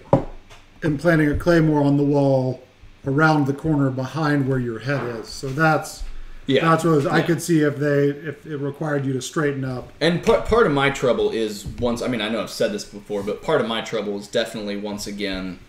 and planting a claymore on the wall around the corner behind where your head is. So that's yeah. that's what was, I could see if they if it required you to straighten up. And part part of my trouble is once. I mean, I know I've said this before, but part of my trouble is definitely once again.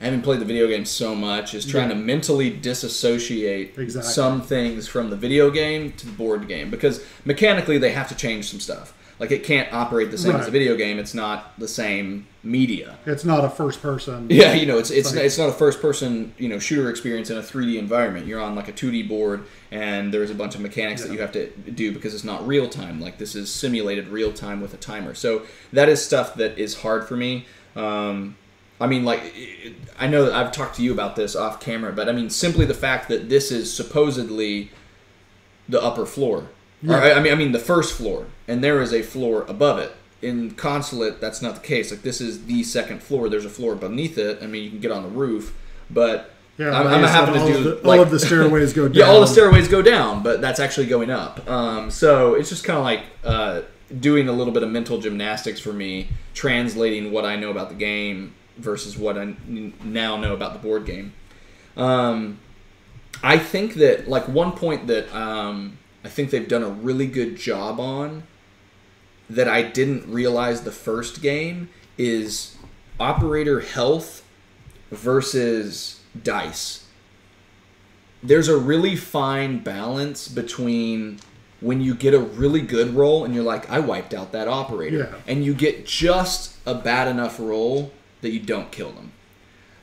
Having played the video game so much is trying Yeah. to mentally disassociate Exactly. some things from the video game to the board game because mechanically they have to change some stuff. Like it can't operate the same as a video game. It's not the same media. It's not a first person. Yeah, you know, it's it's it's not a first person you know shooter experience in a 3D environment. You're on like a 2D board, and there's a bunch of mechanics that you have to do because it's not real time. Like this is simulated real time with a timer. So that is stuff that is hard for me. Um, I mean, like I know that I've talked to you about this off camera, but I mean simply the fact that this is supposedly the upper floor. Yeah. I I mean, I mean the first floor, and there is a floor above it. In Consulate, that's not the case. Like this is the second floor. There's a floor beneath it. I mean, you can get on the roof, but Yeah, I'm, I'm having to do the, like all of the stairways go down. yeah, all the stairways go down, but that's actually going up. Um, so it's just kind of like uh, doing a little bit of mental gymnastics for me, translating what I know about the game versus what I n- now know about the board game. Um, I think that like one point that um, I think they've done a really good job on that I didn't realize the first game is operator health versus dice. There's a really fine balance between when you get a really good roll and you're like, I wiped out that operator, Yeah. and you get just a bad enough roll that you don't kill them.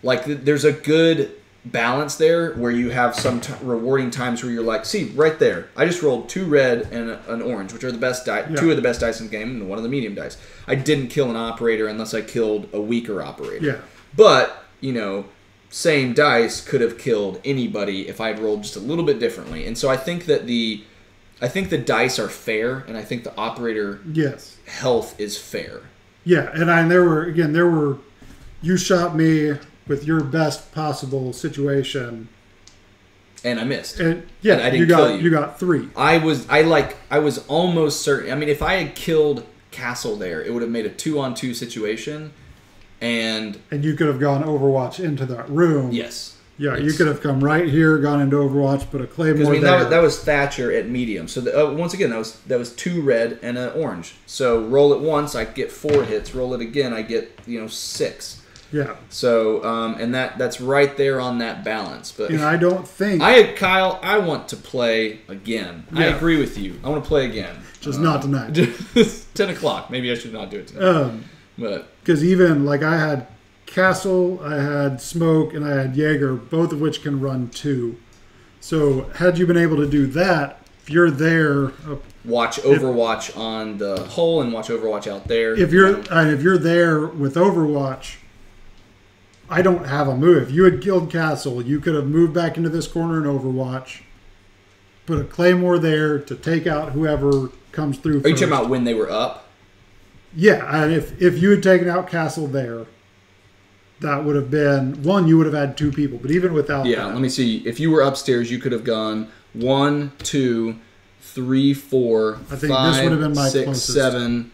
Like th- there's a good balance there where you have some t- rewarding times where you're like, see right there, I just rolled two red and a- an orange, which are the best die, Yeah. two of the best dice in the game, and one of the medium dice. I didn't kill an operator unless I killed a weaker operator. Yeah. But you know, same dice could have killed anybody if I'd rolled just a little bit differently. And so I think that the I think the dice are fair, and I think the operator Yes. health is fair. Yeah, and I and there were again there were you shot me with your best possible situation, And I missed. and yeah, And I didn't you got kill you. you got three. I was I like I was almost certain. I mean, if I had killed Castle there, it would have made a two on two situation. And and you could have gone Overwatch into that room. yes, Yeah, you could have come right here, gone into Overwatch, put a claymore I mean there. that was, that was Thatcher at medium. So the, uh, once again, that was that was two red and an orange. So roll it once, I get four hits. Roll it again, I get you know six. Yeah, So um, and that that's right there on that balance. But and I don't think I Kyle, I want to play again. I agree with you. I want to play again. just not tonight. Ten o'clock. Maybe I should not do it tonight. Um, but because even like I had Castle, I had Smoke, and I had Jaeger, both of which can run two. So had you been able to do that, if you're there, uh, watch Overwatch on the hole and watch Overwatch out there. if you're uh, if you're there with Overwatch, I don't have a move. If you had killed Castle, you could have moved back into this corner in Overwatch, put a claymore there to take out whoever comes through. Are you talking about when they were up? Yeah, and if if you had taken out Castle there, that would have been one. You would have had two people, but even without Yeah, that, let me see. If you were upstairs, you could have gone one, two, three, four, I think this would have been my six, closest. seven.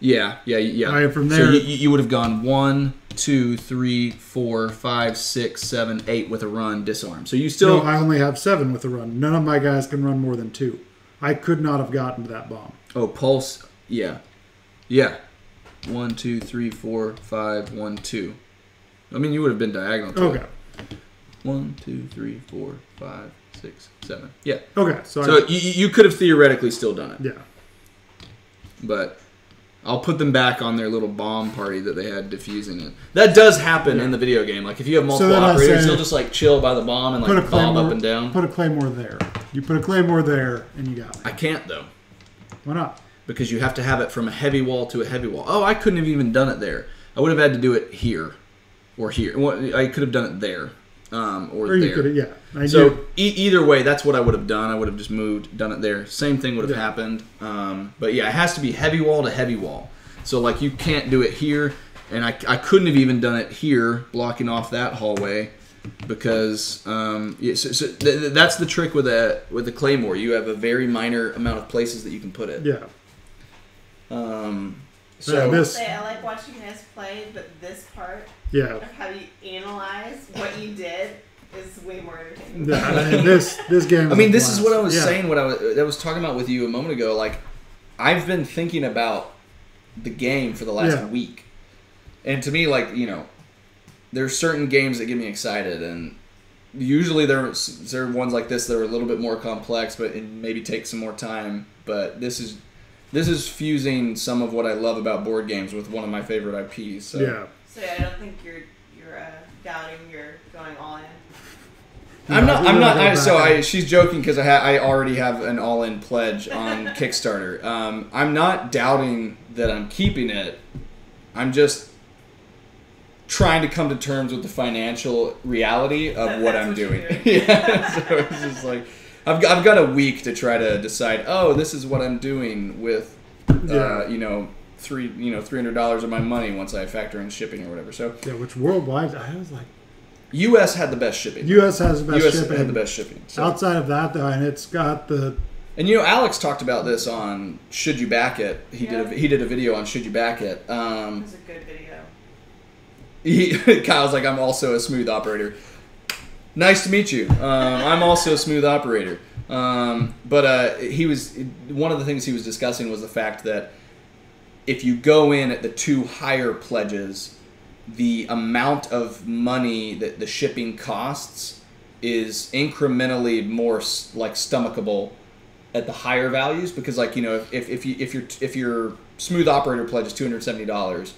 Yeah, yeah, yeah. All right, from so there- you, you would have gone one, two, three, four, five, six, seven, eight with a run, disarm. So you still. no, I only have seven with a run. None of my guys can run more than two. I could not have gotten to that bomb. oh, pulse. Yeah, yeah. One, two, three, four, five, one, two. I mean, you would have been diagonal. To Okay, it. One, two, three, four, five, six, seven. Yeah. okay, so, So I, you, you could have theoretically still done it. yeah, but I'll put them back on their little bomb party that they had diffusing it. That does happen in the video game. Like if you have multiple I operators, they'll just like chill by the bomb and like bomb up and down. Put a claymore there. You put a claymore there, and you got I can't though Why not? because you have to have it from a heavy wall to a heavy wall. Oh, I couldn't have even done it there. I would have had to do it here or here. I could have done it there um, or, Or you could, yeah. I So e- either way, that's what I would have done. I would have just moved, done it there. Same thing would have Yeah. happened. Um, but yeah, it has to be heavy wall to heavy wall. So like you can't do it here, and I, I couldn't have even done it here, blocking off that hallway, because um, yeah, so, so th- th- that's the trick with a with a claymore. You have a very minor amount of places that you can put it. yeah. Um, Yeah, so this- Say, I like watching you guys play, but this part Yeah. of how you analyze what you did is way more entertaining. Yeah, I mean, this this game. I mean, this is what I was Yeah. saying. What I was, I was talking about with you a moment ago. Like, I've been thinking about the game for the last Yeah. week, and to me, like you know, there's certain games that get me excited, and usually there's there are ones like this that are a little bit more complex, but it maybe take some more time. But this is this is fusing some of what I love about board games with one of my favorite IPs. So. Yeah. So yeah, I don't think you're you're uh, doubting you're going all in. I'm not. I'm not. I, so. I, she's joking because I, ha- I already have an all-in pledge on Kickstarter. Um, I'm not doubting that I'm keeping it. I'm just trying to come to terms with the financial reality of That- what I'm what doing. doing. yeah. So it's just like I've got, I've got a week to try to decide. Oh, this is what I'm doing with, uh, Yeah. you know, three you know three hundred dollars of my money once I factor in shipping or whatever. So Yeah, which worldwide, I was like, U.S. had the best shipping. U.S. has the best U.S. shipping. had the best shipping. So. Outside of that, though, and it's got the And you know, Alex talked about this on Should You Back It. He did a, Yeah. he did a video on Should You Back It. It Um, was a good video. he, Kyle's like, I'm also a smooth operator. Nice to meet you. Um, I'm also a smooth operator. Um, but uh, he was one of the things he was discussing was the fact that if you go in at the two higher pledges, the amount of money that the shipping costs is incrementally more like stomachable at the higher values because like you know if, if, you if your if your smooth operator pledge is two hundred seventy dollars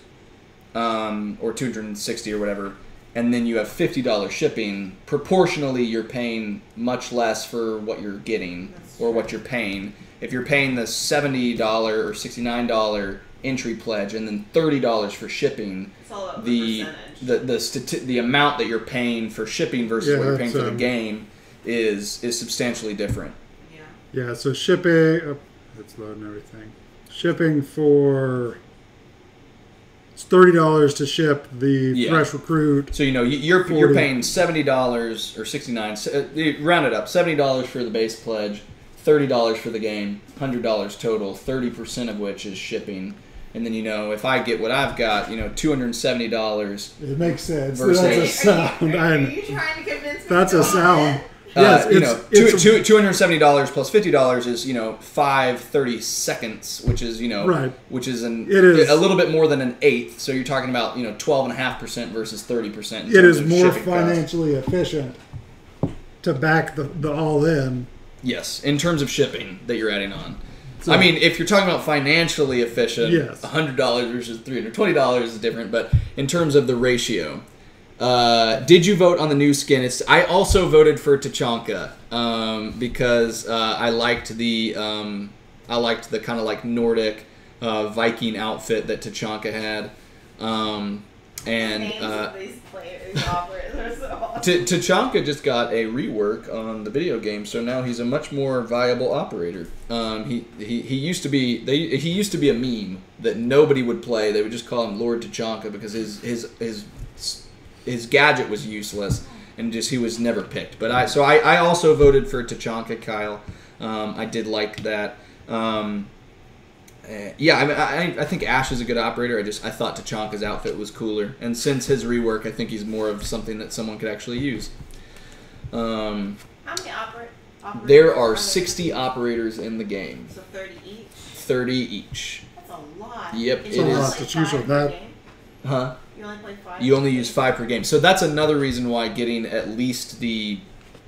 um, or two hundred and sixty or whatever, and then you have fifty dollars shipping, proportionally you're paying much less for what you're getting That's or true. what you're paying. If you're paying the seventy dollar or sixty nine dollar entry pledge and then thirty dollars for shipping, It's all about the the the the stati- the amount that you're paying for shipping versus Yeah, what you're paying that's, for the um, game is is substantially different. yeah. yeah. So shipping, oh, it's loading everything. Shipping for it's thirty dollars to ship the Yeah. fresh recruit. So you know you- you're you're paying seventy dollars or sixty nine. Uh, round it up, seventy dollars for the base pledge, thirty dollars for the game, hundred dollars total, thirty percent of which is shipping, and then you know if I get what I've got, you know, two hundred and seventy dollars. It makes sense. Versus- That's a Are you- sound. Are, you, are you trying to convince me? That's a go on sound. Yes, uh, you it's- know, two, it's- two, two hundred and seventy dollars plus fifty dollars is you know five thirty seconds, which is you know Right. which is an It is- a little bit more than an eighth. So you're talking about you know twelve and a half percent versus thirty percent. It is more financially efficient to back the, the all in. Yes, in terms of shipping that you're adding on. So- I mean, if you're talking about financially efficient, Yes. hundred dollars versus three hundred twenty dollars is different. But in terms of the ratio, uh, did you vote on the new skin? It's I also voted for Tachanka um, because uh, I liked the um, I liked the kind of like Nordic uh, Viking outfit that Tachanka had, um, and uh, of these players, these operators are so awesome. T- Tachanka just got a rework on the video game, so now he's a much more viable operator. Um, he, he he used to be they he used to be a meme that nobody would play. They would just call him Lord Tachanka because his his his his gadget was useless and just he was never picked. But I so I, I also voted for Tachanka Kyle. Um, I did like that. Um, uh, yeah, I, mean, I I think Ash is a good operator. I just I thought Tachanka's outfit was cooler, and since his rework, I think he's more of something that someone could actually use. Um, How many oper- operators? there are 60 operators in the game, So 30 each? 30 each. That's a lot. Yep, And it you only is. Lot to choose five that. Huh? You only play five? You only use five per game, so that's another reason why getting at least the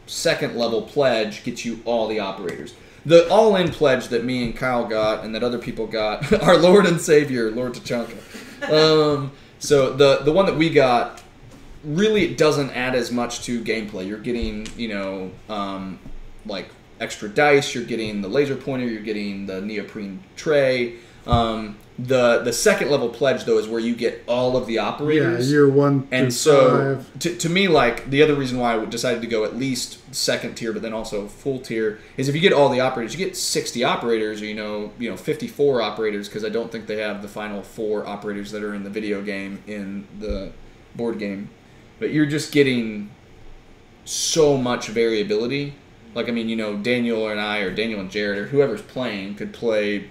second level pledge gets you all the operators. The all-in pledge that me and Kyle got, and that other people got, our Lord and Savior, Lord Tachanka. Um, so the the one that we got really doesn't add as much to gameplay. You're getting, you know, um, like extra dice. You're getting the laser pointer. You're getting the neoprene tray. Um, the the second level pledge though is where you get all of the operators. Yeah, year one and so five. to, to me like the other reason why i decided to go at least second tier but then also full tier is if you get all the operators you get 60 operators or you know you know 54 operators because i don't think they have the final four operators that are in the video game in the board game but you're just getting so much variability like i mean you know daniel and i or daniel and jared or whoever's playing could play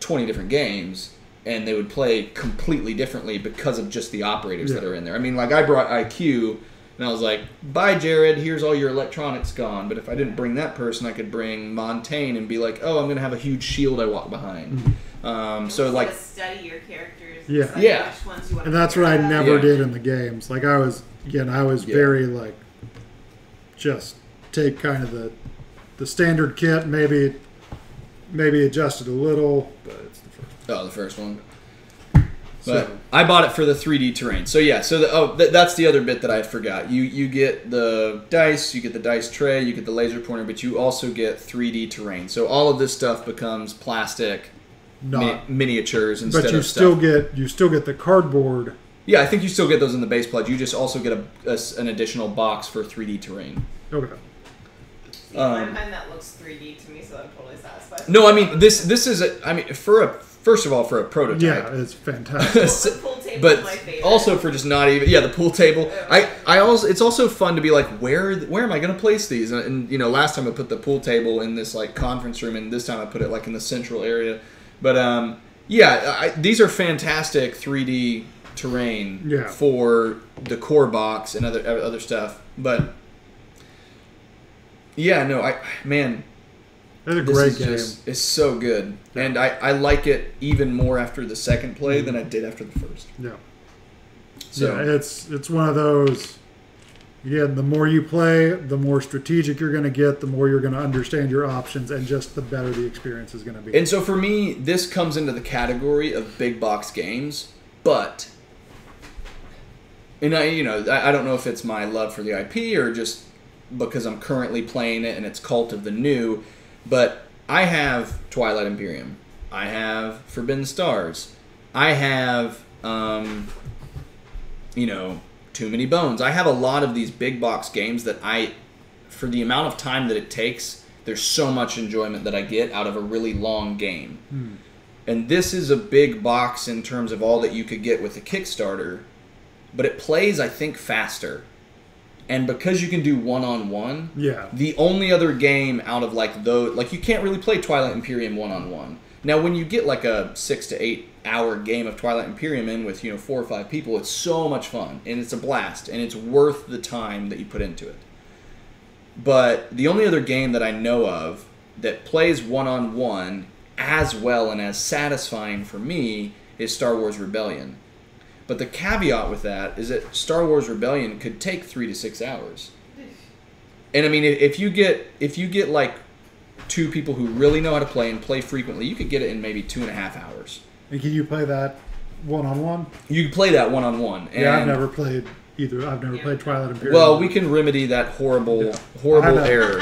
20 different games and they would play completely differently because of just the operators that are in there. I mean, like I brought IQ and I was like, "Bye, Jared. Here's all your electronics gone." But if I didn't bring that person, I could bring Montagne and be like, "Oh, I'm gonna have a huge shield I walk behind." Um, so You like, study your characters. Yeah. decide Yeah. Which ones you want And that's what I never Yeah. did in the games. Like I was again, I was Yeah. very like just take kind of the the standard kit, maybe maybe adjusted a little, but it's the first. oh, the first one. So But I bought it for the 3D terrain. So yeah, so the, oh, th- that's the other bit that I forgot. You you get the dice, you get the dice tray, you get the laser pointer, but you also get 3D terrain. So all of this stuff becomes plastic mi- not. miniatures instead But you of still stuff. get you still get the cardboard. Yeah, I think you still get those in the base pledge. You just also get a, a an additional box for 3D terrain. Okay. See, in my um, mind that looks 3D to me, so I'm totally satisfied. No, I mean this this is a, I mean for a first of all for a prototype. Yeah, it's fantastic. The pool table but is my also for just not even yeah the pool table i i also it's also fun to be like where where am i going to place these and, and, you know last time i put the pool table in this like conference room and this time i put it like in the central area but um yeah I, these are fantastic 3d terrain Yeah. for the core box and other other stuff but yeah no i man It's a this great is game. just it's so good and I, I like it even more after the second play than i did after the first yeah. so yeah, it's it's one of those. Again, the more you play, the more strategic you're going to get, the more you're going to understand your options, and just the better the experience is going to be. And so for me, this comes into the category of big box games, but and I, you know, I, I don't know if it's my love for the IP or just because I'm currently playing it and it's Cult of the New, but I have Twilight Imperium, I have Forbidden Stars, I have, um, you know, Too Many Bones. I have a lot of these big box games that I, for the amount of time that it takes, there's so much enjoyment that I get out of a really long game. And this is a big box in terms of all that you could get with a Kickstarter, but it plays, I think, faster. And because you can do one on one, yeah, the only other game out of like those, like you can't really play Twilight Imperium one on one Now, when you get like a six to eight hour game of Twilight Imperium in with you know four or five people, it's so much fun and it's a blast and it's worth the time that you put into it. But the only other game that I know of that plays one on one as well and as satisfying for me is Star Wars Rebellion. But the caveat with that is that Star Wars Rebellion could take three to six hours. And I mean, if you get if you get like two people who really know how to play and play frequently, you could get it in maybe two and a half hours. And can you play that one on one? You can play that one on one. Yeah, I've never played either. I've never played Twilight Imperium. Well, we can remedy that horrible, Yeah. horrible error.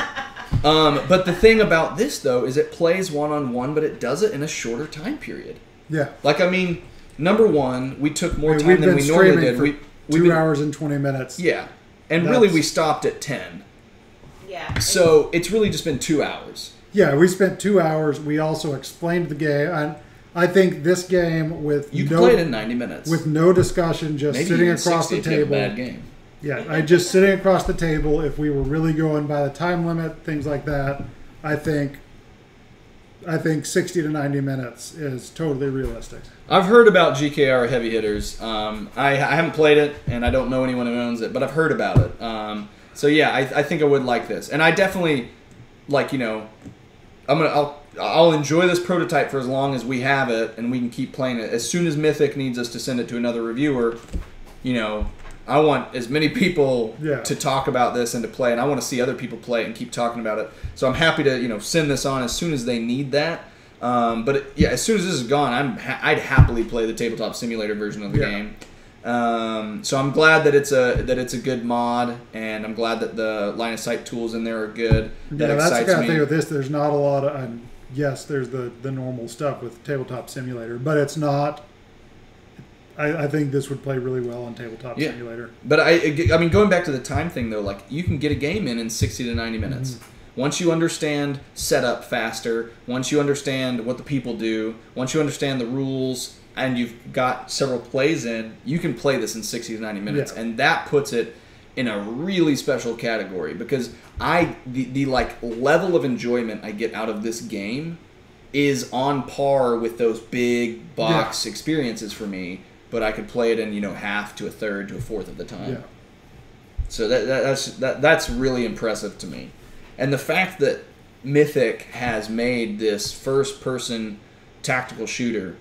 Um, but the thing about this though is it plays one on one, but it does it in a shorter time period. Yeah. Like I mean, number one, we took more I mean, time than we normally did. for We two we've been, hours and twenty minutes. yeah, and That's- really we stopped at ten. Yeah. So it's really just been two hours. Yeah, we spent two hours. We also explained the game, and I think this game with You no play it in ninety minutes. with no discussion, just Maybe sitting across 60 the if you have a table. bad game. Yeah, I just sitting across the table. If we were really going by the time limit, things like that, I think, I think sixty to ninety minutes is totally realistic. I've heard about GKR Heavy Hitters. Um, I, I haven't played it, and I don't know anyone who owns it, but I've heard about it. Um, so yeah, I, I think I would like this, and I definitely like you know, I'm gonna I'll I'll enjoy this prototype for as long as we have it, and we can keep playing it. As soon as Mythic needs us to send it to another reviewer, you know, I want as many people Yeah. to talk about this and to play, and I want to see other people play it and keep talking about it. So I'm happy to you know send this on as soon as they need that. Um, but it, yeah, as soon as this is gone, I'm ha- I'd happily play the tabletop simulator version of the Yeah. game. Um, so I'm glad that it's a that it's a good mod, and I'm glad that the line of sight tools in there are good. That yeah, that's the kind of thing with this. There's not a lot of. Um, yes, there's the the normal stuff with tabletop simulator, but it's not. I, I think this would play really well on tabletop Yeah. simulator. But I, I mean, going back to the time thing though, like you can get a game in in 60 to 90 minutes. Mm-hmm. Once you understand setup faster, once you understand what the people do, once you understand the rules, and you've got several plays in, you can play this in 60 to 90 minutes, Yeah. and that puts it in a really special category because I the, the like level of enjoyment I get out of this game is on par with those big box experiences for me, but I could play it in you know half to a third to a fourth of the time. Yeah. So that, that that's that, that's really impressive to me, and the fact that Mythic has made this first-person tactical shooter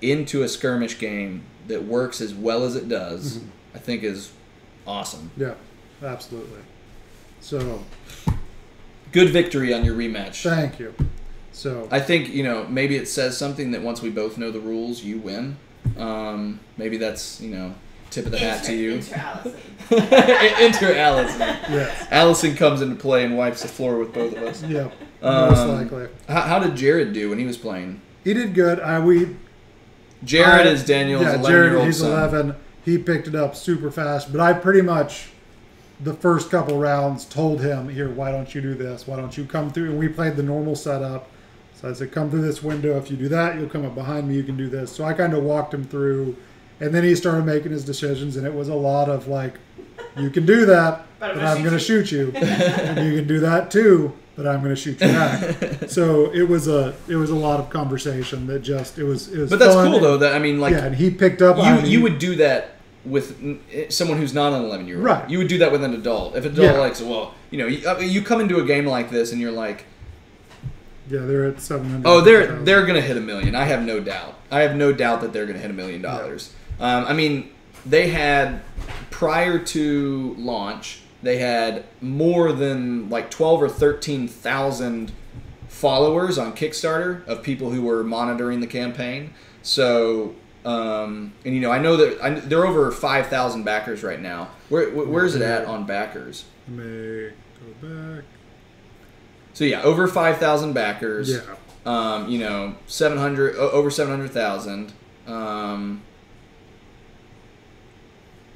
into a skirmish game that works as well as it does, Mhm. I think is awesome. Yeah, absolutely. So Good victory on your rematch. thank you. So I think you know maybe it says something that once we both know the rules, you win. Um, maybe that's you know tip of the hat to you. enter Allison. Enter Allison. yes, Allison comes into play and wipes the floor with both of us. yeah, most Um, likely. How, how did Jared do when he was playing? He did good. I we Jared I- is Daniel's yeah, 11 Jared, year old he's son. 11. He picked it up super fast, but I pretty much the first couple rounds told him, "Here, why don't you do this? Why don't you come through?" And we played the normal setup. So I said, "Come through this window. If you do that, you'll come up behind me. You can do this." So I kind of walked him through, and then he started making his decisions, and it was a lot of like, "You can do that, But but, I'm gonna I'm going to shoot shoot you, and you can do that too." But I'm going to shoot you back. so it was a it was a lot of conversation that just it was it was. But that's fun cool though. That I mean, like yeah, and he picked up you on it. you He- would do that with eh, someone who's not an 11 year old. Right. You would do that with an adult. If an adult Yeah. likes, well, you know, you, uh, you come into a game like this and you're like, Yeah, they're at seven hundred. oh, they're they're gonna hit a million. I have no doubt. I have no doubt that they're gonna hit a million dollars. Um, I mean, they had prior to launch, they had more than like 12 or 13 thousand followers on Kickstarter of people who were monitoring the campaign. So, um, and you know, I know that I, they're over 5,000 backers right now. Where, where where's it at on backers? Let me go back. So yeah, over 5,000 backers. Yeah, Um, you know, 700 o- over 700,000. Um,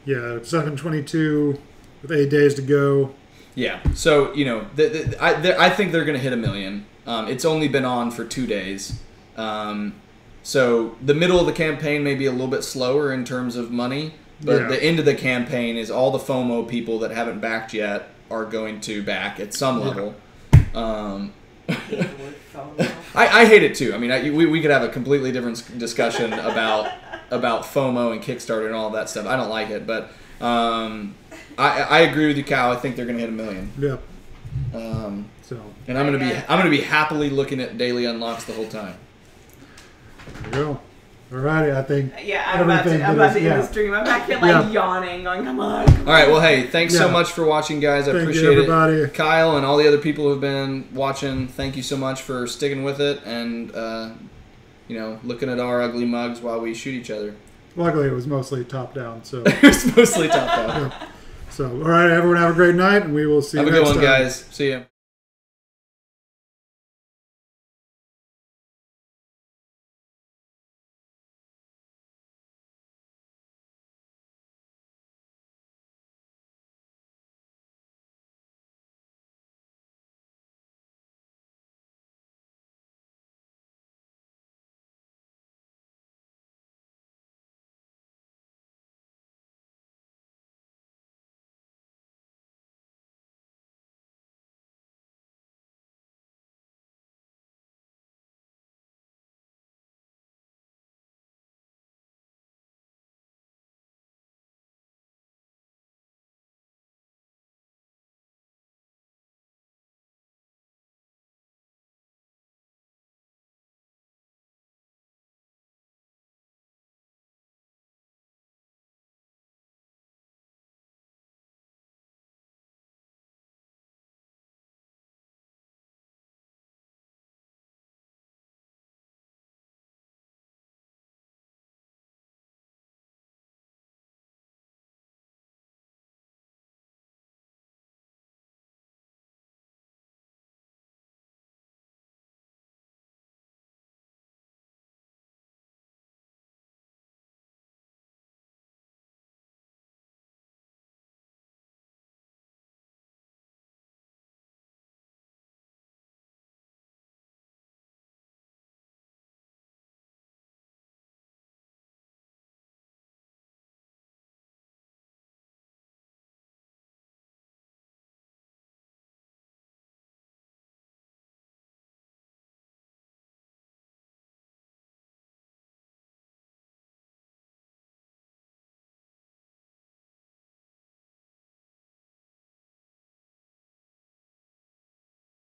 yeah, seven twenty-two with eight days to go. Yeah. So you know, the, the, I the, I think they're going to hit a million. Um, it's only been on for two days. Um, so the middle of the campaign may be a little bit slower in terms of money, but Yeah. the end of the campaign is all the FOMO people that haven't backed yet are going to back at some Yeah. level. Um, Hate the word FOMO. I, I hate it too. I mean, I, we, we could have a completely different discussion about about FOMO and Kickstarter and all that stuff. I don't like it, but um, I, I agree with you, Cal. I think they're going to hit a million. Yeah. Um, So and I'm going to be I'm going to be happily looking at daily unlocks the whole time. there you go. Alrighty, I think Yeah, I'm about Everything to. I'm that about to is- end yeah. the stream. I'm back here like Yeah. yawning, going, "Come on." come All right. Well, hey, thanks so much for watching, guys. I thank you appreciate it. everybody. Kyle and all the other people who've been watching, thank you so much for sticking with it and uh, you know looking at our ugly mugs while we shoot each other. Luckily, it was mostly top down. So, it was mostly top down. so all right, everyone, have a great night, and we will see Have a you good one, guys. See ya.